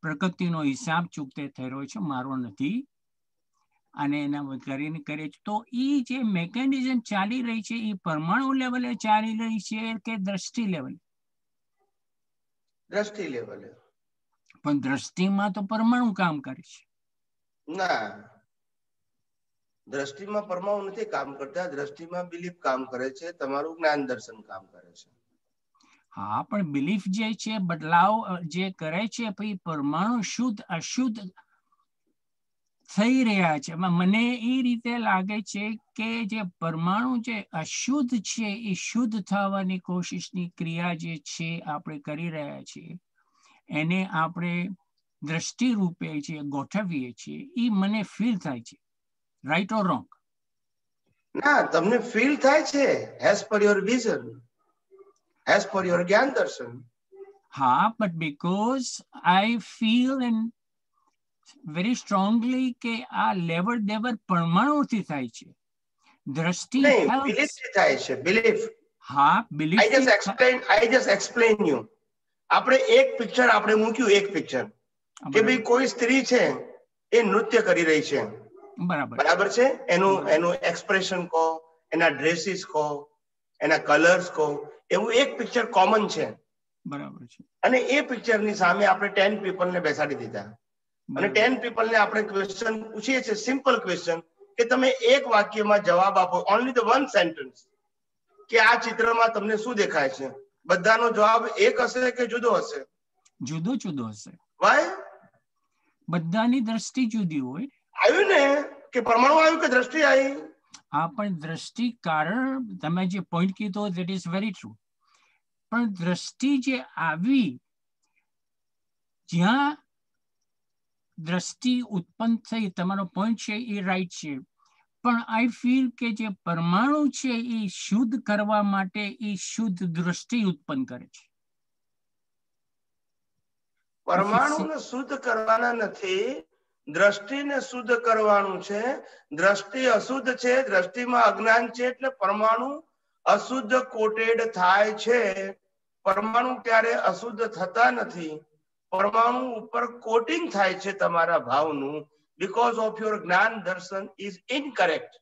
પ્રકૃતિનો હિસાબ ચૂકતે થયેલો છે મારો નથી અને એના કરીને કરે છે. તો એ જે મેકેનિઝમ ચાલી રહી છે એ પરમાણુ લેવલે ચાલી રહી છે કે દ્રષ્ટિ લેવલે દ્રષ્ટિ લેવલે પણ દ્રષ્ટિમાં તો પરમાણુ કામ કરે છે. ના. દ્રષ્ટિમાં પરમાણુ નથી કામ કરતા દ્રષ્ટિમાં બિલીફ કામ કરે છે તમારું જ્ઞાન દર્શન કામ કરે છે. હા પણ બિલીફ જે છે બદલાવ જે કરે છે પછી પરમાણુ શુદ્ધ અશુદ્ધ થઈ રહ્યા છે. મને એ રીતે લાગે છે કે જે પરમાણુ જે અશુદ્ધ છે એ શુદ્ધ થવાની કોશિશની ક્રિયા જે છે આપણે કરી રહ્યા છીએ. એને આપણે દ્રષ્ટિ રૂપે જે ગોઠવીએ છીએ એ મને ફીલ થાય છે. રાઈટ ઓર રોંગ ના તમને ફીલ થાય છે as per your vision as per your જ્ઞાન દર્શન. હા but because I feel and very strongly કે આ લેવડ દેવડ પરમાણુથી થાય છે. દ્રષ્ટિ થાય છે બિલીફ હા belief I just explain I just explain you આપણે એક પિક્ચર આપણે મૂક્યું એક પિક્ચર કે ભાઈ કોઈ સ્ત્રી છે એ નૃત્ય કરી રહી છે. બરાબર. બરાબર છે? એનું એનું એક્સપ્રેશન કહો એના ડ્રેસીસ કહો એના કલર્સ કહો એવું એક પિક્ચર કોમન છે. બરાબર છે. અને એ પિક્ચરની સામે આપણે ટેન પીપલને બેસાડી દીધા. અને ટેન પીપલને આપણે ક્વેશ્ચન પૂછીએ છીએ સિમ્પલ ક્વેશ્ચન કે તમે એક વાક્યમાં જવાબ આપો ઓનલી ધ વન સેન્ટેન્સ કે આ ચિત્રમાં તમને શું દેખાય છે? બધાનો જવાબ એક હશે કે જુદો હશે? જુદો જુદો હશે. વાય બધાની દ્રષ્ટિ જુદી હોય. આવ્યું ને? કે પરમાણુ આવ્યું કે દ્રષ્ટિ આવી? આ પણ દ્રષ્ટિ કારણ તમે જે પોઈન્ટ કીધો ધેટ ઇઝ વેરી ટ્રુ પણ દ્રષ્ટિ જે આવી જ્યાં દ્રષ્ટિ ઉત્પન્ન થઈ, તમારો પોઈન્ટ છે એ રાઈટ છે. પણ આઈ ફીલ કે જે પરમાણુ છે એ શુદ્ધ કરવા માટે એ શુદ્ધ દ્રષ્ટિ ઉત્પન્ન કરે છે. પરમાણુને શુદ્ધ કરવાના નથી, દ્રષ્ટિને શુદ્ધ કરવાનું છે. દ્રષ્ટિ અશુદ્ધ છે, દ્રષ્ટિમાં અજ્ઞાન છે એટલે પરમાણુ અશુદ્ધ કોટેડ થાય છે. પરમાણુ ક્યારે અશુદ્ધ થતા નથી. પરમાણુ ઉપર કોટિંગ થાય છે તમારા ભાવનું because of your જ્ઞાન દર્શન is incorrect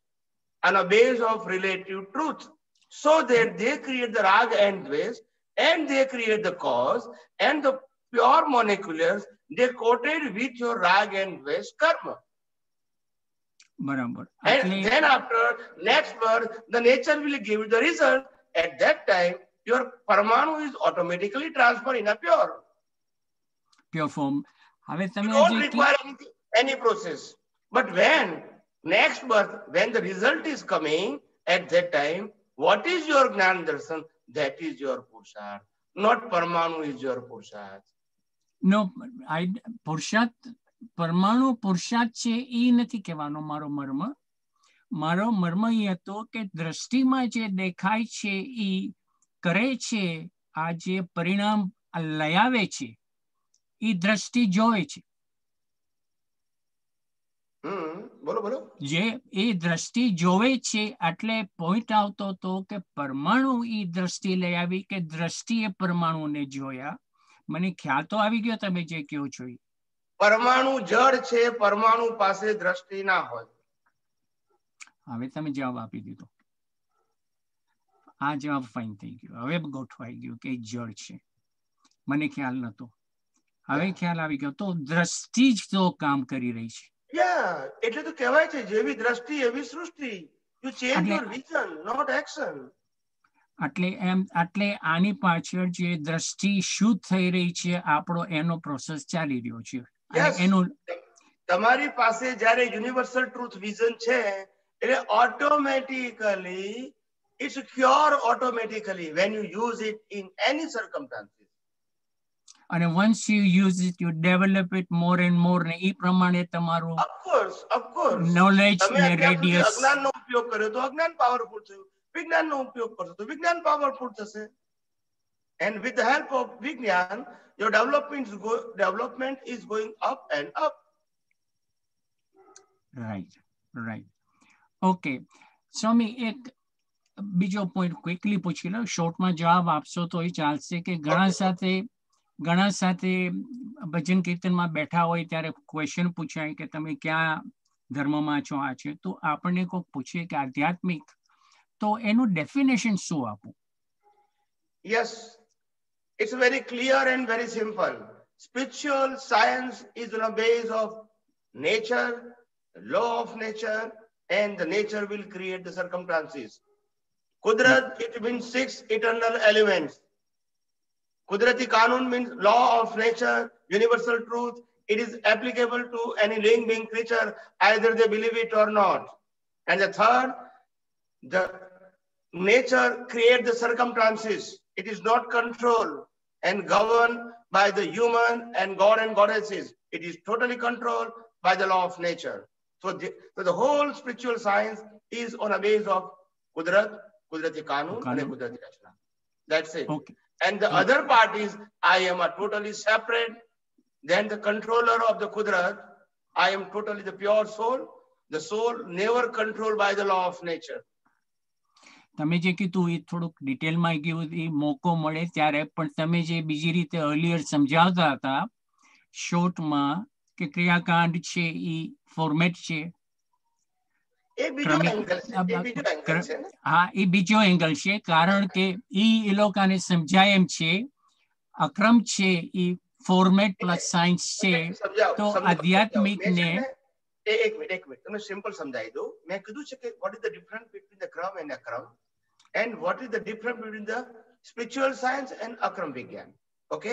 on a base of relative truth so that they create the rag and dvesh and they create the cause and the pure moleculars they coated with your rag and dvesh karma બરાબર and એટલે then after next birth the nature will give you the result at that time your parmanu is automatically transferred in a pure form હવે તમે જે require any, process but when next birth when the result is coming at that time what is your gnan darshan that is your purushart not parmanu is your purushart no i પુરુષાર્થ પરમાણુ પુરુષાર્થ છે એ નથી કહેવાનો મારો મર્મ મારો મર્મ એ હતો કે દ્રષ્ટિમાં જે દેખાય છે એ કરે છે આ જે પરિણામ લયાવે છે એ દ્રષ્ટિ જોવે છે. બોલો બોલો. જે એ દ્રષ્ટિ જોવે છે એટલે પોઈન્ટ આવતો હતો કે પરમાણુ એ દ્રષ્ટિ લઈ આવી કે દ્રષ્ટિએ પરમાણુને જોયા. મને ખ્યાલ તો આવી ગયો તમે જે કહો છો પરમાણુ જળ છે પરમાણુ પાસે દ્રષ્ટિ ના હોય. હવે તમે જવાબ આપી દીધો. આ જવાબ ફાઇન થઈ ગયો. હવે ગોઠવાઈ ગયું કે જળ છે. મને ખ્યાલ નતો. હવે ખ્યાલ આવી ગયો. તો દ્રષ્ટિ જ તો કામ કરી રહી છે. એટલે તો કહેવાય છે જેવી દ્રષ્ટિ એવી સૃષ્ટિ. You change your vision not action એટલે એમ એટલે આની પાછળ જે દ્રષ્ટિ શું થઈ રહી છે આપણો એનો પ્રોસેસ ચાલી રહ્યો છે. એનું તમારી પાસે જ્યારે યુનિવર્સલ ટ્રુથ વિઝન છે એટલે automatically it's cure automatically when you use it in any circumstances અને once you use it you develop it more and more ને એ પ્રમાણે તમારું of course of course knowledge ને રેડિયસ અજ્ઞાનનો ઉપયોગ કર્યો તો અજ્ઞાન પાવરફુલ થયું. વિજ્ઞાનનો ઉપયોગ કરશો તો વિજ્ઞાન પાવરફુલ થશે. એન્ડ વિથ હેલ્પ ઓફ વિજ્ઞાન vignan development development is going up and up right right okay સ્વામી એક બીજો પોઈન્ટ ક્વિકલી પૂછી લો શોર્ટમાં જવાબ આપશો તો એ ચાલશે કે ઘણા સાથે ઘણા સાથે ભજન કીર્તનમાં બેઠા હોય ત્યારે ક્વેશ્ચન પૂછાય કે તમે ક્યાં ધર્મમાં છો આ છે તો આપણને કોઈ પૂછે કે આધ્યાત્મિક તો એનું ડેફિનેશન શું આપવું it's very clear and very simple spiritual science is on a base of nature law of nature and the nature will create the circumstances kudrat it means six eternal elements kudrati kanun means law of nature universal truth. It is applicable to any living being creature either they believe it or not. And the third the nature create the circumstances. It is not controlled and governed by the human and god and goddesses. It is totally controlled by the law of nature. So the, so the whole spiritual science is on a base of kudrat kudrati kanun and Kanun. kudrati rachna. That's it. Okay and the other part is i am a totally separate then the controller of the kudrat i am totally the pure soul the soul never controlled by the law of nature તમે જે કીધું એ થોડુંક ડિટેલમાં કીધું એ મોકો મળે ત્યારે પણ તમે જે બીજી રીતે અર્લિયર સમજાવતા હતા શોર્ટમાં કે ક્રિયાકાંડ છે એ ફોર્મેટ છે એ બીજો ક્રમિક- એંગલ છે એ બીજો એંગલ ક્ર- છે ને? હા એ બીજો એંગલ છે કારણ કે ઈ એ લોકોને સમજાય એમ છે અક્રમ છે એ ફોર્મેટ પ્લસ સાયન્સ છે સમજાવો, તો સમજાવો, આધ્યાત્મિક સમજાવો. મેં ને છે ને, એ- એક મિનિટ એક મિનિટ તમને સિમ્પલ સમજાવી દઉં. મેં કીધું છે કે what is the difference between the ક્રમ and Akram? And what is the difference between the spiritual science and અક્રમ વિજ્ઞાન? Okay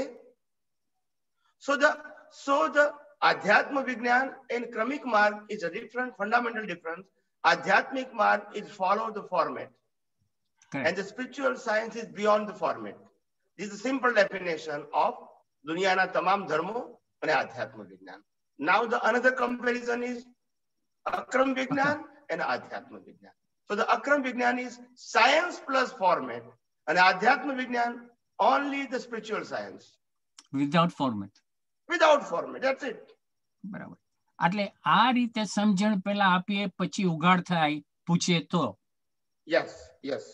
so the so the આધ્યાત્મ વિજ્ઞાન એન્ડ ક્રમિક માર્ગ is a different fundamental difference આધ્યાત્મિક mark is follow the format. Okay. and the spiritual science is beyond the format. This is a simple definition of દુનિયાના તમામ ધર્મો અને આધ્યાત્મ વિજ્ઞાન now the another comparison is akram વિજ્ઞાન and adhyatma vignan so the akram vignan is science plus format and adhyatma vignan only the spiritual science without format without format that's it બરાબર એટલે આ રીતે સમજણ પહેલા આપીએ પછી ઉઘાડ થાય પૂછે તો. યસ યસ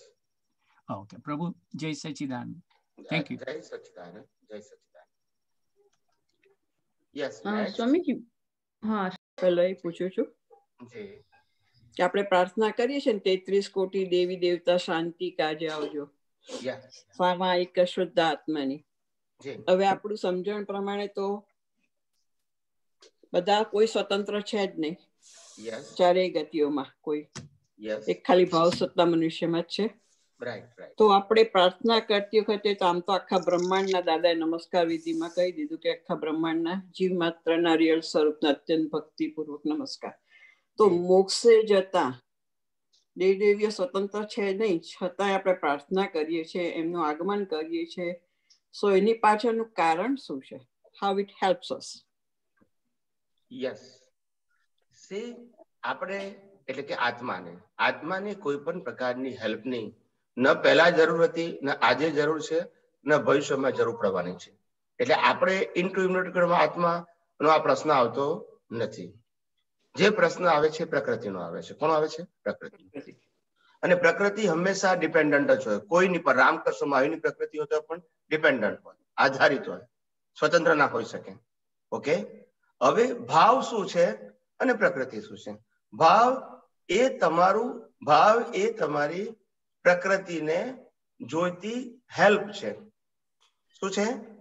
ઓકે પ્રભુ જય સચિદાન થેન્ક યુ જય સચિદાન જય સચિદાન યસ સ્વામીજી. હા પહેલા એ પૂછું છું. જી. કે આપણે પ્રાર્થના કરીએ છીએ ને તેત્રીસ કોટી દેવી દેવતા શાંતિ કાજે આવજો. સામા એક શુદ્ધ આત્માની. હવે આપણું સમજણ પ્રમાણે તો બધા કોઈ સ્વતંત્ર છે જ નહીં. ચારેય ગતિઓમાં કોઈ. એક ખાલી ભાવ સત્તા મનુષ્યમાં જ છે. તો આપણે પ્રાર્થના કરતી વખતે તો આમ તો આખા બ્રહ્માંડના દાદાએ નમસ્કાર વિધિમાં કહી દીધું કે આખા બ્રહ્માંડના જીવ માત્રના રિયલ સ્વરૂપના અત્યંત ભક્તિપૂર્વક નમસ્કાર. તો મોક્ષે જતા દેવદેવીઓ સ્વતંત્ર છે નહીં છતાંય આપણે પ્રાર્થના કરીએ છીએ એમનું આગમન કરીએ છીએ. સો એની પાછળનું કારણ શું છે? How it helps us yes say આપણે, એટલે કે આત્માને આત્માને કોઈ પણ પ્રકારની હેલ્પની ન પહેલા જરૂર હતી, ન આજે જરૂર છે, ન ભવિષ્યમાં જરૂર પડવાની છે. એટલે આપણે ઇન્ટુ ઇમ્યુનિટીમાં આત્માનો આ પ્રશ્ન આવતો નથી. જે પ્રશ્ન આવે છે પ્રકૃતિનો આવે છે. કોણ આવે છે? પ્રકૃતિ. અને પ્રકૃતિ હંમેશા ડિપેન્ડન્ટ જ હોય. કોઈની પર, રામકૃષ્ણ મહાવીરની પ્રકૃતિ હોય તો પણ ડિપેન્ડન્ટ હોય, આધારિત હોય. સ્વતંત્ર ના હોઈ શકે. ઓકે હવે ભાવ શું છે અને પ્રકૃતિ શું છે? ભાવ એ તમારું, ભાવ એ તમારી પ્રકૃતિને જોઈતી હેલ્પ છે. શું છે?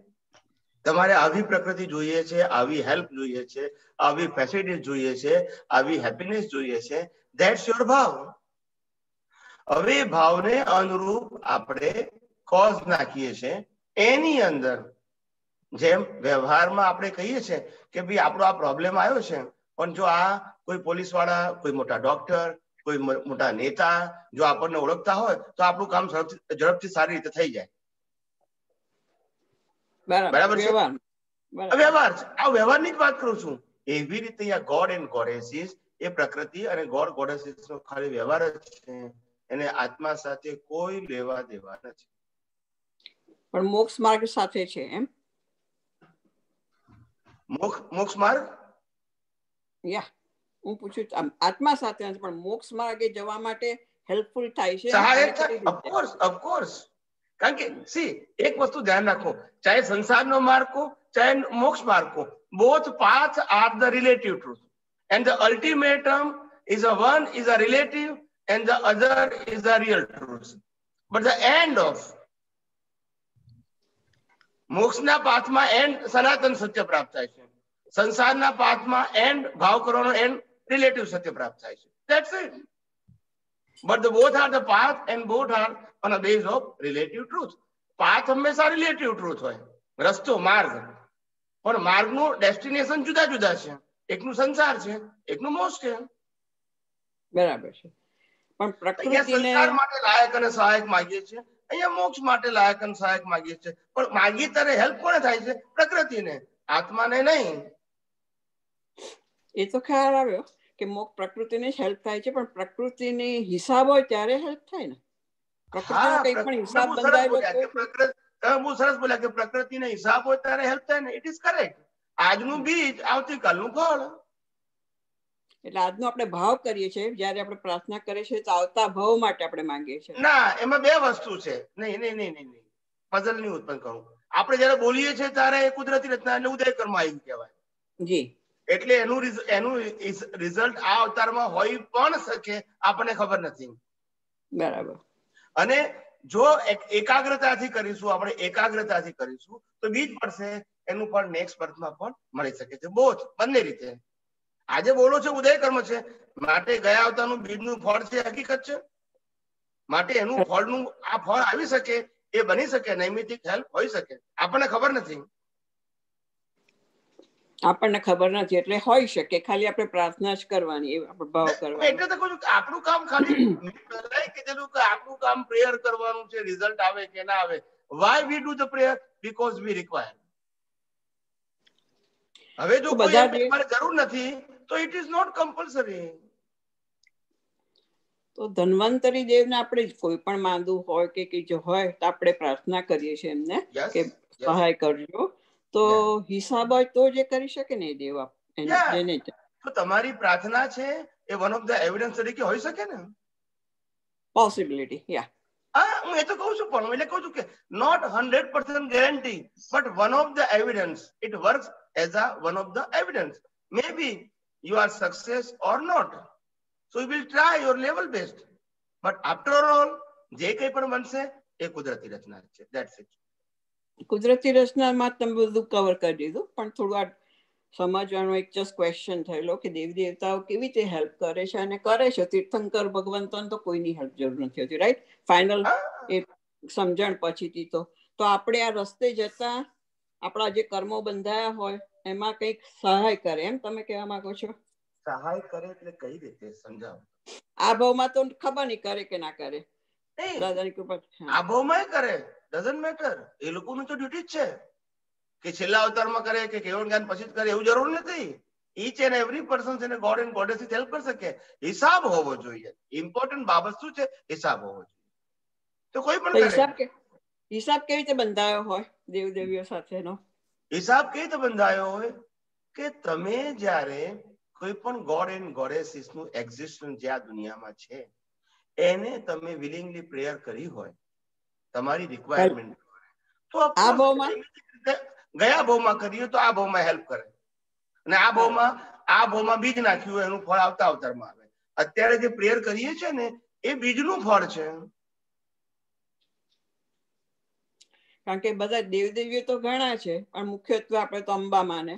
તમારે આવી પ્રકૃતિ જોઈએ છે, આવી હેલ્પ જોઈએ છે, આવી ફેસિલિટી જોઈએ છે, આવી હેપીનેસ જોઈએ છે. ધેટ્સ યોર ભાવ. હવે ભાવને અનુરૂપ આપણે કોઝ નાખીએ છીએ. એની અંદર જેમ વ્યવહારમાં આપણે કહીએ છીએ કે ભાઈ આપણો આ પ્રોબ્લેમ આવ્યો છે પણ જો આ કોઈ પોલીસવાળા કોઈ મોટા ડોક્ટર કોઈ મોટા નેતા જો આપણને ઓળખતા હોય તો આપણું કામ ઝડપથી સારી રીતે થઈ જાય. બરાબર છે? વ્યવહાર. આ આ વ્યવહારની જ વાત કરું છું. એવી રીતે અહીંયા ગોડ એન્ડ ગોડેસીસ એ પ્રકૃતિ અને ગોડ ગોડેસીસ નો ખાલી વ્યવહાર જ છે. એને આત્મા સાથે કોઈ લેવા દેવા નથી. પણ મોક્ષ માર્ગ સાથે છે એમ? મોક્ષ માર્ગ યા હું પૂછું છું, આમ આત્મા સાથે પણ મોક્ષ માર્ગે જવા માટે હેલ્પફુલ થાય છે સહાયક થાય ઓફકોર્સ ઓફકોર્સ કારણ કે સી એક વસ્તુ ધ્યાન રાખો ચાહે સંસારનો માર્ગ હો ચાહે મોક્ષ માર્ગ હો both paths are the relative truth and the ultimatum is a one is a relative and the other is the real truth but the end of મોક્ષના પાથમાં એન્ડ સનાતન સત્ય પ્રાપ્ત થાય છે. સંસારના પાથમાં એન્ડ ભાવ કરવાનો એન્ડ રિલેટિવ સત્ય પ્રાપ્ત થાય છે. That's it but the both are the path and both are on a base of relative truth path હંમેશા રિલેટિવ ટ્રુથ હોય. રસ્તો માર્ગ. પણ માર્ગનું ડેસ્ટિનેશન જુદા જુદા છે. એકનું સંસાર છે એકનું મોક્ષ છે. બરાબર છે. પણ પ્રકૃતિને સંસાર માટે લાયક અને સહાયક માંગીએ છીએ અહીંયા મોક્ષ માટે લાયક અને સહાયક માગીએ છીએ. પણ માગીએ ત્યારે હેલ્પ કોને થાય છે? પ્રકૃતિને. આત્માને નહીં. એ તો ખ્યાલ આવ્યો કે મોક્ષ પ્રકૃતિને જ હેલ્પ થાય છે પણ પ્રકૃતિની હિસાબ હોય ત્યારે હેલ્પ થાય ને? પ્રકૃતિનો કંઈ પણ પ્રકૃતિ હિસાબ બંધાયેલો પ્રકૃતિ તમે બહુ સરસ બોલ્યા કે પ્રકૃતિને હિસાબ હોય ત્યારે હેલ્પ થાય ને? ઇટ ઇઝ કરેક્ટ આજનું બીજ આવતીકાલનું ફળ. એટલે આજનો આપણે ભાવ કરીએ છીએ જ્યારે આપણે પ્રાર્થના કરીએ છીએ તો આવતા ભાવ માટે આપણે માંગીએ છીએ. ના એમાં બે વસ્તુ છે. નહીં નહીં નહીં નહીં પઝલ નહીં ઉત્પન્ન કરું. આપણે જયારે બોલીએ છીએ ત્યારે એ કુદરતી રચના એટલે ઉદય કર્મ આવ્યું કહેવાય. જી. એટલે એનું એનું રિઝલ્ટ આ અવતારમાં હોય પણ શકે આપણને ખબર નથી. બરાબર. અને જો એકાગ્રતાથી કરીશું આપણે એકાગ્રતાથી કરીશું તો બીજ પડશે. એનું પણ નેક્સ્ટ બર્થમાં પણ મળી શકે છે. બોથ બંને રીતે. આજે બોલો છે ઉદય કર્મ છે. માટે ગયા આવતાનું બીજનું ફળ છે હકીકત છે? માટે એનું ફળનું આ ફળ આવી શકે એ બની શકે નૈમિતિક હેલ્પ હોઈ શકે. આપણને ખબર નથી. આપણને ખબર નથી એટલે હોઈ શકે. ખાલી આપણે પ્રાર્થના જ કરવાની આપણે ભાવ કરવાનો એટલે તો કહું કે આપણું કામ ખાલી પહેલાય કીધેલું કે આપણું કામ પ્રેયર કરવાનું છે રિઝલ્ટ આવે કે ના આવે. Why we do the prayer because we require હવે જો કોઈ બધા જરૂર નથી તો ઇટ ઇઝ નોટ કમ્પલસરી તો ધન્વંતરી દેવને આપણે કોઈ પણ માંદું હોય કે કંઈ જો હોય તો આપણે પ્રાર્થના કરીએ છીએ એમને કે સહાય કરજો. તો હિસાબ હોય તો જે કરી શકે ને દેવ એને- તો તમારી પ્રાર્થના છે એ વન ઓફ ધ એવિડન્સ તરીકે હોઈ શકે ને? પોસિબિલિટી યા હા હું એ તો કહું છું પણ એટલે કહું છું કે not hundred percent guarantee but one of the evidence it work as a one of the evidence may be you are success or not. So you will try your level best. But after all જે કંઈ પણ બનશે એ કુદરતી રચના છે. દેટ્સ ઇટ કુદરતી રચનામાં તમે બધું કવર કરી દીધું. પણ થોડું આ સમજવાનો એક જસ્ટ ક્વેશ્ચન થયેલો કે દેવી દેવતાઓ કેવી રીતે હેલ્પ કરે છે અને કરે છે? તીર્થંકર ભગવંતોને તો કોઈની હેલ્પ જરૂર નથી હોતી રાઈટ ફાઇનલ એ સમજણ પછીથી તો. તો આપણે આ રસ્તે જતા આપણા જે કર્મો બંધાયા હોય એમાં કંઈક સહાય કરે એમ તમે કહેવા માંગો છો? સહાય કરે એટલે કઈ રીતે? સમજાવો. આ ભાવમાં તો ખબર નહીં કરે કે ના કરે. દાદાની કૃપા આ ભાવમાં કરે. ડઝન્ટ મેટર એ લોકોની તો ડ્યુટી જ છે કે છેલ્લા અવતારમાં કરે કે કેવળ જ્ઞાન પછી જ કરે એવું જરૂર નથી. ઈચ એન્ડ એવરી પર્સન છે ને ગોડ એન્ડ ગોડેસ હેલ્પ કરી શકે. હિસાબ હોવો જોઈએ. ઇમ્પોર્ટન્ટ બાબત શું છે? હિસાબ હોવો જોઈએ. તો કોઈ પણ હિસાબ હિસાબ કેવી રીતે બંધાયો હોય દેવ દેવીઓ સાથેનો? હિસાબ કઈ રીતે બંધાયો હોય કે તમે જ્યારે કોઈ પણ ગોડ એન્ડ ગોડેસીસનું એક્ઝિસ્ટન્સ જે આ દુનિયામાં છે એને તમે વિલિંગલી પ્રેયર કરી હોય તમારી રિક્વાયરમેન્ટ તો આ ભાવમાં? ગયા ભાવમાં કરીએ તો આ ભાવમાં હેલ્પ કરે. અને આ ભાવમાં આ ભાવમાં બીજ નાખ્યું હોય એનું ફળ આવતા અવતારમાં આવે. અત્યારે જે પ્રેયર કરીએ છીએ ને એ બીજનું ફળ છે. કારણ કે બધા દેવ દેવીઓ તો ઘણા છે પણ મુખ્યત્વે આપણે તો અંબામાં ને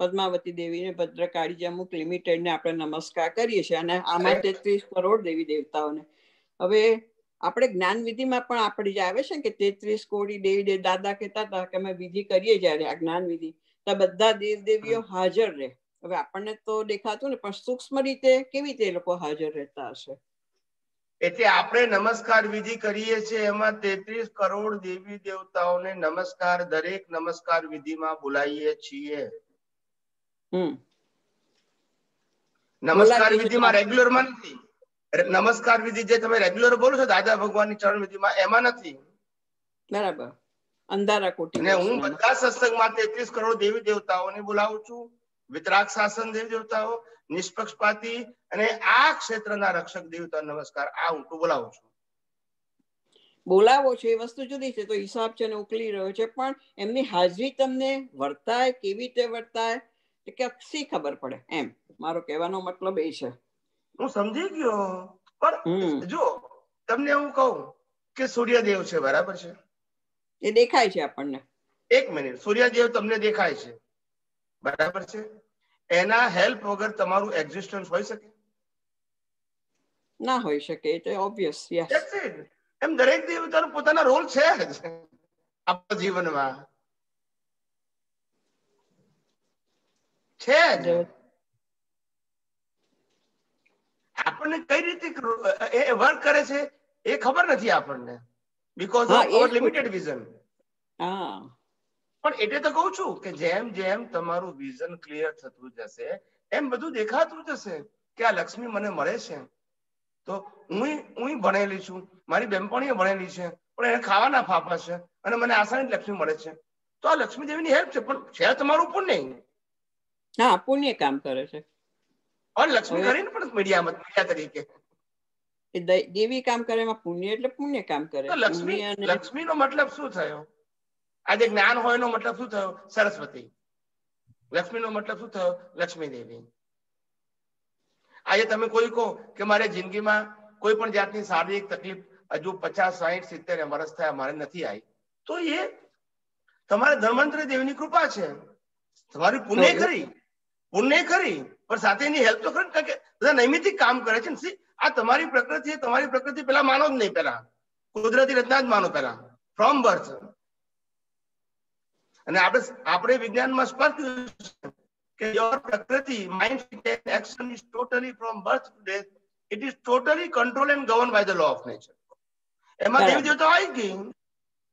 પદ્માવતી દેવીને ભદ્રકાળી જે અમુક લિમિટેડ ને આપણે નમસ્કાર કરીએ છીએ અને આમાં તેત્રીસ કરોડ દેવી દેવતાઓને. હવે આપણે જ્ઞાન વિધિમાં પણ આપણે જે આવે છે ને કે તેત્રીસ કોડી દેવી દેવ દાદા કહેતા હતા કે અમે વિધિ કરીએ જ્યારે આ જ્ઞાન વિધિ તો બધા દેવ દેવીઓ હાજર રહે. હવે આપણને તો દેખાતું ને પણ સૂક્ષ્મ રીતે કેવી રીતે એ લોકો હાજર રહેતા હશે? એટલે આપણે નમસ્કાર વિધિ કરીએ છીએ. એમાં તેત્રીસ કરોડ દેવી દેવતાઓને નમસ્કાર દરેક નમસ્કાર વિધિમાં બોલાઈએ છીએ. નમસ્કાર વિધિમાં રેગ્યુલર રેગ્યુલરમાં નથી. નમસ્કાર વિધિ જે તમે રેગ્યુલર બોલો છો દાદા ભગવાનની ચરણ વિધિમાં એમાં નથી. બરાબર. અંધારા કોટી હું બધા સત્સંગમાં તેત્રીસ કરોડ દેવી દેવતાઓને બોલાવું છું. વિતરાગ શાસન દેવ દેવતાઓ નિષ્પક્ષપાતી અને આ ક્ષેત્રના રક્ષક દેવતા નમસ્કાર આ હું તો બોલાવું છું. બોલાવો છો એ વસ્તુ જુદી છે તો હિસાબ છે ને ઉકલી રહ્યો છે પણ એમની હાજરી તમને વર્તાય કેવી રીતે વર્તાય કે શી ખબર પડે એમ. મારો કહેવાનો મતલબ એ છે. હું સમજી ગયો પણ જો તમને હું કહું કે સૂર્યદેવ છે બરાબર છે? એ દેખાય છે આપણને. એક મિનિટ સૂર્યદેવ તમને દેખાય છે. બરાબર છે? એના હેલ્પ વગર તમારું એક્ઝિસ્ટન્સ હોઈ શકે? ના હોઈ શકે એ તો ઓબ્વિયસ યસ એમ દરેક દેવતાનો પોતાના રોલ છે જ. આપણા જીવનમાં. છે જ. આપણને કઈ રીતે એ વર્ક કરે છે એ ખબર નથી આપણને. બીકોઝ ઓફ લિમિટેડ વિઝન હા. પણ એટલે તો કહું છું કે જેમ જેમ તમારું વિઝન ક્લિયર થતું જશે એમ બધું દેખાતું જશે કે આ લક્ષ્મી મને મળે છે. તો હું હું ભણેલી છું મારી બેનપણીએ ભણેલી છે પણ એને ખાવાના ફાફા છે અને મને આસાની લક્ષ્મી મળે છે. તો આ લક્ષ્મી દેવીની હેલ્પ છે પણ છે તમારું પુણ્ય હા પુણ્ય કામ કરે છે. પણ લક્ષ્મી કરીને પણ મીડિયામાં મીડિયા તરીકે. દેવી કામ કરે એમાં પુણ્ય એટલે પુણ્ય કામ કરે. લક્ષ્મી લક્ષ્મી નો મતલબ શું થયો? આજે જ્ઞાન હોય નો મતલબ શું થયો? સરસ્વતી. લક્ષ્મી નો મતલબ શું થયો? લક્ષ્મી દેવી આજે તમે કોઈ કહો કે મારે જિંદગીમાં કોઈ પણ જાતની શારીરિક તકલીફ હજુ પચાસ સાહીઠ સિત્તેર વર્ષ થયા મારે નથી આવી. તો એ તમારે ધન્વંતરી દેવીની કૃપા છે. તમારી પુણ્ય કરી પુણ્ય કરી પણ સાથે એની હેલ્પ તો ખરી કે બધા નૈમિતિક કામ કરે છે ને આ તમારી પ્રકૃતિ તમારી પ્રકૃતિ પેલા માનો જ નહીં પેલા કુદરતી રચના જ માનો પેલા ફ્રોમ બર્થ અને આપણે આપણે વિજ્ઞાનમાં સ્પષ્ટ કે યોર પ્રકૃતિ mind action is totally from birth to death it is totally control and govern by the law of nature એમાં. દેવી દેવતાઓ આવી ગઈ.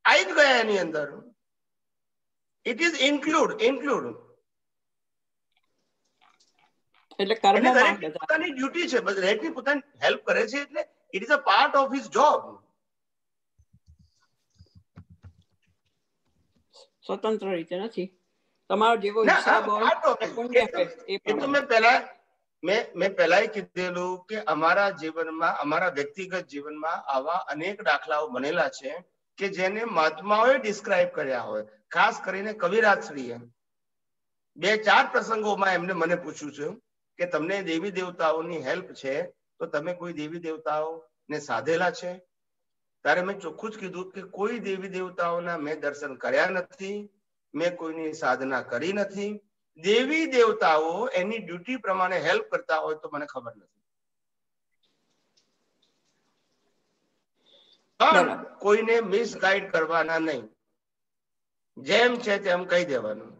આવી જ ગયા એની અંદર. ઇટ ઇઝ ઇન્ક્લુડ ઇન્ક્લુડ એટલે બધા પોતાની ડ્યુટી છે. દરેકની પોતાની હેલ્પ કરે છે એટલે it is a part of his job સ્વતંત્ર રીતે નથી. તમારો જેવો હિસાબ હોય એ તો- મેં પહેલા મેં મેં પહેલા કીધેલું કે અમારા જીવનમાં અમારા વ્યક્તિગત જીવનમાં આવા અનેક દાખલાઓ બનેલા છે કે જેને મહાત્માઓએ ડિસ્ક્રાઇબ કર્યા હોય. ખાસ કરીને કવિરાજશ્રીએ. બે ચાર પ્રસંગોમાં એમને મને પૂછ્યું છે કે તમને દેવી દેવતાઓની હેલ્પ છે તો તમે કોઈ દેવી દેવતાઓને સાધેલા છે? ત્યારે મેં ચોખ્ખું જ કીધું કે કોઈ દેવી દેવતાઓના મેં દર્શન કર્યા નથી મેં કોઈની સાધના કરી નથી. દેવી દેવતાઓ એની ડ્યુટી પ્રમાણે હેલ્પ કરતા હોય તો મને ખબર નથી. કોઈને મિસગાઈડ કરવાના નહીં. જેમ છે તેમ કહી દેવાનું.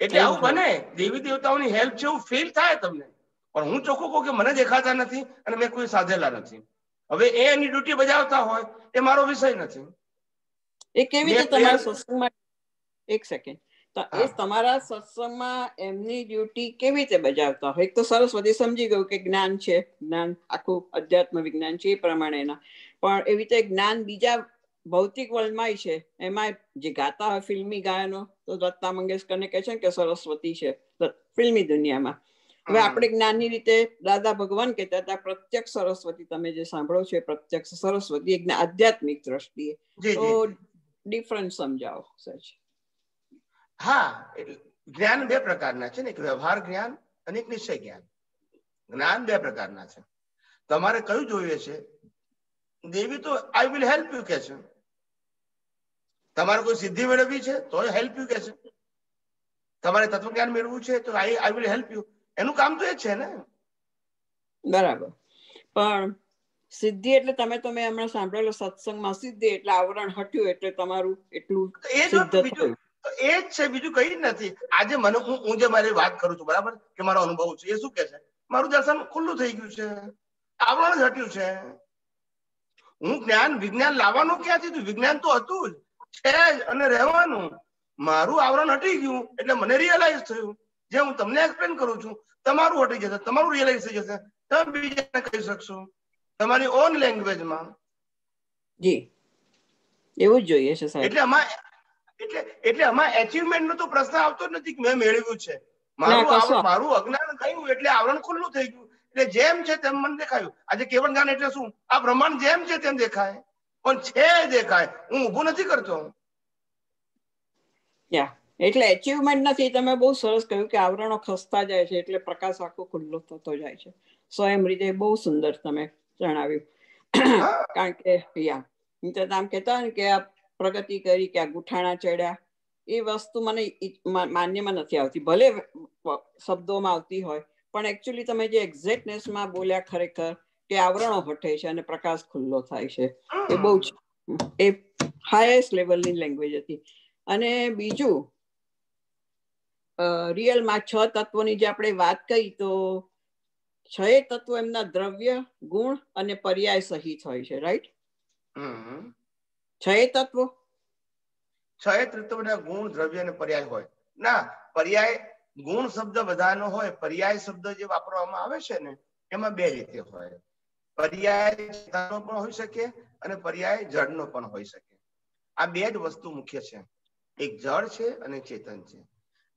એટલે આવું બને. દેવી દેવતાઓની હેલ્પ છે એવું ફીલ થાય તમને. પણ હું ચોખ્ખું કહું કે મને દેખાતા નથી અને મેં કોઈ સાધેલા નથી. હવે એ એની ડ્યુટી બજાવતા હોય એ મારો વિષય નથી. એ કેવી રીતે તમારા સત્સંગમાં એક સેકન્ડ તો એ તમારા સત્સંગમાં એમની ડ્યુટી કેવી રીતે બજાવતા હોય? એક તો સરસ્વતી સમજી ગયું કે જ્ઞાન છે. જ્ઞાન આખું અધ્યાત્મ વિજ્ઞાન છે એ પ્રમાણેના. પણ એવી રીતે જ્ઞાન બીજા ભૌતિક વર્લ્ડમાં છે. એમાં જે ગાતા હોય ફિલ્મી ગાયનો તો લતા મંગેશકરને કહે છે ને કે સરસ્વતી છે. ફિલ્મી દુનિયામાં. હવે આપણે જ્ઞાનની રીતે દાદા ભગવાન કહેતા હતા પ્રત્યક્ષ સરસ્વતી તમે જે સાંભળો છો એ પ્રત્યક્ષ સરસ્વતી એક આધ્યાત્મિક દ્રષ્ટિએ. તો ડિફરન્સ સમજાવો સચ હા જ્ઞાન બે પ્રકારના છે ને એક વ્યવહાર જ્ઞાન અને એક નિશ્ચય જ્ઞાન. જ્ઞાન બે પ્રકારના છે. તમારે કયું જોઈએ છે? દેવી તો આઈ વિલ હેલ્પ યુ કે છે. તમારે કોઈ સિદ્ધિ મેળવવી છે તો હેલ્પ યુ કે છે. તમારે તત્વજ્ઞાન મેળવવું છે તો I I will help you એનું કામ તો એ છે ને. બરાબર. પણ સિદ્ધિ એટલે તમે તમે હમણાં સાંભળેલો સત્સંગમાં સિદ્ધિ એટલે આવરણ હટ્યું એટલે તમારું એટલું એ જ બીજું તો એ જ છે બીજું કઈ નથી. આજે મને હું હું જે મારી વાત કરું છું બરાબર? કે મારો અનુભવ છે એ શું કે છે? મારું દર્શન ખુલ્લું થઈ ગયું છે. આવરણ જ હટ્યું છે. હું જ્ઞાન વિજ્ઞાન લાવવાનું ક્યાંથી હતું વિજ્ઞાન તો હતું જ. છે જ અને રહેવાનું. મારું આવરણ હટી ગયું એટલે મને રિયલાઇઝ થયું. જે હું તમને એક્સપ્લેન કરું છું તમારું હટી જશે તમારું રિયલાઇઝ થઈ જશે. તમે બીજાને કહી શકશો. તમારી ઓન લેંગ્વેજમાં જી. એવું જ જોઈએ છે સાહેબ. એટલે આમાં એટલે એટલે આમાં એચિવમેન્ટ નો તો પ્રશ્ન આવતો જ નથી કે મેં મેળવ્યું છે. મારું મારું અજ્ઞાન ગયું એટલે આવરણ ખુલ્લું થઈ ગયું. એટલે જેમ છે તેમ મને દેખાયું. આજે કેવળ જ્ઞાન એટલે શું? આ બ્રહ્માંડ જેમ છે તેમ દેખાય. પણ છે દેખાય. હું ઊભું નથી કરતો. યા. એટલે એચિવમેન્ટ નથી તમે બહુ સરસ કહ્યું કે આવરણો ખસતા જાય છે એટલે પ્રકાશ આખો ખુલ્લો થતો જાય છે. સ્વયં રીતે બહુ સુંદર તમે જણાવ્યું. કારણ કે યા તો આમ કહેતા ને કે આ પ્રગતિ કરી કે આ ગુઠાણા ચડ્યા એ વસ્તુ મને માન્યમાં નથી આવતી. ભલે શબ્દોમાં આવતી હોય પણ એકચ્યુઅલી તમે જે એક્ઝેક્ટનેસમાં બોલ્યા ખરેખર કે આવરણો હટે છે અને પ્રકાશ ખુલ્લો થાય છે. એ બહુ જ એ હાઈએસ્ટ લેવલની લેંગ્વેજ હતી. અને બીજું રિયલમાં છ તત્વોની જે આપણે વાત કરી તો છ તત્વો એમના દ્રવ્ય ગુણ અને પર્યાય સહિત હોય છે રાઈટ. છ તત્વો? છ તત્વના ગુણ દ્રવ્ય અને પર્યાય હોય. ના પર્યાય ગુણ શબ્દ બધાનો હોય પર્યાય શબ્દ જે વાપરવામાં આવે છે ને એમાં બે રીતે હોય. પર્યાય પણ હોઈ શકે અને પર્યાય જળનો પણ હોઈ શકે. આ બે જ વસ્તુ મુખ્ય છે. એક જળ છે અને ચેતન છે.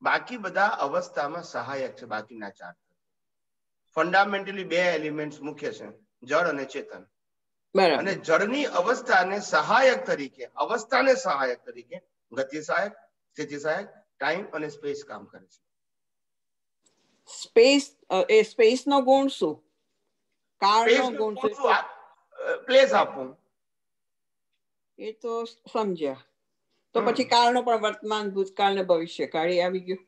બાકી બધા અવસ્થામાં સહાયક છે બાકીના ચાર. ફંડામેન્ટલી બે એલિમેન્ટ્સ મુખ્ય છે જળ અને ચેતન. અને જળની અવસ્થાને સહાયક તરીકે અવસ્થાને સહાયક તરીકે ગતિ સહાયક સ્થિતિ સહાયક ટાઈમ અને સ્પેસ કામ કરે છે. સ્પેસ એ સ્પેસ નો ગુણ શું? કાળનો ગુણ શું? પ્લેસ આપવું. એ તો સમજ્યા. તો પછી કાળનો પણ વર્તમાન ભૂતકાળ ને ભવિષ્ય કાળી આવી ગયું.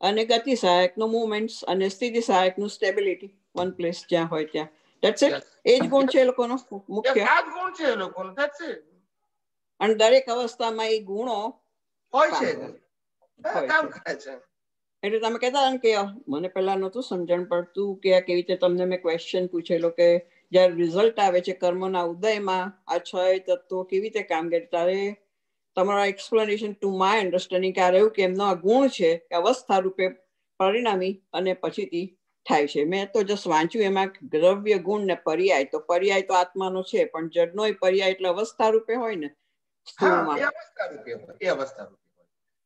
અને ગતિ સહાયકનું મુવમેન્ટ અને સ્થિતિ સહાયકનું સ્ટેબિલિટી વન પ્લેસ જ્યાં હોય ત્યાં. ધેટ્સ ઇટ એ જ ગુણ છે એ લોકોનો? મુખ્ય? આ ગુણ છે એ લોકોનો. ધેટ્સ ઇટ અને દરેક અવસ્થામાં એ ગુણો હોય છે. કામ કરે છે. એટલે તમે કહેતા હતા ને કે મને પહેલા નહોતું સમજણ પડતું કે આ કેવી રીતે તમને મેં ક્વેશ્ચન પૂછેલો કે જ્યારે રિઝલ્ટ આવે છે કર્મના ઉદયમાં આ છ તત્વો કેવી રીતે કામ કરે? ત્યારે તમારો એક્સપ્લેનેશન ટુ માય અન્ડરસ્ટેન્ડિંગ કે આ રહ્યું કે એમનો આ ગુણ છે કે અવસ્થા રૂપે પરિણામી અને પછીથી થાય છે. મેં તો જસ્ટ વાંચ્યું એમાં દ્રવ્ય ગુણ ને પર્યાય તો પર્યાય તો આત્માનો છે પણ જડનો પર્યાય એટલે અવસ્થા રૂપે હોય ને?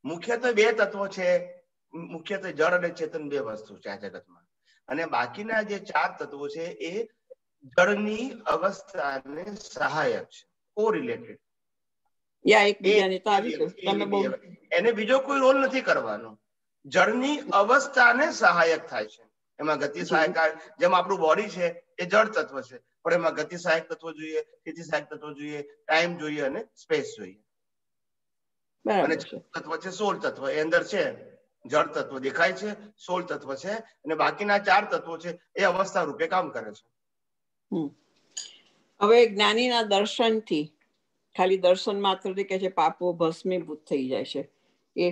મુખ્યત્વે બે તત્વો છે મુખ્યત્વે જળ અને ચેતન બે વસ્તુ છે આ જગતમાં. અને બાકીના જે ચાર તત્વો છે એ જળની અવસ્થાને સહાયક છે. કો રિલેટેડ યા એકબીજાને તો આવી તમે બહુ એને બીજો કોઈ રોલ નથી કરવાનો. જળની અવસ્થાને સહાયક થાય છે. એમાં ગતિ સહાયક જેમ આપણું બોડી છે એ જળ તત્વ છે. પણ એમાં ગતિ સહાયક તત્વો જોઈએ સ્થિતિ સહાયક તત્વો જોઈએ ટાઈમ જોઈએ અને સ્પેસ જોઈએ. અને તત્વ છે સોળ તત્વ. એ અંદર છે. જળ તત્વ દેખાય છે સોળ તત્વ છે. અને બાકીના ચાર તત્વો છે એ અવસ્થા રૂપે કામ કરે છે. હવે જ્ઞાનીના દર્શનથી ખાલી દર્શન માત્રથી કે છે પાપો ભસ્મીભૂત થઈ જાય છે. એ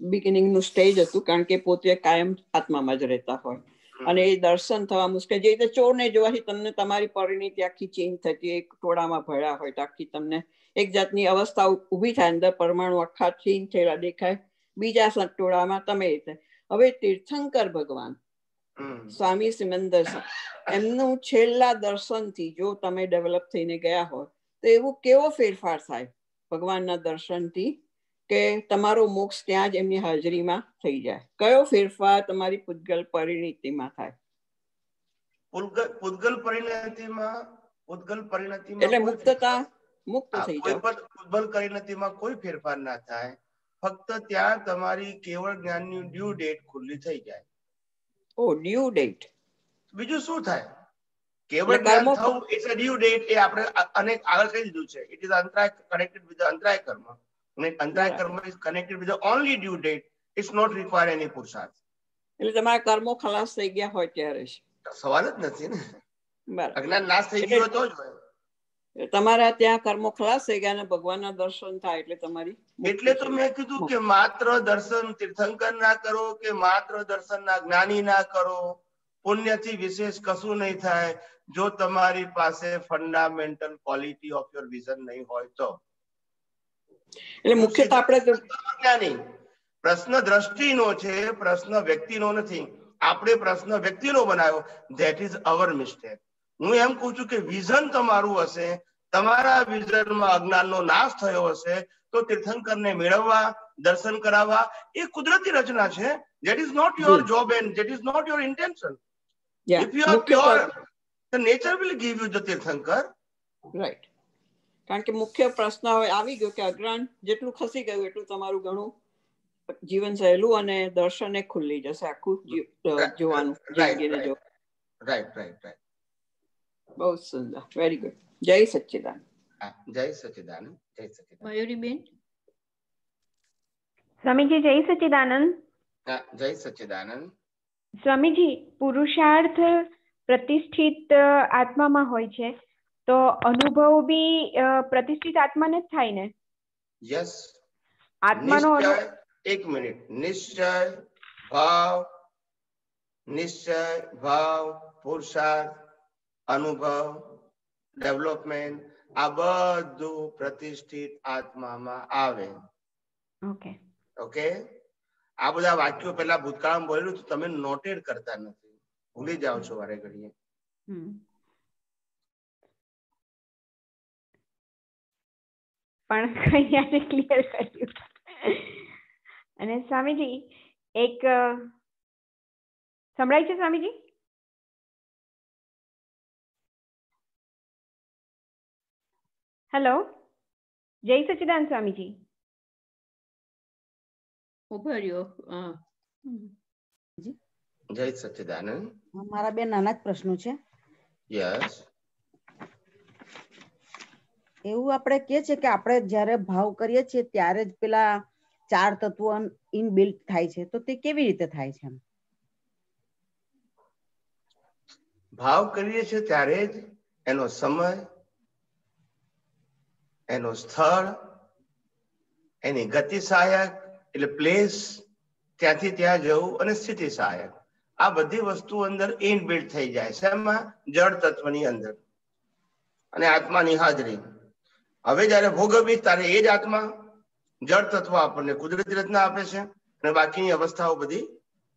બિગિનિંગનું સ્ટેજ હતું કારણ કે પોતે કાયમ આત્મામાં જ રહેતા હોય. અને એ દર્શન થવા મુશ્કેલ જે રીતે ચોરને જોવાથી તમને તમારી પરિણીતિ આખી ચેન્જ થતી એક ટોળામાં ભળ્યા હોય તો આખી તમને એક જાતની અવસ્થા ઊભી થાય અંદર પરમાણુ આખા ચેન્જ થયેલા દેખાય બીજા સ- ટોળામાં તમે રીતે હવે તીર્થંકર ભગવાન. સ્વામી સિમંદર એમનું છેલ્લા દર્શનથી જો તમે ડેવલપ થઈને ગયા હોય તો એવો કેવો ફેરફાર થાય ભગવાનના દર્શનથી કે તમારો મોક્ષ ત્યાં જ એમની હાજરીમાં થઈ જાય? કયો ફેરફાર તમારી પૂતગલ પરિણીતિમાં થાય? પૂતગલ પરિણતિમાં પૂતગલ પરિણતિમાં એટલે મુક્તતા મુક્ત થઈ જાય પૂતગલ પરિણતિમાં કોઈ ફેરફાર ના થાય. ફક્ત ત્યાં તમારી કેવળ જ્ઞાનની ડ્યુ ડેટ ખુલ્લી થઈ જાય. ઓ ડ્યુ ડેટ બીજું શું થાય? કેવળ થવું ઇટ્સ અ ડ્યુ ડેટ એ આપણે અને આગળ કહી દીધું છે. ઇટ ઇઝ અંતરાય કનેક્ટેડ વિથ અંતરાય કર્મ. અને અંતરાય કર્મ is connected with only due date it's not require any પુરુષાર્થ. એટલે તમારા કર્મો ખલાસ થઈ ગયા હોય ત્યારે સવાલ જ નથી ને. બરાબર. અજ્ઞાન નાશ થઈ ગયો તો જ હોય. તમારા ત્યાં કર્મો ખલાસ થઈ ગયા અને ભગવાનના દર્શન થાય એટલે તમારી એટલે તો મેં કીધું કે માત્ર દર્શન તીર્થંકર ના કરો કે માત્ર દર્શન ના જ્ઞાની ના કરો પુણ્યથી વિશેષ કશું નહીં થાય. જો તમારી પાસે fundamental quality of your vision નહીં હોય તો. એટલે મુખ્ય આપણે જ્ઞાની. પ્રશ્ન દ્રષ્ટિનો છે પ્રશ્ન વ્યક્તિનો નથી. આપણે પ્રશ્ન વ્યક્તિનો બનાવ્યો. ધેટ ઇઝ અવર મિસ્ટેક હું એમ કહું છું કે વિઝન તમારું હશે તમારા વિઝનમાં અજ્ઞાનનો નાશ થયો હશે તો તીર્થંકરને મેળવવા દર્શન કરાવવા એ કુદરતી રચના છે. That is not your job and that is not your intention if you are pure the nature will give you તીર્થંકર. રાઈટ કારણ કે મુખ્ય પ્રશ્ન હવે આવી ગયો કે અજ્ઞાન જેટલું ખસી ગયું એટલું તમારું ઘણું જીવન સહેલું અને દર્શને ખુલ્લી જશે આખું જોવાનું. જો. રાઈટ રાઈટ રાઈટ બહુ જ સુંદર વેરી ગુડ જય સચ્ચિદાન જય સચિદાનંદ જય સચિદાનંદ મયુરીબેન સ્વામીજી જય સચ્ચિદાનંદ હા, જય સચિદાનંદ સ્વામીજી પુરુષાર્થ પ્રતિષ્ઠિત અ, આત્મામાં હોય છે તો અનુભવ બી અ, પ્રતિષ્ઠિત આત્માને જ થાય ને યસ આત્માનો અનુ નિશ્ચય એક મિનિટ નિશ્ચય ભાવ નિશ્ચય ભાવ પુરુષાર્થ અનુભવ ડેવલપમેન્ટ આ બધું પ્રતિષ્ઠિત આત્મામાં આવે. ઓકે ઓકે આ બધા વાક્યો પેલા ભૂતકાળમાં બોલેલું તો તમે નોટેડ કરતા નથી. ભૂલી જાઓ છો વારે ઘડીએ. પણ અહીંયા ક્લિયર કર્યું. અને સ્વામીજી એક સંભળાય છે સ્વામીજી? હેલો જય સચિદાન સ્વામીજી ઊભા રહ્યો જય સચ્ચિદાનંદ મારા બે નાના જ પ્રશ્નો છે. યસ એવું આપણે કે છે કે આપણે જ્યારે ભાવ કરીએ છીએ ત્યારે જ પેલા ચાર તત્વો ઇનબિલ્ટ થાય છે. તો તે કેવી રીતે થાય છે ભાવ કરીએ છીએ ત્યારે જ એનો સમય એનો સ્થળ, એની ગતિ સહાયક એટલે પ્લેસ ત્યાંથી ત્યાં જવું અને સ્થિતિ સહાયક. આ બધી વસ્તુ અંદર ઇનબિલ્ટ થઈ જાય છે. એમાં જળ તત્વની અંદર. અને આત્માની હાજરી. હવે જયારે ભોગવવી ત્યારે એ જ આત્મા જળ તત્વ આપણને કુદરતી રચના આપે છે અને બાકીની અવસ્થાઓ બધી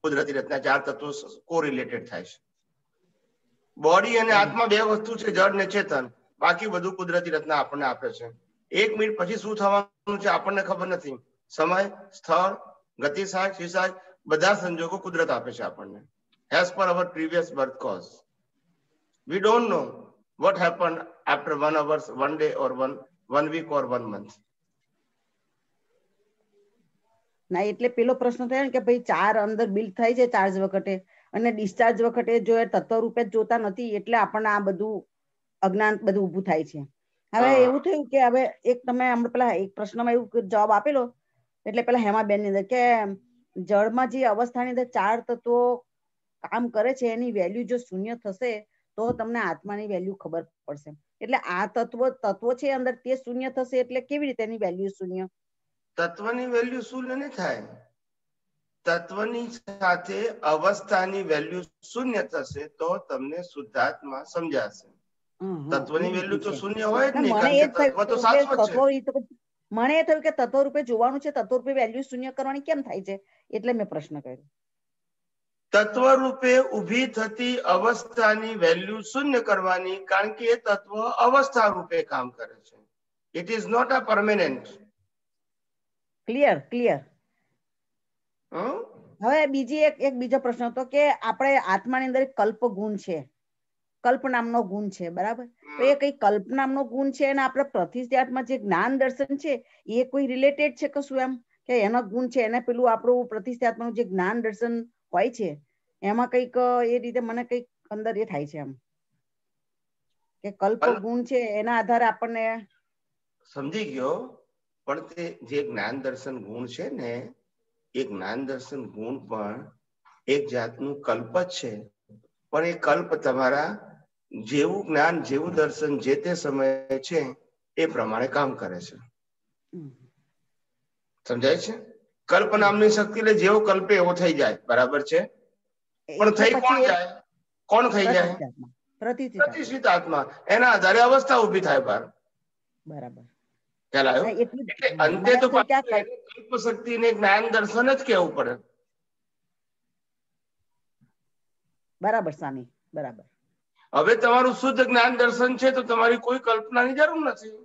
કુદરતી રચના, ચાર તત્વો કોરિલેટેડ થાય છે. બોડી અને આત્મા બે વસ્તુ છે, જળ ને ચેતન. બાકી બધું કુદરતી રચના આપણને આપે છે. એક મિનિટ પછી શું થવાનું છે આપણને ખબર નથી. સમય, સ્થળ ગતિ સહાય શિસાય બધા સંજોગો કુદરત આપે છે આપણને. As per our previous birth cause we don't know what happen after one hours one day or one one week or one month ના, એટલે પેલો પ્રશ્ન થયો ને કે ભાઈ ચાર અંદર બિલ્ડ થાય છે ચાર્જ વખતે. અને ડિસ્ચાર્જ વખતે જો એ તત્વ રૂપે જોતા નથી, એટલે આપણને આ બધું અજ્ઞાન બધું ઉભું થાય છે. હવે એવું થયું કે હવે એક તમે હમણાં પેલા એક પ્રશ્નમાં એવું જવાબ આપેલો એટલે પેલા હેમાબેનની અંદર કે જળમાં જે અવસ્થાની અંદર ચાર તત્વો કામ કરે છે એની વેલ્યુ જો શૂન્ય થશે તો તમને આત્માની વેલ્યુ ખબર પડશે. એટલે આ તત્વ તત્વો છે અંદર તે શૂન્ય થશે એટલે કેવી રીતે એની વેલ્યુ શૂન્ય? તત્વની વેલ્યુ શૂન્ય નહીં થાય. તત્વની સાથે અવસ્થાની વેલ્યુ શૂન્ય થશે તો તમને શુદ્ધાત્મા સમજાશે. તત્વની વેલ્યુ તો શૂન્ય હોય જ નહીં તત્વ તો છે. મને એ થયું કે તત્વ રૂપે જોવાનું છે તત્વ રૂપે વેલ્યુ શૂન્ય કરવાની કેમ થાય છે? એટલે મેં પ્રશ્ન કર્યો. તત્વ રૂપે ઊભી થતી અવસ્થાની વેલ્યુ શૂન્ય કરવાની કારણ કે એ તત્વ અવસ્થા રૂપે કામ કરે છે. It is not a permanent clear clear હવે બીજી એક એક બીજો પ્રશ્ન હતો કે આપણે આત્માની અંદર કલ્પ ગુણ છે. કલ્પ નામનો ગુણ છે બરાબર? તો એ કઈ કલ્પનામનો ગુણ છે અને આપણે પ્રતિષ્ઠાત્મા જે જ્ઞાન દર્શન છે એ કોઈ રિલેટેડ છે કશું એમ? કે એનો ગુણ છે એને પેલું આપણું પ્રતિષ્ઠાત્માનું જે જ્ઞાન દર્શન હોય છે એમાં કંઈક એ રીતે મને કંઈક અંદર એ થાય છે એમ. કે કલ્પ ગુણ છે એના આધારે આપણને સમજી ગયો પણ તે જે જ્ઞાન દર્શન ગુણ છે ને એ જ્ઞાન દર્શન ગુણ પણ એક જાતનું કલ્પ જ છે. પણ એ કલ્પ તમારા જેવું જ્ઞાન જેવું દર્શન જે તે સમયે છે એ પ્રમાણે કામ કરે છે. સમજાય છે? કલ્પ નામની શક્તિ એટલે જેવો કલ્પે એવો થઈ જાય. બરાબર છે? પણ થઈ કોણ જાય? કોણ થઈ જાય? પ્રતિષ્ઠિત આત્મા. એના આધારે અવસ્થા ઊભી થાય બહાર. બરાબર. ખ્યાલ આવ્યો? એટલું અંતે તો કલ્પ શક્તિ ને જ્ઞાન દર્શન જ કેવું પડે. બરાબર સ્વામી. બરાબર. હવે તમારું શુદ્ધ જ્ઞાન દર્શન છે તો તમારી કોઈ કલ્પનાની જરૂર નથી.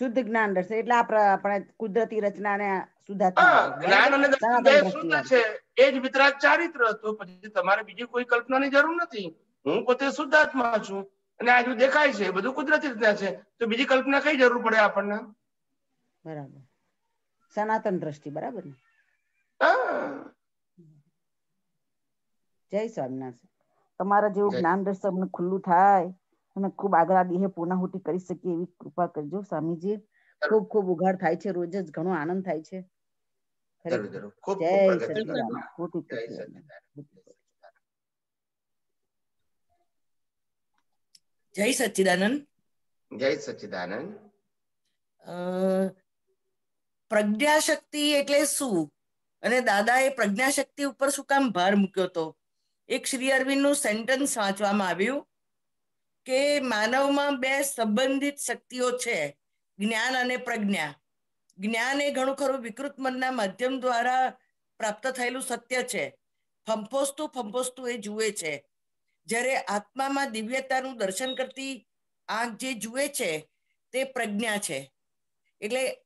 શુદ્ધ જ્ઞાન દર્શન એટલે આપણે કુદરતી રચનાને જ્ઞાન અને દર્શન શુદ્ધ છે એ જ વિતરાગ ચારિત્ર હતું પછી તમારે બીજી કોઈ કલ્પનાની જરૂર નથી. હું પોતે શુદ્ધાત્મા છું અને આજુ દેખાય છે બધું કુદરતી રીતના છે તો બીજી કલ્પના કઈ જરૂર પડે આપણને? બરાબર. સનાતન દ્રષ્ટિ બરાબર ને? હા. જય સ્વામિનારાયણ. તમારા જેવું જ્ઞાન દર્શન અમને ખુલ્લું થાય અને ખૂબ આગળ આ દેહે પૂર્ણાહુતિ કરી શકીએ એવી કૃપા કરજો સ્વામીજી. ખૂબ ખૂબ ઉઘાડ થાય છે રોજ જ ઘણો આનંદ થાય છે. જય ખૂબ પ્રગતિ કરો. સચિદાનંદ. જય. જય જય અ, પ્રજ્ઞાશક્તિ એટલે શું? અને દાદા એ પ્રજ્ઞાશક્તિ ઉપર શું કામ ભાર મૂક્યો હતો? એક શ્રી અરવિંદનું સેન્ટેન્સ વાંચવામાં આવ્યું કે માનવમાં બે સંબંધિત શક્તિઓ છે, જ્ઞાન અને પ્રજ્ઞા. જ્ઞાન એ ઘણું ખરું વિકૃત મનના માધ્યમ દ્વારા પ્રાપ્ત થયેલું સત્ય છે. ફંફોસતું ફંફોસતું એ જુએ છે. જ્યારે આત્મામાં દિવ્યતાનું દર્શન કરતી આંખ જે જુએ છે, તે પ્રજ્ઞા છે. એટલે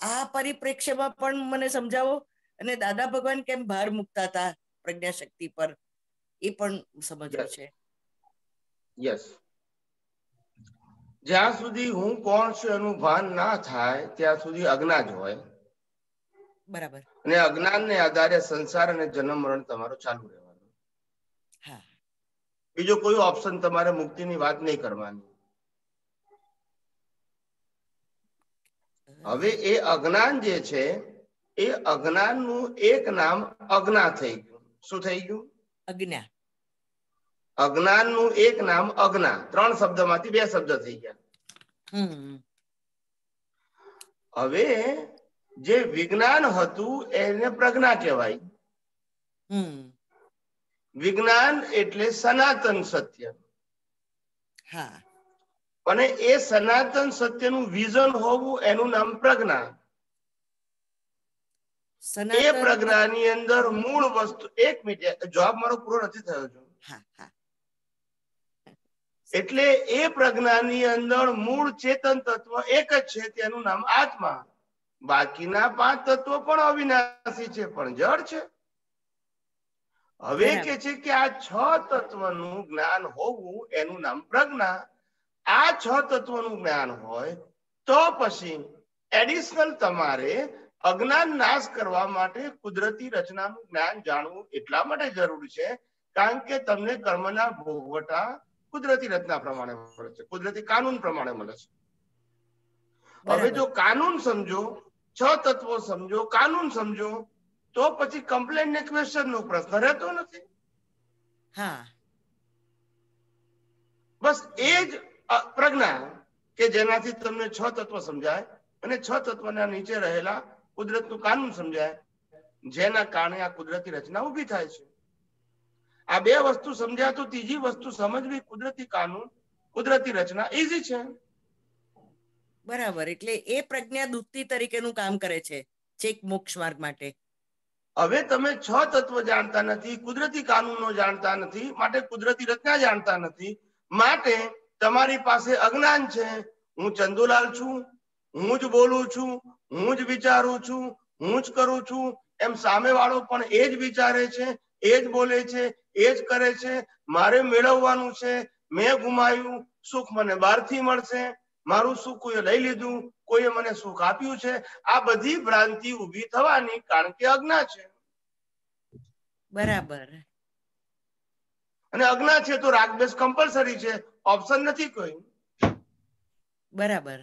આ પરિપ્રેક્ષ્યમાં પણ મને સમજાવો. અને દાદા ભગવાન કેમ ભાર મૂકતા હતા પ્રજ્ઞાશક્તિ પર? એ પણ સમજવું છે. યસ જ્યાં સુધી હું કોણ છું એનું ભાન ના થાય ત્યાં સુધી અજ્ઞા જ હોય. બરાબર. અને અજ્ઞાનને આધારે સંસાર અને જન્મ મરણ તમારો ચાલુ રહેવાનો. હા. બીજો કોઈ ઓપ્શન તમારે મુક્તિની વાત નહીં કરવાની. હવે એ અજ્ઞાન જે છે એ અજ્ઞાનનું એક નામ અજ્ઞા થઈ ગયું. શું થઈ ગયું? અજ્ઞા. અજ્ઞાનનું એક નામ અજ્ઞા. ત્રણ શબ્દમાંથી બે શબ્દ થઈ ગયા. હવે જે વિજ્ઞાન હતું એને પ્રજ્ઞા કહેવાય. વિજ્ઞાન એટલે સનાતન સત્ય. હા. અને એ સનાતન સત્યનું વિઝન હોવું એનું નામ પ્રજ્ઞા. એ પ્રજ્ઞાની અંદર મૂળ વસ્તુ એક મિનિટ જવાબ મારો પૂરો નથી થયો છે એટલે એ પ્રજ્ઞાની અંદર મૂળ ચેતન તત્વ એક જ છે તેનું નામ આત્મા. બાકીના પાંચ તત્વો પણ અવિનાશી છે પણ જળ છે. હવે કે છે કે આ છ તત્વનું જ્ઞાન હોવું એનું નામ પ્રજ્ઞા. આ છ તત્વનું જ્ઞાન હોય તો પછી એડિશનલ તમારે અજ્ઞાન નાશ કરવા માટે કુદરતી રચનાનું જ્ઞાન જાણવું એટલા માટે જરૂરી છે કારણ કે તમને કર્મના ભોગવટા કુદરતી રચના પ્રમાણે મળે છે કુદરતી કાનૂન પ્રમાણે મળે છે. હવે જો કાનૂન સમજો છ તત્વો સમજો કાનૂન સમજો તો પછી કમ્પ્લેન ને ક્વેશ્ચન નો પ્રશ્ન રહેતો નથી. હા. બસ એ જ પ્રજ્ઞા કે જેનાથી તમને છ તત્વ સમજાય અને છ તત્વના નીચે રહેલા કુદરતનું કાનૂન સમજાય જેના કારણે આ કુદરતી રચના ઊભી થાય છે. આ બે વસ્તુ સમજાય તો ત્રીજી વસ્તુ સમજવી કુદરતી કાનૂન કુદરતી રચના ઈઝી છે. બરાબર એટલે એ પ્રજ્ઞા દૂતી તરીકેનું કામ કરે છે ચેક મોક્ષ માર્ગ માટે. હવે તમે છ તત્વ જાણતા નથી કુદરતી કાનૂનો જાણતા નથી માટે કુદરતી રચના જાણતા નથી માટે તમારી પાસે અજ્ઞાન છે. હું ચંદુલાલ છું હું જ બોલું છું હું જ વિચારું છું હું જ કરું છું. એમ સામે વાળો પણ એ જ વિચારે છે એ જ બોલે છે એ જ કરે છે. મારે મેળવવાનું છે મેં ગુમાવ્યું સુખ મને બહારથી મળશે. મારું સુખ કોઈએ લઈ લીધું કોઈએ મને સુખ આપ્યું છે. આ બધી ભ્રાંતિ ઊભી થવાની કારણ કે અજ્ઞા છે. બરાબર. અને અજ્ઞા છે તો રાગદ્વેષ કમ્પલસરી છે ઓપ્શન નથી કોઈ. બરાબર.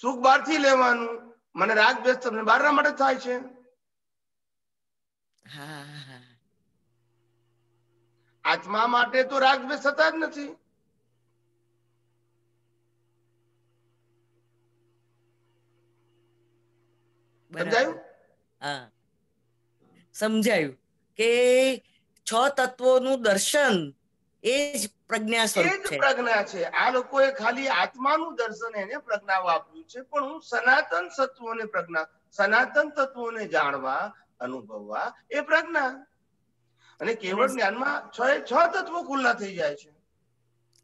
સુખ બહારથી લેવાનું મને રાગદ્વેષ તમને બહારના માટે થાય છે. આત્મા માટે તો રાગદ્વેષ થતા જ નથી. સમજાયું? હા. સમજાયું કે છ તત્વોનું દર્શન એ જ પ્રજ્ઞા સ્વરૂપ છે. પ્રજ્ઞા છે. આ લોકોએ ખાલી આત્માનું દર્શન એને પ્રજ્ઞા વાપર્યું છે. પણ હું સનાતન સત્વોને પ્રજ્ઞા સનાતન તત્વોને જાણવા અનુભવવા એ પ્રજ્ઞા. અને કેવળ જ્ઞાનમાં છ એ છ તત્વો ખુલ્લા થઈ જાય છે.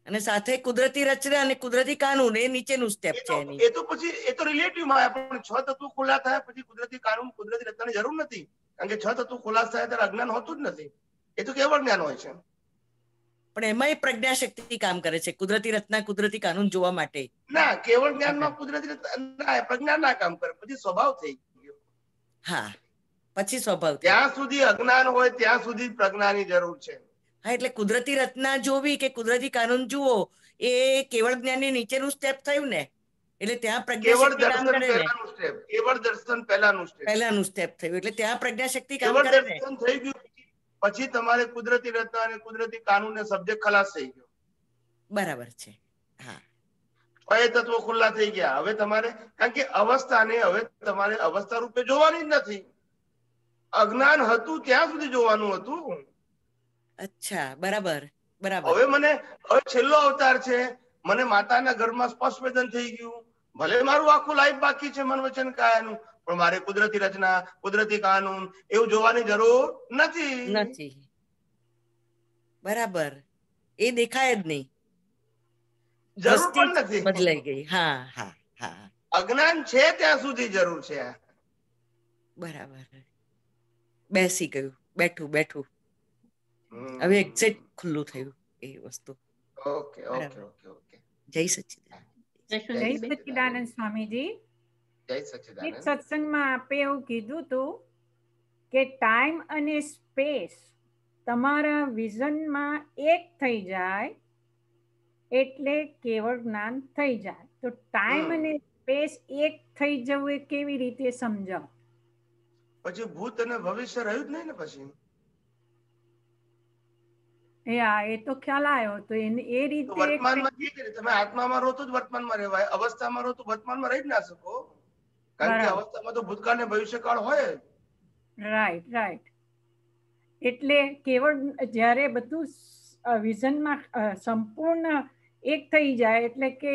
અને સાથે કુદરતી રચના અને કુદરતી કાનૂન એ નીચેનું સ્ટેપ છે એની. એ તો પછી એ તો રિલેટિવમાં આવે પણ છ તત્વો ખુલ્લા થાય પછી કુદરતી કાનૂન કુદરતી રચનાની જરૂર નથી. કારણ કે છ તત્વો ખુલ્લા થાય ત્યારે અજ્ઞાન હોતું જ નથી. એ તો કેવળ જ્ઞાન હોય છે. પણ એમાંય પ્રજ્ઞા શક્તિ કામ કરે છે. કુદરતી રચના કુદરતી કાનૂન જોવા માટે. ના કેવળ જ્ઞાનમાં કુદરતી ના પ્રજ્ઞા ના કામ કરે. પછી સ્વભાવ થઈ ગયો. હા પછી સ્વભાવ ત્યાં સુધી અજ્ઞાન હોય ત્યાં સુધી પ્રજ્ઞાની જરૂર છે. હા એટલે કુદરતી રચના જોવી કે કુદરતી કાનૂન જુઓ એ કેવળ જ્ઞાનની નીચેનું સ્ટેપ થયું ને? એટલે ત્યાં કેવળ દર્શન પહેલાનું સ્ટેપ કેવળ દર્શન પહેલાનું સ્ટેપ પહેલાનું સ્ટેપ થયું. એટલે ત્યાં પ્રજ્ઞા શક્તિ કામ કરે ને? દર્શન થઈ ગયું પછી તમારે કુદરતી રત્ન અને કુદરતી કાનૂન ને સબ્જેક્ટ ખલાસ થઈ ગયો. બરાબર છે. હા. એ તત્વો ખુલ્લા થઈ ગયા. હવે તમારે કારણ કે અવસ્થાને હવે તમારે અવસ્થા રૂપે જોવાની જ નથી. અજ્ઞાન હતું ત્યાં સુધી જોવાનું હતું. અચ્છા બરાબર બરાબર. હવે મને હવે છેલ્લો અવતાર છે. મને માતાના ઘરમાં સ્પષ્ટવેદન થઈ ગયું. ભલે મારું આખું લાઈફ બાકી છે મન વચન કાયાનું પણ મારે કુદરતી રચના કુદરતી કાનૂન એવું જોવાની જરૂર નથી. નથી. બરાબર. એ દેખાય જ નહીં. જરૂર પણ નથી. બદલાઈ ગઈ. હા હા હા. અજ્ઞાન છે ત્યાં સુધી જરૂર છે. બરાબર. બેસી ગયું. બેઠું બેઠું. હવે એક્ઝેક્ટ ખુલ્લું થયું એ વસ્તુ. Okay okay okay okay. જય સચ્ચિદાનંદ જય સચ્ચિદાનંદ સ્વામીજી. જય સત્સંગમાં આપે એવું કીધું હતું કે ટાઈમ અને સ્પેસ તમારા વિઝનમાં એક થઈ જાય એટલે કેવળ જ્ઞાન થઈ જાય. તો ટાઈમ અને સ્પેસ એક થઈ જવું એ કેવી રીતે સમજાવો? પછી ભૂત અને ભવિષ્ય રહ્યું જ નહીં ને પછી. એ આ એ તો ખ્યાલ આવ્યો તો એ રીતે વર્તમાનમાં તમે આત્મામાં રહો તો જ વર્તમાનમાં રહેવાય. અવસ્થામાં રહો તો વર્તમાનમાં રહી જ ના શકો. કારણ કે અવસ્થામાં તો ભૂતકાળ ને ભવિષ્યકાળ હોય રાઈટ રાઈટ એટલે કેવળ જ્યારે બધું વિઝનમાં સંપૂર્ણ એક થઈ જાય એટલે કે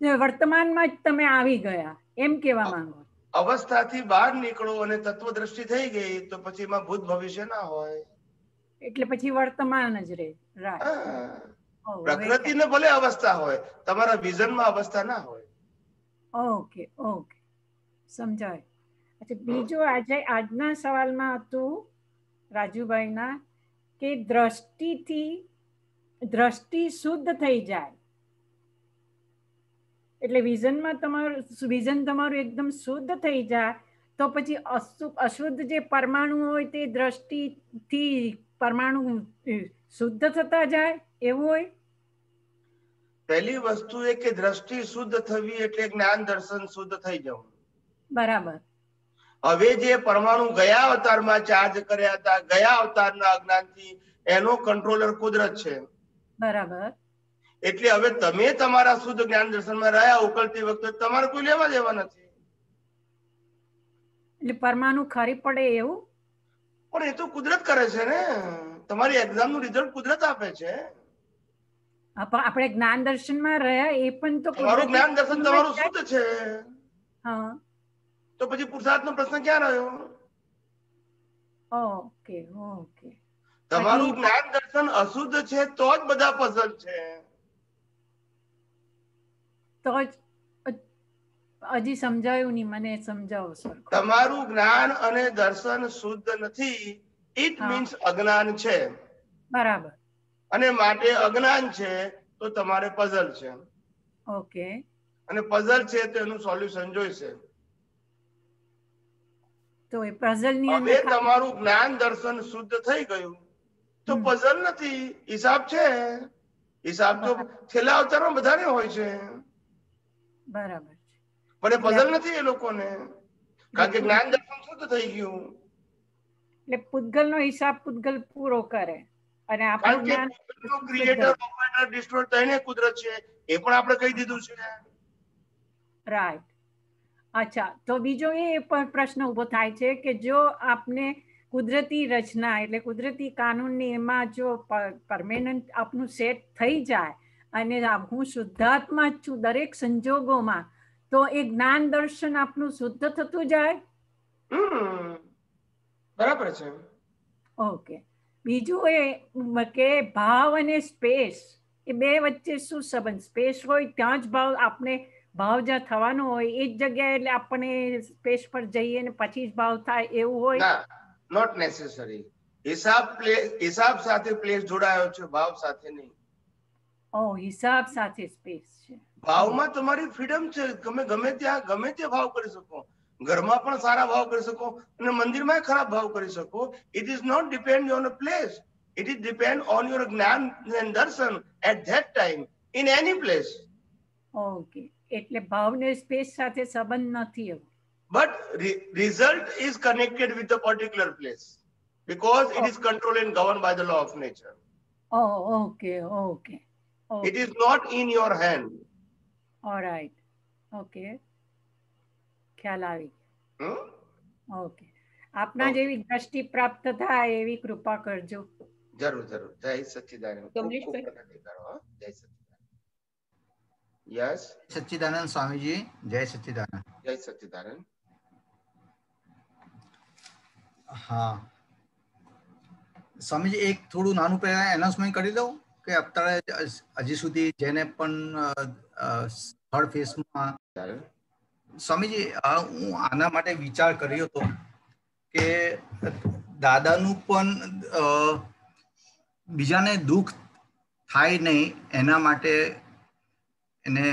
વર્તમાનમાં જ તમે આવી ગયા. એમ કહેવા માંગો અવસ્થાથી બહાર નીકળો અને તત્વદ્રષ્ટિ થઈ ગઈ તો પછી એમાં ભૂત ભવિષ્ય ના હોય. એટલે પછી વર્તમાન જ રહે. પ્રકૃતિને ભલે અવસ્થા હોય તમારા વિઝનમાં અવસ્થા ના હોય. ઓકે ઓકે સમજાય. અચ્છા, બીજું આજે આજના સવાલમાં હતું રાજુભાઈના કે દ્રષ્ટિથી, દ્રષ્ટિ શુદ્ધ થઈ જાય. એટલે વિઝનમાં તમારું, વિઝન તમારું એકદમ શુદ્ધ થઈ જાય, તો પછી અશુ, અશુદ્ધ જે પરમાણુ હોય તે દ્રષ્ટિથી પરમાણુ શુદ્ધ થતા જાય, એવું હોય? પહેલી વસ્તુ એ કે દ્રષ્ટિ શુદ્ધ થવી એટલે જ્ઞાન દર્શન શુદ્ધ થઈ જવું. બરાબર. હવે જે પરમાણુ ગયા અવતારમાં ચાર્જ કર્યા હતા ગયા અવતારના અજ્ઞાનથી એનો કંટ્રોલર કુદરત છે. બરાબર. એટલે હવે તમે તમારા શુદ્ધ જ્ઞાન દર્શનમાં રહ્યા ઉકળતી વખતે તમારે કોઈ લેવા દેવા નથી. એટલે પરમાણુ ખરી પડે એવું? પણ એ તો કુદરત કરે છે ને. તમારી એક્ઝામનું રિઝલ્ટ કુદરત આપે છે. આપણે જ્ઞાન દર્શનમાં રહ્યા એ પણ તો તમારું જ્ઞાન દર્શન તમારું શુદ્ધ છે. હા. તો પછી પુરુષાર્થ નો પ્રશ્ન ક્યાં રહ્યો? ઓકે ઓકે તમારું જ્ઞાન દર્શન અશુદ્ધ છે તો જ બધા પઝલ છે. તો જ હજી સમજાયું નહીં મને સમજાવો સર તમારું જ્ઞાન અને દર્શન શુદ્ધ નથી ઇટ મીન્સ અજ્ઞાન છે. બરાબર. અને માટે અજ્ઞાન છે તો તમારે પઝલ છે. ઓકે અને પઝલ છે તો એનું સોલ્યુશન જોઈશે. તો એ પઝલની અંદર તમારું જ્ઞાન દર્શન શુદ્ધ થઈ ગયું. તો પઝલ નથી હિસાબ છે? હિસાબ તો છેલ્લા અવતારમાં બધાને હોય છે. બરાબર પણ એ પઝલ નથી એ લોકોને. કારણ કે જ્ઞાન દર્શન શુદ્ધ થઈ ગયું. એટલે પૂતગલ નો હિસાબ પૂતગલ પૂરો કરે. અને આપણું જ્ઞાન ક્રિએટર ઓપરેટર ડિસ્ટ્રોયર થઈને કુદરત છે. એ પણ આપણે કહી દીધું છે. રાઈટ અચ્છા તો બીજો એ પણ પ્રશ્ન ઊભો થાય છે કે જો આપને કુદરતી રચના એટલે કુદરતી કાનૂનની એમાં જો પરમેનન્ટ આપનું સેટ થઈ જાય અને હું શુદ્ધાત્મા જ છું દરેક સંજોગોમાં તો એ જ્ઞાન દર્શન આપનું શુદ્ધ થતું જાય? બરાબર છે. ઓકે. બીજું એ કે ભાવ અને સ્પેસ એ બે વચ્ચે શું સંબંધ? સ્પેસ હોય ત્યાં જ ભાવ આપણે ભાવ જ્યાં થવાનો હોય એ જ જગ્યાએ એટલે આપણે સ્પેસ પર જઈએ ને પછી જ ભાવ થાય એવું હોય. નોટ નેસેસરી હિસાબ હિસાબ સાથે પ્લેસ જોડાયો છે ભાવ સાથે નહીં. ઓ હિસાબ સાથે સ્પેસ છે. ભાવમાં તમારી ફ્રીડમ છે. તમે ગમે ત્યાં ગમે તે ભાવ કરી શકો. ઘરમાં પણ સારા ભાવ કરી શકો અને મંદિરમાં ખરાબ ભાવ કરી શકો. It is not depend on a place it is depend on your જ્ઞાન એન્ડ દર્શન at that time in any place okay એટલે ભાવ ને સ્પેસ સાથે સંબંધ નથી એવું re- result is connected with the particular place because it is controlled and governed by the law of nature oh okay okay it is not in your hand alright okay ખ્યાલ આવી Hmm? ઓકે આપના જેવી દ્રષ્ટિ પ્રાપ્ત થાય એવી કૃપા કરજો જરૂર જરૂર જય સચ્ચિદાનંદ. જય સચ્ચિદાનંદ યસ Satchidanand સ્વામીજી જય Satchidanand. જય Satchidanand. હા સ્વામીજી એક થોડું નાનું પહેલા એનાઉન્સમેન્ટ કરી દઉં કે અત્યારે હજી સુધી જેને પણ થર્ડ ફેઝમાં સ્વામીજી હું આના માટે વિચાર કર્યો હતો કે દાદાનું પણ અ, બીજાને દુઃખ થાય નહીં એના માટે એને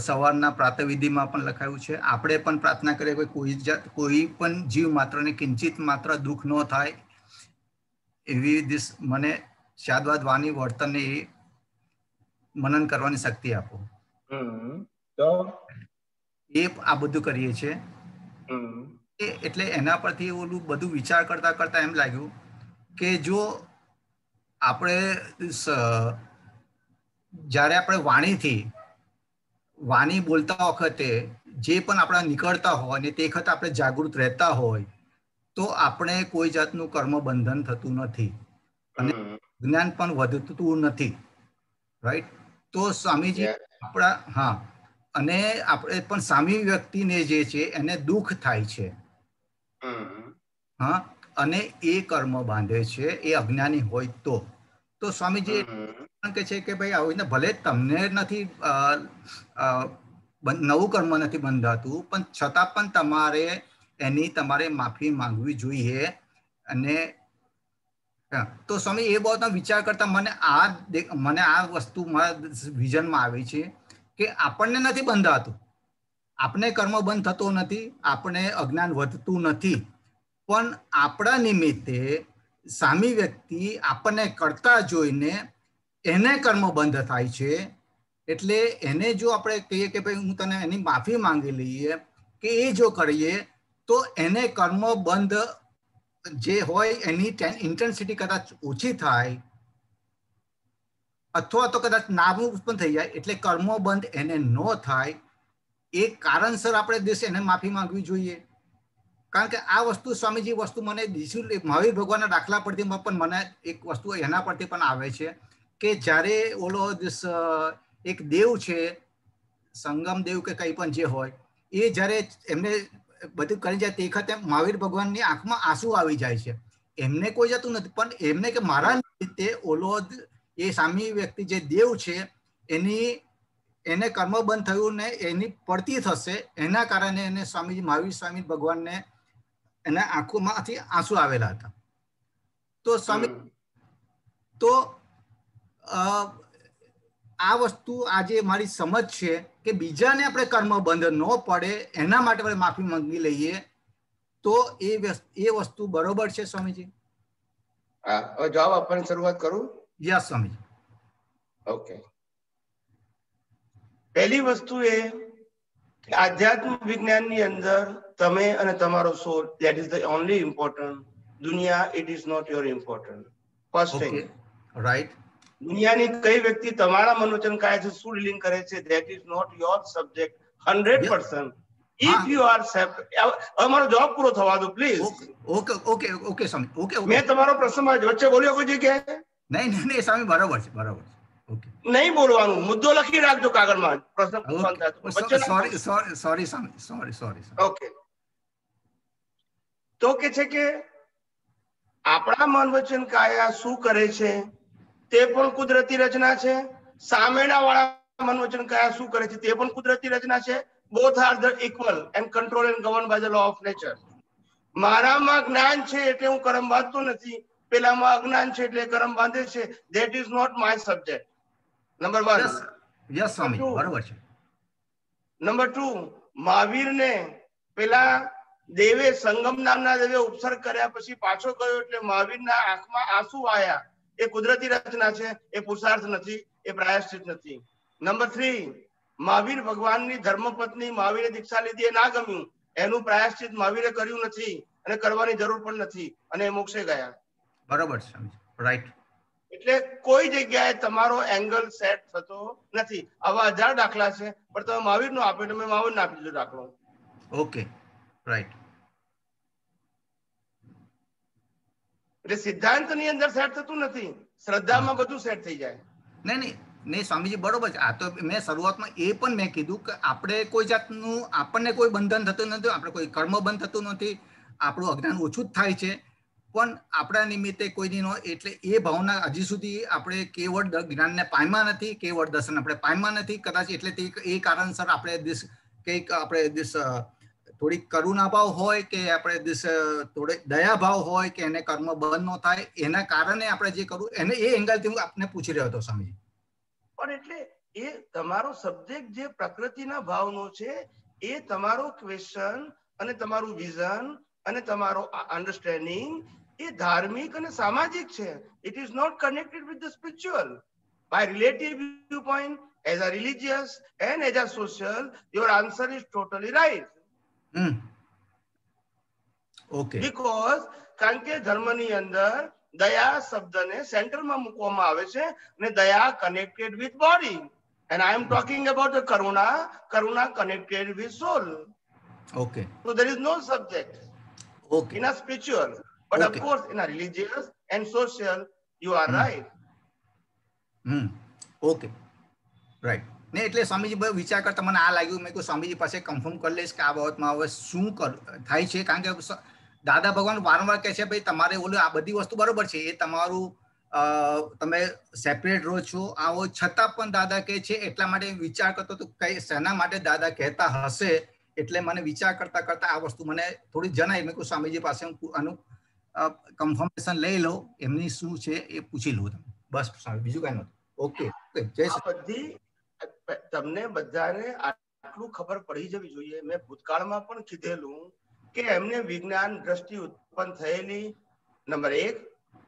સવારના પ્રાતવિધિમાં પણ લખાયું છે. આપણે પણ પ્રાર્થના કરીએ કે કોઈ જાત કોઈ પણ જીવ માત્રને કિંચિત માત્ર દુઃખ ન થાય એવી દિસ મને શાદવાદ વાણી વર્તનને એ મનન કરવાની શક્તિ આપો. તો? એ આ બધું કરીએ છીએ એટલે એના પરથી ઓલું બધું વિચાર કરતા કરતા એમ લાગ્યું કે જો આપણે જ્યારે આપણે વાણીથી વાણી બોલતા વખતે જે પણ આપણા નીકળતા હોય ને તે વખતે આપણે જાગૃત રહેતા હોય તો આપણે કોઈ જાતનું કર્મ બંધન થતું નથી. અને જ્ઞાન પણ વધતું નથી. રાઈટ તો સ્વામીજી આપણા હા. અને આપણે પણ સામી વ્યક્તિને જે છે એને દુઃખ થાય છે. હા? અને એ કર્મ બાંધે છે એ અજ્ઞાની હોય તો. તો સ્વામીજી પણ કે છે કે ભાઈ આવીને ભલે તમને નથી નવું કર્મ નથી બંધાતું, પણ છતાં પણ તમારે એની તમારે માફી માંગવી જોઈએ. અને તો સ્વામી, એ બાબતનો વિચાર કરતા મને આ મને આ વસ્તુ મારા વિઝનમાં આવી છે કે આપણને નથી બંધાતું. આપણે કર્મ બંધ થતો નથી, આપણે અજ્ઞાન વધતું નથી. પણ આપણા નિમિત્તે સામી વ્યક્તિ આપણને કરતા જોઈને એને કર્મ બંધ થાય છે, એટલે એને જો આપણે કહીએ કે ભાઈ હું તને એની માફી માંગી લઈએ કે એ જો કરીએ, તો એને કર્મ બંધ જે હોય એની ઇન્ટેન્સિટી કદાચ ઓછી થાય, અથવા તો કદાચ નામું ઉત્પન્ન થઈ જાય, એટલે કર્મો બંધ એને ન થાય, એ કારણસર આપણે દેશ એને માફી માંગવી જોઈએ. કારણ કે આ વસ્તુ સ્વામીજી વસ્તુ મને દિશુ મહાવીર ભગવાનના દાખલા પરથી પણ મને એક વસ્તુ એના પરથી પણ આવે છે. કે જ્યારે ઓલો એક દેવ છે સંગમ દેવ કે કંઈ પણ જે હોય એ જ્યારે એમને બધું કરી જાય તે વખતે મહાવીર ભગવાનની આંખમાં આંસુ આવી જાય છે. એમને કોઈ જતું નથી પણ એમને કે મારા રીતે ઓલો એ સામી વ્યક્તિ જે દેવ છે એની એને કર્મ બંધ થયું ને એની પડતી થશે એના કારણે એને સ્વામીજી મહાવીર સ્વામી ભગવાનને એના આંખોમાંથી આંસુ આવેલા હતા. તો સ્વામી તો આ વસ્તુ આજે મારી સમજ છે કે બીજાને આપણે કર્મ બંધ ન પડે એના માટે આપણે માફી માંગી લઈએ તો એ એ વસ્તુ બરોબર છે સ્વામીજી? હા હવે જવાબ આપવાની શરૂઆત કરું? યસ સ્વામીજી. ઓકે. પહેલી વસ્તુ એ આધ્યાત્મ આધ્યાત્મિક વિજ્ઞાનની અંદર તમે અને તમારો soul that is the only important દુનિયા it is not your important first thing right દુનિયાની કઈ વ્યક્તિ તમારા મનોચન કાય છે શું ડીલિંગ કરે છે that is not your subject hundred percent if you are અમારો જોબ પૂરો થવા દો please okay okay okay Swami okay મેં તમારો પ્રશ્ન વચ્ચે બોલ્યો કોઈ જગ્યાએ? નહીં નહીં નહીં સ્વામી બરાબર છે બરોબર નહીં બોલવાનું. મુદ્દો લખી રાખજો કાગળમાં. પ્રશ્ન પૂછવાનો સોરી સોરી સોરી સ્વામી સોરી સોરી ઓકે. તો કે છે કે આપણા મન વચન કાયા શું કરે છે? તે પણ કુદરતી રચના છે. સામેના વાળા મનોવચન કયા શું કરે છે તે પણ કુદરતી રચના છે. Both are the equal and control and govern by the law of nature મારામાં જ્ઞાન છે એટલે હું કરમ બાંધતો નથી. પેલામાં અજ્ઞાન છે એટલે કરમ બાંધે છે. That is not my subject number one yes સ્વામી. બરોબર છે. નંબર ટુ મહાવીરને પેલા દેવે સંગમ નામના દેવે ઉપસર્ગ કર્યા પછી પાછો ગયો એટલે મહાવીરના આંખમાં આંસુ આયા એ કુદરતી રચના છે એ પુરુષાર્થ નથી એ પ્રાયશ્ચિત નથી. નંબર થ્રી મહાવીર ભગવાનની ધર્મપત્ની મહાવીરે દીક્ષા લીધી એ ના ગમ્યું. એનું પ્રાયશ્ચિત મહાવીરે કર્યું નથી અને કરવાની જરૂર પણ નથી અને એ મોક્ષે ગયા. બરોબર છે રાઈટ એટલે કોઈ જગ્યાએ તમારો એંગલ સેટ થતો નથી. આવા હજાર દાખલા છે પણ તમે મહાવીર નો આપ્યો તમે મેં મહાવીર ના આપી દીધો દાખલો. ઓકે રાઈટ એટલે સિદ્ધાંતની અંદર સેટ થતું નથી. શ્રદ્ધામાં બધું સેટ થઈ જાય. નહીં નહીં નહીં સ્વામીજી બરોબર છે. આ તો મેં શરૂઆતમાં એ પણ મેં કીધું કે આપણે કોઈ જાતનું આપણને કોઈ બંધન થતું નથી આપણે કોઈ કર્મ બંધ થતું નથી આપણું અજ્ઞાન ઓછું જ થાય છે. પણ આપણા નિમિત્તે કોઈની નો એટલે એ ભાવના હજી સુધી આપણે કેવળ જ્ઞાનને પામ્યા નથી કેવળ દર્શન આપણે પામ્યા નથી. કદાચ એટલે તે એ કારણસર આપણે દિસ કંઈક આપણે દિસ થોડીક કરુણા ભાવ હોય કે આપણે દયા ભાવ હોય કે એને કર્મ બંધ ન થાય, એના કારણે આપણે જે કરવું એને એ એંગલથી હું આપને પૂછી રહ્યો હતો સ્વામીજી. પણ એટલે એ તમારો સબ્જેક્ટ જે પ્રકૃતિના ભાવનો છે, એ તમારો ક્વેશ્ચન અને તમારું વિઝન અને તમારો અન્ડરસ્ટેન્ડિંગ એ ધાર્મિક અને સામાજિક છે. It is not connected with the spiritual relative view point as a religious and as a social your answer is totally hmm okay because કારણ કે ધર્મની અંદર દયા શબ્દને સેન્ટરમાં મૂકવામાં આવે છે અને દયા connected with body and I am talking about Karuna Karuna connected with soul okay so there is no subject okay in a spiritual but of course in a a and social you are Hmm. Hmm okay right ને એટલે સ્વામીજી વિચાર કરતા મને આ લાગ્યું, મેં કહ્યું સ્વામીજી પાસે કન્ફર્મ કરી લઈશ કે આ બાબતમાં હવે શું કર, થાય છે? કારણ કે દાદા ભગવાન વારંવાર કહે છે, ભાઈ, તમારે ઓલું આ બધી વસ્તુ બરોબર છે, એ તમારું તમે સેપરેટ રહો છો. આવો છતાં પણ દાદા કહે છે, એટલા માટે વિચાર કરતો તો કઈ, શેના માટે દાદા કહેતા હશે? એટલે મને વિચાર કરતા કરતા આ વસ્તુ મને થોડી જણાય મેં કહ્યું સ્વામીજી પાસે હું આનું કન્ફર્મેશન લઈ લઉં, એમની શું છે એ પૂછી લઉં તમે બસ, સ્વામી, બીજું કઈ નહોતું. ઓકે ઓકે, જય બધી તમને બધાને આટલું ખબર પડી જવી જોઈએ. મેં ભૂતકાળમાં પણ કીધેલું કે એમને વિજ્ઞાન દ્રષ્ટિ ઉત્પન્ન થયેલી. નંબર એક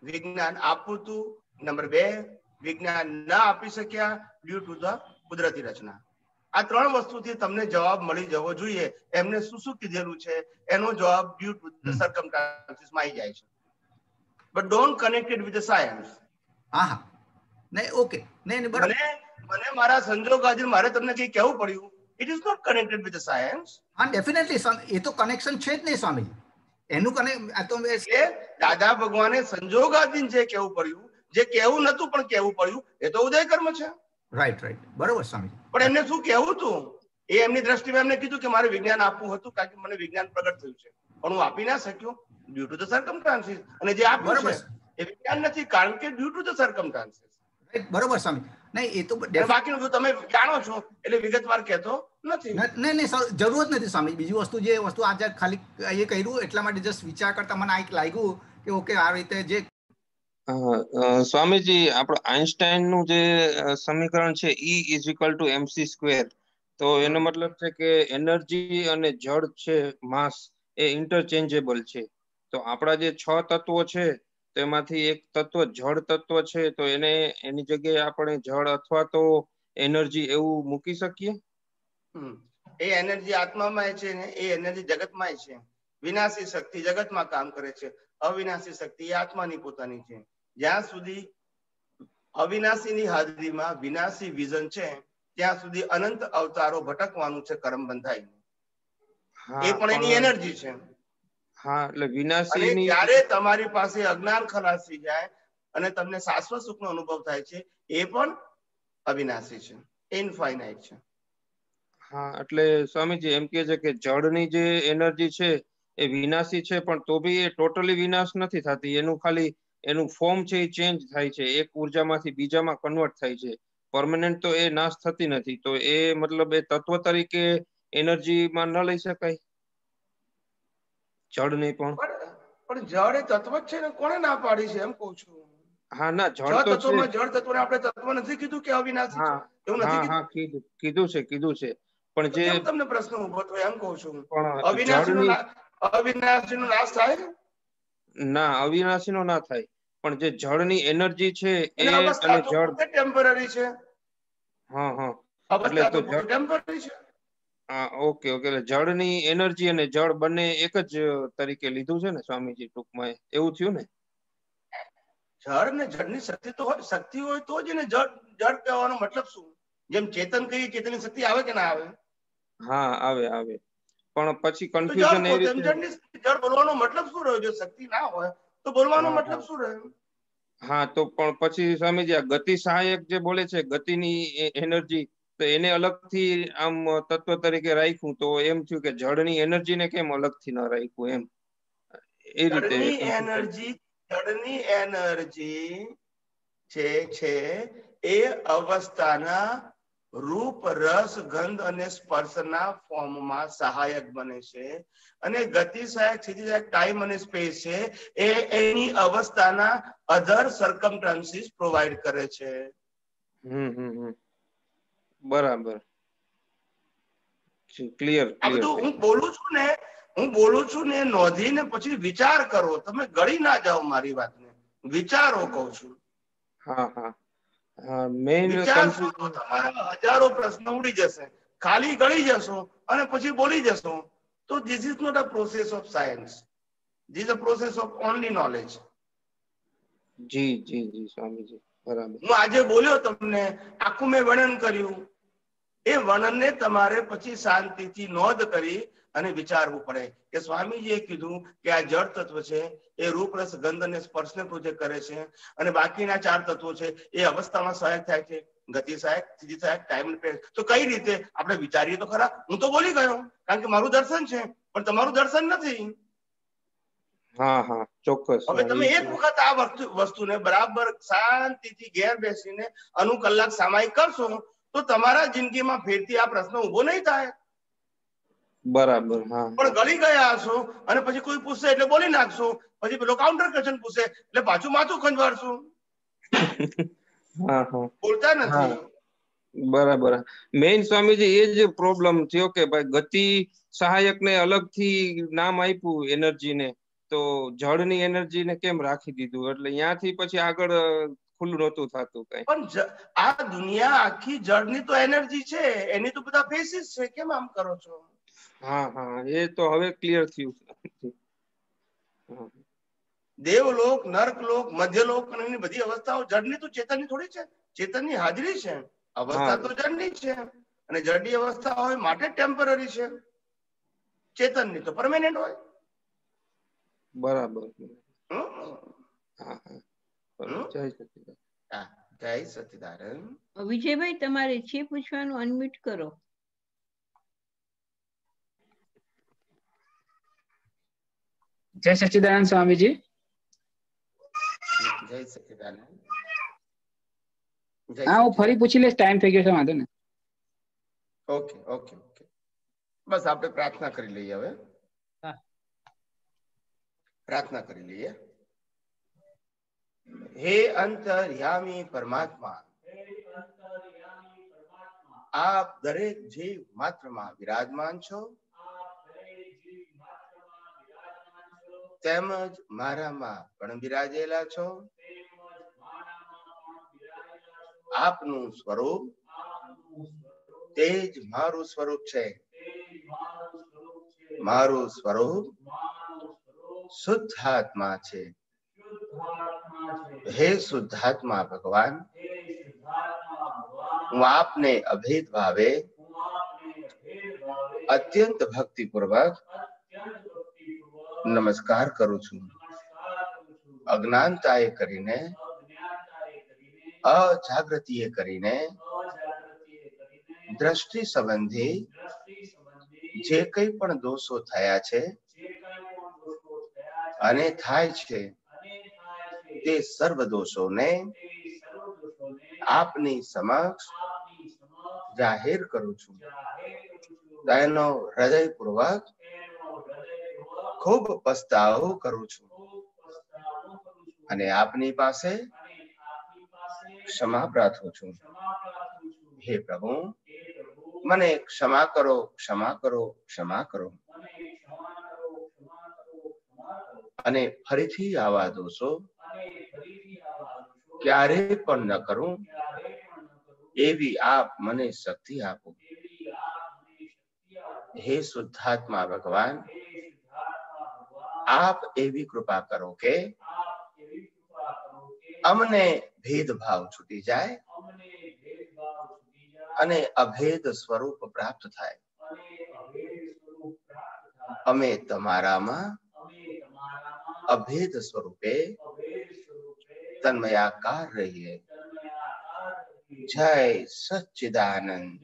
વિજ્ઞાન આપવું નંબર બે વિજ્ઞાન ના આપી શક્યા. ડ્યુ ટુ ધ કુદરતી રચના. આ ત્રણ વસ્તુથી તમને જવાબ મળી જવો જોઈએ. એમને શું શું કીધેલું છે? એનો જવાબ ડ્યુ ટુ ધ સર્કમસ્ટાન્સીસમાં આવી જાય છે. But don't connected with science હા હા નહીં ઓકે નહીં નહીં બરાબર. મને મારા સંજોગ આજે મારે તમને કઈ કહેવું પડ્યું. It is not connected with science હા ડેફિનેટલી એ તો કનેક્શન છે જ નહીં સ્વામી. એનું કને આ તો દાદા ભગવાને સંજોગાધીન જે કહેવું પડ્યું જે કહેવું નતું પણ કહેવું પડ્યું એ તો ઉદય કર્મ છે. રાઈટ રાઈટ બરોબર સ્વામી. પણ એમને શું કહેવું હતું? એ એમની દ્રષ્ટિમાં એમને કીધું કે મારે વિજ્ઞાન આપવું હતું કારણ કે મને વિજ્ઞાન પ્રગટ થયું છે. પણ હું આપી ના શક્યો. ડ્યુ ટુ ધ સર્કમસ્ટાન્સીસ અને જે આપ્યું બરોબર છે એ વિજ્ઞાન નથી કારણ કે ડ્યુ ટુ ધ સર્કમસ્ટાન્સીસ બરોબર સ્વામી. નહીં એ તો બાકીનું બધું તમે જાણો છો એટલે વિગતવાર કહેતો નથી. નહીં નહીં સર, જરૂર નથી સ્વામી. બીજી વસ્તુ જે વસ્તુ આજે ખાલી એ કર્યું એટલા માટે જસ્ટ વિચાર કરતા મને આ લાગ્યું કે ઓકે આ રીતે જે સ્વામીજી આપણો આઈન્સ્ટાઈનનું જે સમીકરણ છે E is equal to MC square તો એનો મતલબ છે કે એનર્જી અને જળ છે માસ એ ઇન્ટરચેન્જેબલ છે. તો આપણા જે છ તત્વો છે તેમાંથી એક તત્વ જળ તત્વ છે તો એને એની જગ્યાએ આપણે જળ અથવા તો એનર્જી એવું મૂકી શકીએ? એ એનર્જી આત્મામાં છે ને એ એનર્જી જગતમાં છે. વિનાશી શક્તિ જગતમાં કામ કરે છે. અવિનાશી શક્તિ એ આત્માની પોતાની છે. જ્યાં સુધી અવિનાશીની હાજરીમાં વિનાશી વિઝન છે ત્યાં સુધી અનંત અવતારો ભટકવાનું છે કર્મ બંધાઈને એ પણ એની એનર્જી છે. હા એટલે વિનાશી જ્યારે તમારી પાસે અજ્ઞાન ખલાસ થઈ જાય અને તમને શાશ્વત સુખનો અનુભવ થાય છે એ પણ અવિનાશી છે. ઇનફાઇનાઇટ છે. હા એટલે સ્વામીજી એમ કે છે કે જળની જે એનર્જી છે એ વિનાશી છે પણ તો બી એ ટોટલી વિનાશ નથી થતી. એનું ખાલી એનું ફોર્મ છે એ ચેન્જ થાય છે. એક ઉર્જામાંથી બીજામાં કન્વર્ટ થાય છે. પરમનન્ટ તો એ નાશ થતી નથી. તો એ મતલબ એ તત્વ તરીકે એનર્જીમાં ન લઈ શકાય? જળને પણ? પણ જળ એ તત્વ જ છે ને કોણે ના પાડી છે? એમ કહું છું. હા ના જળ તો છે. જળ તત્વને આપણે તત્વ નથી કીધું કે અવિનાશી છે? એવું નથી હા કીધું કીધું કીધું છે કીધું છે. પણ જે તમને પ્રશ્ન ઊભો થયો? એમ કહું છું. અવિનાશીનો જળની ના- નાશ થાય? ના અવિનાશી નો ના થાય. પણ જે જળની એનર્જી છે એ અને જળ ટેમ્પરરી છે. હા હા. એટલે તો જળ ટેમ્પરરી છે. હા ઓકે ઓકે. એટલે જળની એનર્જી અને જળ બંને એક જ તરીકે લીધું છે ને સ્વામીજી ટૂંકમાં એવું થયું ને? જળ ને જળની શક્તિ તો હોય શક્તિ હોય તો જ એને જળ જળ કહેવાનો મતલબ શું? જેમ ચેતન કહીએ ચેતનની શક્તિ આવે કે ના આવે? હા આવે આવે. પણ પછી કન્ફ્યુઝન એ રીતે જળ બોલવાનો મતલબ શું રહ્યો? જો શક્તિ ના હોય તો બોલવાનો મતલબ શું રહ્યો? હા તો પણ પછી સ્વામીજી આ ગતિ સહાયક જે બોલે છે ગતિની એનર્જી તો એને અલગથી આમ તત્વ તરીકે રાખ્યું તો એમ થયું કે જળની એનર્જીને કેમ અલગથી ન રાખ્યું એમ? એ રીતે એનર્જી જળની એનર્જી જે છે એ અવસ્થાના રૂપ રસ ગંધ અને સ્પર્શના ફોર્મમાં સહાયક બને છે. અને ગતિ સહાયક સ્થિતિ સહાયક ટાઈમ અને સ્પેસ છે એ એની અવસ્થાના અધર સર્કમસ્ટાન્સીસ પ્રોવાઈડ કરે છે. હમ હમ હમ. બરાબર. ક્લિયર આ બધું હું બોલું છું ને હું બોલું છું ને નોંધીને પછી વિચાર કરો. તમે ગળી ના જાઓ મારી વાતને. વિચારો કહું છું. હા હા. મેઇન તમારા હજારો પ્રશ્ન ઉડી જશે. ખાલી ગળી જશો અને પછી બોલી જશો. તો this is not a process of science this a process of only knowledge જી જી જી સ્વામીજી બરાબર. હું આજે બોલ્યો તમને આખું મેં વર્ણન કર્યું. એ વર્ણનને તમારે પછી શાંતિથી નોંધ કરી અને વિચારવું પડે. કે સ્વામીજીએ કીધું કે આ જળ તત્વ છે એ રૂપ રસ ગંધ અને સ્પર્શને પ્રોજેક્ટ કરે છે અને બાકીના ચાર તત્વો છે એ અવસ્થામાં સહાયક થાય છે. ગતિ સહાયક સ્થિતિ સહાયક ટાઈમ તો કઈ રીતે? આપણે વિચારીએ તો ખરા. હું તો બોલી ગયો. કારણ કે મારું દર્શન છે. પણ તમારું દર્શન નથી. હા હા. ચોક્કસ. હવે તમે એક વખત આ વસ્તુ વસ્તુને બરાબર શાંતિથી ઘેર બેસીને અનુ કલાક સામાયિક કરશો તો તમારા જિંદગીમાં ફેરથી આ પ્રશ્ન ઊભો નહીં થાય. બરાબર હા. પણ ગળી ગયા હશો અને પછી કોઈ પૂછશે એટલે બોલી નાખશો. પછી પેલો કાઉન્ટર ક્વેશ્ચન પૂછે એટલે પાછું માથું હા બોલતા નથી. બરાબર. મેઇન સ્વામીજી એ જ પ્રોબ્લેમ થયો કે ભાઈ ગતિ સહાયક ને અલગથી નામ આપ્યું એનર્જી ને. તો જળની એનર્જી ને કેમ રાખી દીધું? એટલે ત્યાંથી પછી આગળ ખુલ્લું નહોતું થતું કઈ. પણ આ દુનિયા આખી જળની તો એનર્જી છે એની તો બધા ફેસીસ છે કેમ આમ કરો છો? હા હા એ તો હવે ક્લિયર થયું. દેવલોક નર્કલોક મધ્યલોક અને એની બધી અવસ્થાઓ જળની તો ચેતનની થોડી છે. ચેતનની હાજરી છે. અવસ્થા તો જળની છે. અને જળની અવસ્થા હોય માટે ટેમ્પરરી છે. ચેતનની તો પરમેનન્ટ હોય. બરાબર. હા હા. જય સચિદાનંદ. હા, જય સચિદાનંદ. વિજયભાઈ તમારે છે પૂછવાનું અનમ્યુટ કરો. જય સચ્ચિદાનંદ સ્વામીજી. જય સચિદાનંદ. જય હા હું ફરી પૂછી લઈશ ટાઈમ થઈ ગયો છે વાંધો ને ઓકે ઓકે ઓકે. બસ આપણે પ્રાર્થના કરી લઈએ હવે. હા. પ્રાર્થના કરી લઈએ. હે અંતર્યામી પરમાત્મા, આપ દરેક જીવ માત્રમાં વિરાજમાન છો? તેમજ મારામાં પણ બિરાજેલા છો? આપનું સ્વરૂપ? તે જ મારું સ્વરૂપ છે. મારું સ્વરૂપ શુદ્ધાત્મા છે. હે શુદ્ધાત્મા ભગવાન, હું આપને અભેદ ભાવે, અત્યંત ભક્તિપૂર્વક નમસ્કાર કરું છું. અજ્ઞાનતાએ કરીને અજાગૃતિએ કરીને, દ્રષ્ટિ સંબંધી જે કંઈ પણ દોષો થયા છે, અને થાય છે તે સર્વ દોષોને આપની સમક્ષ જાહેર કરું છું. તેનો હૃદયપૂર્વક ખૂબ પસ્તાવો કરું છું. અને આપની પાસે ક્ષમા પ્રાર્થું છું. હે પ્રભુ, મને ક્ષમા કરો ક્ષમા કરો ક્ષમા કરો. અને ફરીથી આવા દોષો ક્યારે પણ ન કરું, એવી આપ મને શક્તિ આપો. હે શુદ્ધાત્મા ભગવાન, આપ એવી કૃપા કરો કે અમને ભેદભાવ છૂટી જાય અને અભેદ સ્વરૂપ પ્રાપ્ત થાય. અમે તમારામાં અભેદ સ્વરૂપે તન્મયાકાર રહીએ. જય સચ્ચિદાનંદ.